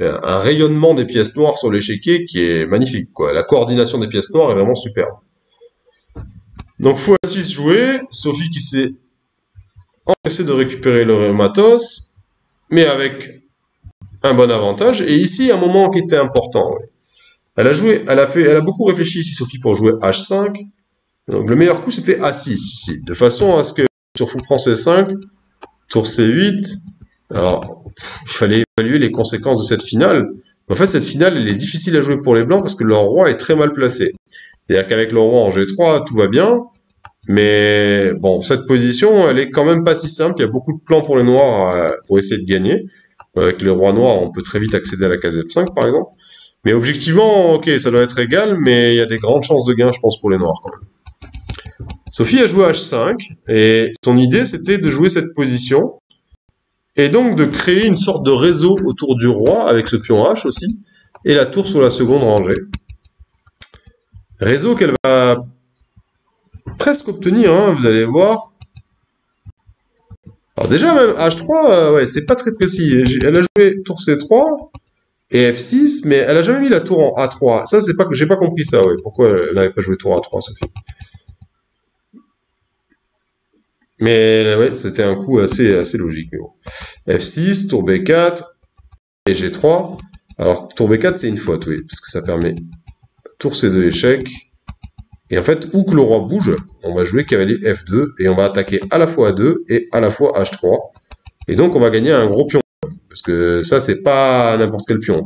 euh, un rayonnement des pièces noires sur l'échiquier qui est magnifique. La coordination des pièces noires est vraiment superbe. Donc fou à 6 joué, Sophie qui s'est empressée de récupérer le matos, mais avec un bon avantage. Et ici, un moment qui était important. Elle a joué, elle a fait, elle a beaucoup réfléchi ici, Sophie, pour jouer H5. Donc, le meilleur coup, c'était A6 ici. De façon à ce que sur fou prend C5, tour C8. Alors, il fallait évaluer les conséquences de cette finale. En fait, cette finale, elle est difficile à jouer pour les blancs parce que leur roi est très mal placé. C'est-à-dire qu'avec leur roi en G3, tout va bien. Mais bon, cette position, elle est quand même pas si simple. Il y a beaucoup de plans pour les noirs euh, pour essayer de gagner. Avec les rois noirs, on peut très vite accéder à la case F5, par exemple. Mais objectivement, ok, ça doit être égal, mais il y a des grandes chances de gain, je pense, pour les noirs quand même. Sophie a joué H5, et son idée, c'était de jouer cette position, et donc de créer une sorte de réseau autour du roi, avec ce pion H aussi, et la tour sur la seconde rangée. Réseau qu'elle va presque obtenir, hein, vous allez voir. Alors déjà, même H3, euh, ouais, c'est pas très précis. Elle a joué tour C3, et F6, mais elle a jamais mis la tour en A3. Ça, c'est pas que j'ai pas compris ça, ouais. Pourquoi elle n'avait pas joué tour A3, Sophie Mais ouais, c'était un coup assez, assez logique. F6, tour B4 et G3. Alors, tour B4, c'est une faute, oui, parce que ça permet tour C2 échec. Et en fait, où que le roi bouge, on va jouer cavalier F2 et on va attaquer à la fois A2 et à la fois H3. Et donc, on va gagner un gros pion parce que ça, c'est pas n'importe quel pion.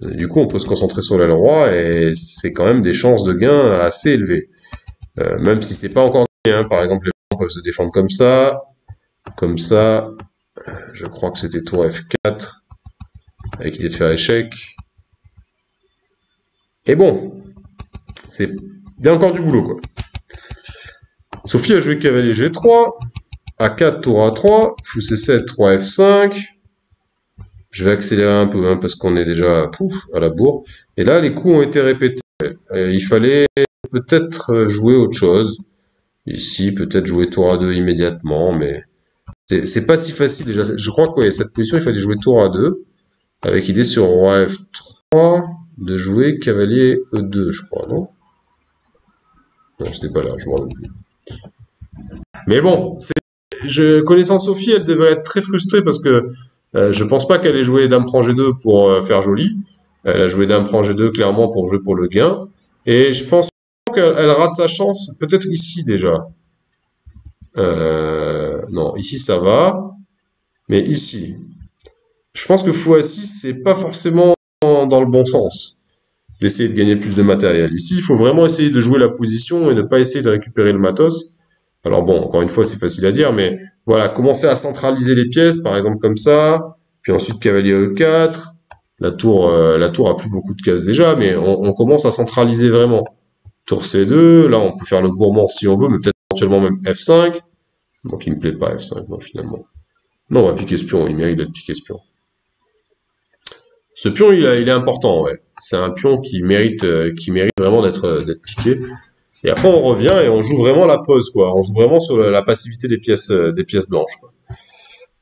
Du coup, on peut se concentrer sur l'aile roi et c'est quand même des chances de gain assez élevées. Euh, même si c'est pas encore gagné. Hein. Par exemple, les blancs peuvent se défendre comme ça, comme ça. Je crois que c'était tour F4 avec l'idée de faire échec. Et bon, c'est bien encore du boulot, quoi. Sophie a joué cavalier G3. A4, tour A3, fou C7, 3 F5. Je vais accélérer un peu, hein, parce qu'on est déjà pouf, à la bourre. Et là, les coups ont été répétés. il fallait peut-être jouer autre chose. Ici, peut-être jouer tour A2 immédiatement, mais c'est pas si facile déjà. Je crois que cette position, il fallait jouer tour A2, avec idée sur roi F3, de jouer cavalier E2, je crois, non? Non, c'était pas là, je plus. Mais bon, c'est je, connaissant Sophie, elle devrait être très frustrée parce que euh, je pense pas qu'elle ait joué Dame prend G2 pour euh, faire joli. Elle a joué dame prend G2 clairement pour jouer pour le gain. Et je pense qu'elle rate sa chance, peut-être ici déjà. Euh, non, ici ça va. Mais ici, je pense que fou 6 c'est pas forcément dans le bon sens d'essayer de gagner plus de matériel. Ici, il faut vraiment essayer de jouer la position et ne pas essayer de récupérer le matos. Alors bon, encore une fois, c'est facile à dire, mais voilà, commencer à centraliser les pièces, par exemple comme ça, puis ensuite cavalier E4. La tour, euh, la tour a plus beaucoup de cases déjà, mais on, commence à centraliser vraiment. Tour C2, là on peut faire le gourmand si on veut, mais peut-être éventuellement même F5. Donc il me plaît pas F5, non, finalement. Non, on va piquer ce pion, il mérite d'être piqué ce pion. Ce pion, il, est important, ouais. C'est un pion qui mérite, euh, qui mérite vraiment d'être piqué. Et après, on revient et on joue vraiment la pose, quoi. On joue vraiment sur la, passivité des pièces, euh, blanches.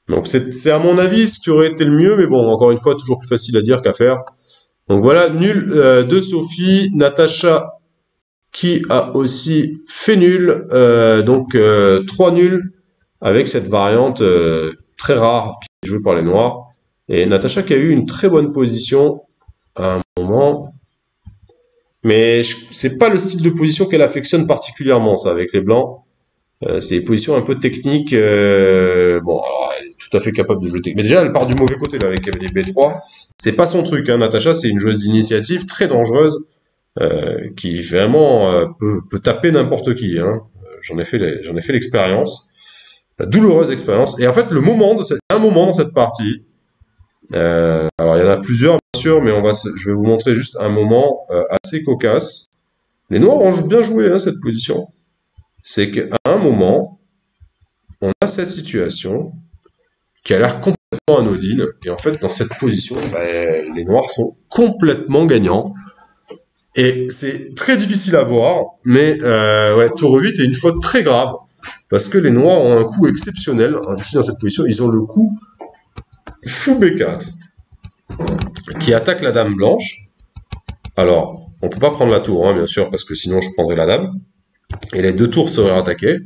Donc c'est à mon avis ce qui aurait été le mieux, mais bon, encore une fois, toujours plus facile à dire qu'à faire. Donc voilà, nul de Sophie, Natacha qui a aussi fait nul, donc trois nuls avec cette variante très rare qui est jouée par les Noirs. Et Natacha qui a eu une très bonne position à un moment. Mais c'est pas le style de position qu'elle affectionne particulièrement, ça, avec les blancs. Euh, c'est des positions un peu techniques. Euh, bon, elle est tout à fait capable de jouer technique. Mais déjà, elle part du mauvais côté, là, avec cavalier B3. C'est pas son truc, hein. Natacha, c'est une joueuse d'initiative très dangereuse, euh, qui vraiment peut, taper n'importe qui. Hein. J'en ai fait l'expérience, la douloureuse expérience. Et en fait, le moment de un moment dans cette partie. Euh, alors, il y en a plusieurs, sûr, mais on va, je vais vous montrer juste un moment euh, assez cocasse. Les Noirs ont bien joué hein, cette position. C'est qu'à un moment, on a cette situation qui a l'air complètement anodine. Et en fait, dans cette position, ben, les Noirs sont complètement gagnants. Et c'est très difficile à voir, mais euh, ouais, tour 8 est une faute très grave, parce que les Noirs ont un coup exceptionnel. Ici, dans cette position, ils ont le coup fou B4 qui attaque la dame blanche. Alors, on peut pas prendre la tour, hein, bien sûr, parce que sinon je prendrais la dame. Et les deux tours seraient attaquées.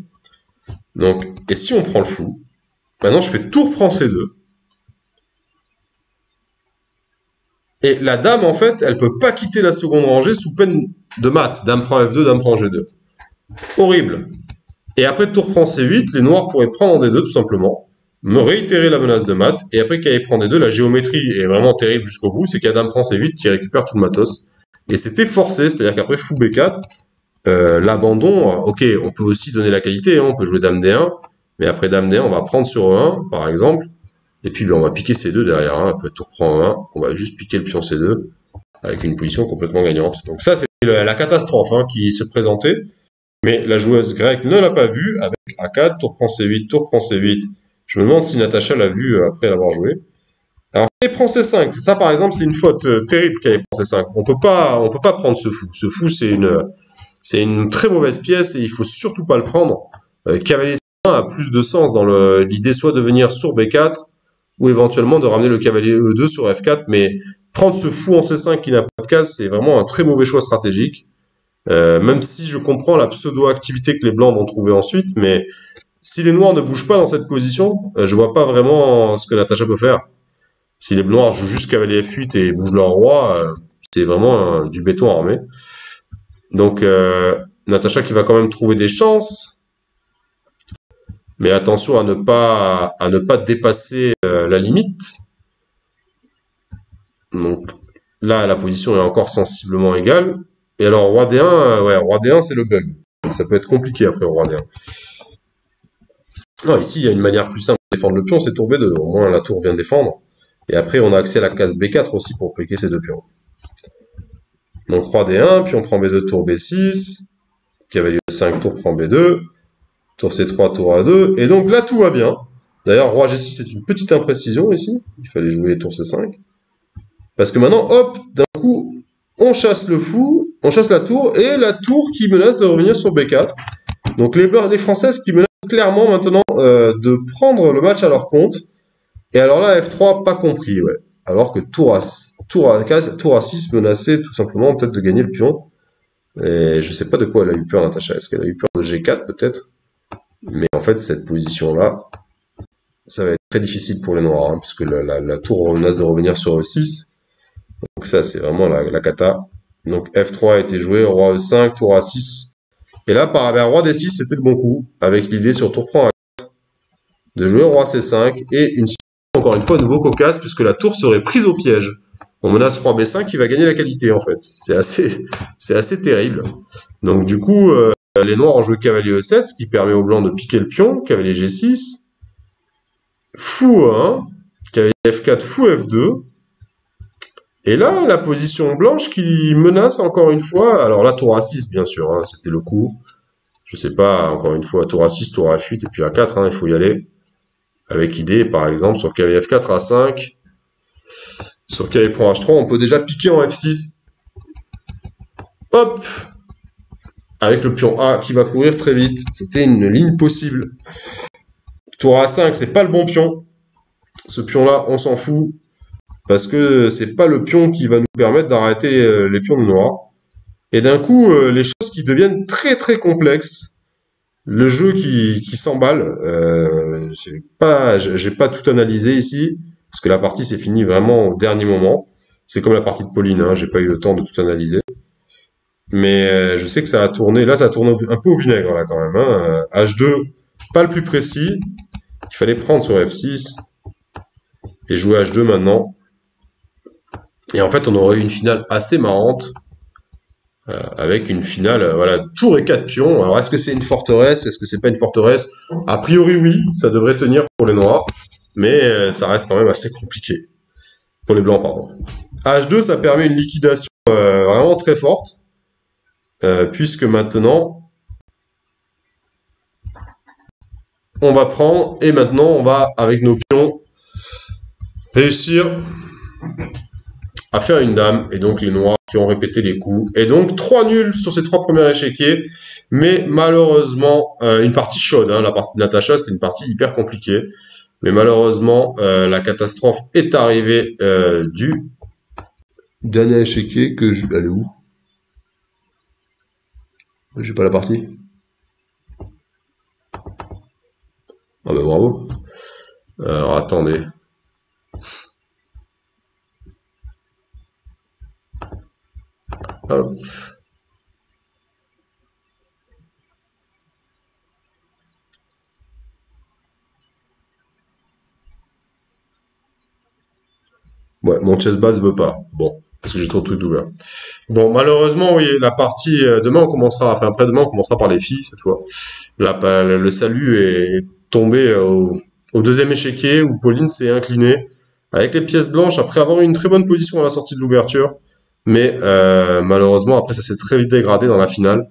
Donc, et si on prend le fou, maintenant je fais tour prend C2. Et la dame, en fait, elle peut pas quitter la seconde rangée sous peine de mat. Dame prend F2, dame prend G2. Horrible. Et après tour prend C8, les noirs pourraient prendre en D2 tout simplement me réitérer la menace de mat, et après qu'elle prend des deux, la géométrie est vraiment terrible jusqu'au bout, c'est qu'Adam prend C8 qui récupère tout le matos. Et c'était forcé, c'est-à-dire qu'après fou B4, euh, l'abandon, ok, on peut aussi donner la qualité, hein, on peut jouer Dame D1, mais après Dame D1, on va prendre sur E1, par exemple, et puis ben, on va piquer C2 derrière, hein, un peu tour prend 1, on va juste piquer le pion C2, avec une position complètement gagnante. Donc ça, c'est la catastrophe hein, qui se présentait, mais la joueuse grecque ne l'a pas vu, avec A4, tour prend C8, tour prend C8, je me demande si Natacha l'a vu euh, après l'avoir joué. Alors, elle prend C5. Ça, par exemple, c'est une faute euh, terrible qu'elle prend C5. On peut pas, on peut pas prendre ce fou. Ce fou, c'est une, c'est une très mauvaise pièce et il faut surtout pas le prendre. Euh, cavalier C1 a plus de sens dans l'idée soit de venir sur B4 ou éventuellement de ramener le cavalier E2 sur F4. Mais prendre ce fou en C5 qui n'a pas de case, c'est vraiment un très mauvais choix stratégique. même si je comprends la pseudo-activité que les blancs vont trouver ensuite, mais si les noirs ne bougent pas dans cette position, euh, je vois pas vraiment ce que Natacha peut faire. Si les noirs jouent juste cavalier F8 et bougent leur roi, euh, c'est vraiment du béton armé. Donc euh, Natacha qui va quand même trouver des chances. Mais attention à ne pas à ne pas dépasser la limite. Donc là la position est encore sensiblement égale. Et alors roi D1, ouais, roi D1 c'est le bug. ça peut être compliqué après roi D1. Non, ici, il y a une manière plus simple de défendre le pion, c'est tour B2. Au moins, la tour vient défendre. Et après, on a accès à la case B4 aussi pour piquer ces deux pions. Donc, roi D1, puis on prend B2, tour B6. Cavalier 5, tour prend B2. Tour C3, tour A2. Et donc là, tout va bien. D'ailleurs, roi G6, c'est une petite imprécision ici. Il fallait jouer tour C5. Parce que maintenant, hop, d'un coup, on chasse le fou, on chasse la tour, et la tour qui menace de revenir sur B4. Donc les, les Françaises qui menacent clairement maintenant euh, de prendre le match à leur compte. Et alors là, F3, pas compris, ouais. Alors que tour à, tour à, tour à 6 menaçait tout simplement peut-être de gagner le pion. Et je sais pas de quoi elle a eu peur, Natacha. Est-ce qu'elle a eu peur de G4 peut-être? Mais en fait, cette position-là, ça va être très difficile pour les Noirs, hein, puisque la, tour menace de revenir sur E6. Donc ça, c'est vraiment la, la, cata. Donc F3 a été joué, roi E5, tour A6. Et là, par ben, roi D6, c'était le bon coup, avec l'idée sur tour prend A4 de jouer roi C5 et une encore une fois nouveau cocasse puisque la tour serait prise au piège. On menace roi B5 qui va gagner la qualité en fait. C'est assez, c'est assez terrible. Donc du coup, euh, les noirs ont joué cavalier E7, ce qui permet aux blancs de piquer le pion, cavalier G6, fou 1, cavalier F4, fou F2. Et là, la position blanche qui menace encore une fois, alors là, tour A6, bien sûr, hein, c'était le coup. Je sais pas, encore une fois, tour A6, tour A8, et puis A4, hein, il faut y aller. Avec idée, par exemple, sur cavalier F4, A5, sur cavalier prend H3, on peut déjà piquer en F6. Hop Avec le pion A qui va courir très vite. C'était une ligne possible. Tour A5, c'est pas le bon pion. Ce pion-là, on s'en fout. Parce que c'est pas le pion qui va nous permettre d'arrêter euh, les pions de noir. Et d'un coup, euh, les choses qui deviennent très très complexes. Le jeu qui, s'emballe. Euh, j'ai pas, tout analysé ici parce que la partie s'est finie vraiment au dernier moment. C'est comme la partie de Pauline, hein, j'ai pas eu le temps de tout analyser. Mais euh, je sais que ça a tourné, là ça tourne un peu au vinaigre là quand même. Hein. H2, pas le plus précis. Il fallait prendre sur F6 et jouer H2 maintenant. Et en fait, on aurait eu une finale assez marrante euh, avec une finale, euh, voilà, tour et quatre pions. Alors, est-ce que c'est une forteresse? Est-ce que c'est pas une forteresse? A priori, oui, ça devrait tenir pour les noirs mais euh, ça reste quand même assez compliqué. Pour les blancs, pardon. H2, ça permet une liquidation vraiment très forte, puisque maintenant, on va prendre, et maintenant, on va, avec nos pions, réussir à faire une dame, et donc les noirs qui ont répété les coups. Et donc, trois nuls sur ces trois premiers échiquiers, mais malheureusement, une partie chaude, hein, la partie de Natacha, c'était une partie hyper compliquée. Mais malheureusement, euh, la catastrophe est arrivée euh, du dernier échiquier que je... Elle où? J'ai pas la partie. Ah bah bravo. Alors attendez. Ouais, mon chess base veut pas. Bon, parce que j'ai trop de trucs ouverts. Bon, malheureusement, oui, la partie euh, demain on commencera, enfin après demain on commencera par les filles cette fois. Là, le salut est tombé au, deuxième échiquier où Pauline s'est inclinée avec les pièces blanches après avoir eu une très bonne position à la sortie de l'ouverture. Mais euh, malheureusement, après ça s'est très vite dégradé dans la finale.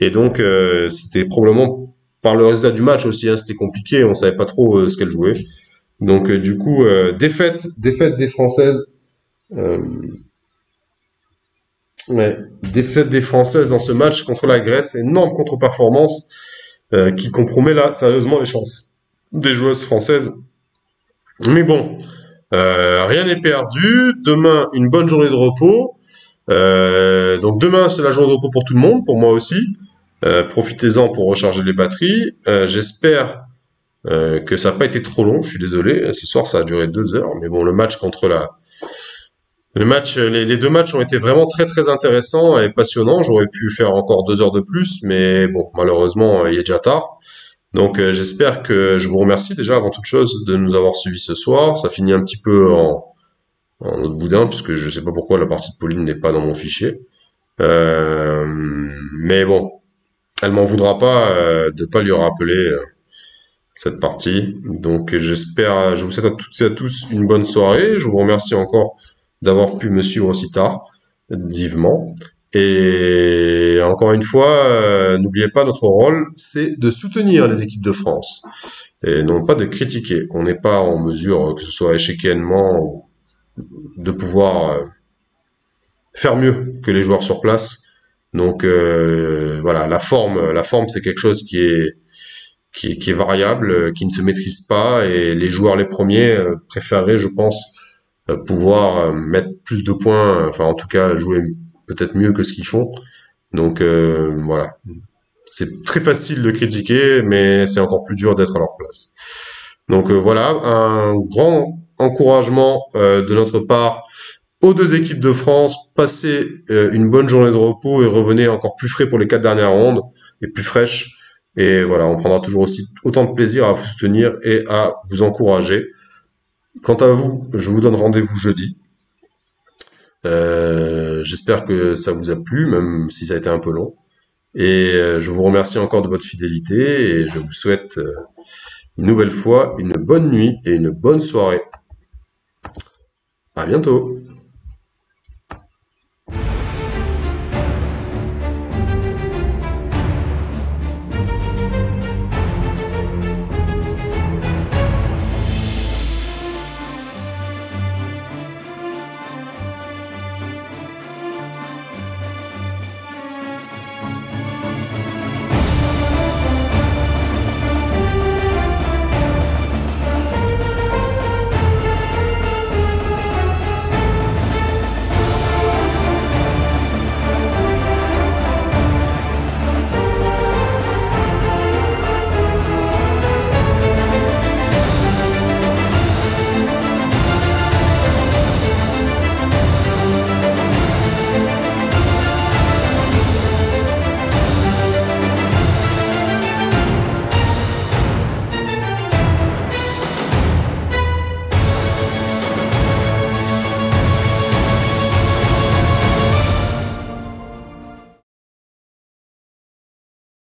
Et donc euh, c'était probablement par le résultat du match aussi, hein, c'était compliqué, on savait pas trop ce qu'elle jouait. Donc euh, du coup, euh, défaite, défaite des Françaises. Euh, ouais, défaite des Françaises dans ce match contre la Grèce, énorme contre-performance qui compromet là sérieusement les chances des joueuses françaises. Mais bon, rien n'est perdu. Demain, une bonne journée de repos. Donc demain, c'est la journée de repos pour tout le monde, pour moi aussi. Profitez-en pour recharger les batteries. J'espère euh, que ça n'a pas été trop long, je suis désolé. Ce soir, ça a duré deux heures, mais bon, le match contre la, le match, les, deux matchs ont été vraiment très très intéressants et passionnants. J'aurais pu faire encore deux heures de plus, mais bon, malheureusement, il est déjà tard. Donc, euh, j'espère que je vous remercie déjà avant toute chose de nous avoir suivis ce soir. Ça finit un petit peu en, en autre boudin, puisque je sais pas pourquoi la partie de Pauline n'est pas dans mon fichier. Euh, mais bon, elle m'en voudra pas euh, de pas lui rappeler cette partie. Donc j'espère, je vous souhaite à toutes et à tous une bonne soirée. Je vous remercie encore d'avoir pu me suivre aussi tard, vivement. Et encore une fois, euh, n'oubliez pas notre rôle, c'est de soutenir les équipes de France et non pas de critiquer. On n'est pas en mesure, que ce soit échiquiennement, de pouvoir euh, faire mieux que les joueurs sur place. Donc euh, voilà, la forme, la forme, c'est quelque chose qui est qui, est variable, euh, qui ne se maîtrise pas, et les joueurs les premiers euh, préféreraient, je pense, euh, pouvoir mettre plus de points, enfin en tout cas jouer peut-être mieux que ce qu'ils font. Donc voilà, c'est très facile de critiquer, mais c'est encore plus dur d'être à leur place. Donc voilà, un grand encouragement de notre part aux deux équipes de France. Passez euh, une bonne journée de repos et revenez encore plus frais pour les quatre dernières rondes et plus fraîches. Et voilà, on prendra toujours aussi autant de plaisir à vous soutenir et à vous encourager. Quant à vous, je vous donne rendez-vous jeudi. Euh, j'espère que ça vous a plu, même si ça a été un peu long. Et euh, je vous remercie encore de votre fidélité et je vous souhaite une nouvelle fois une bonne nuit et une bonne soirée. À bientôt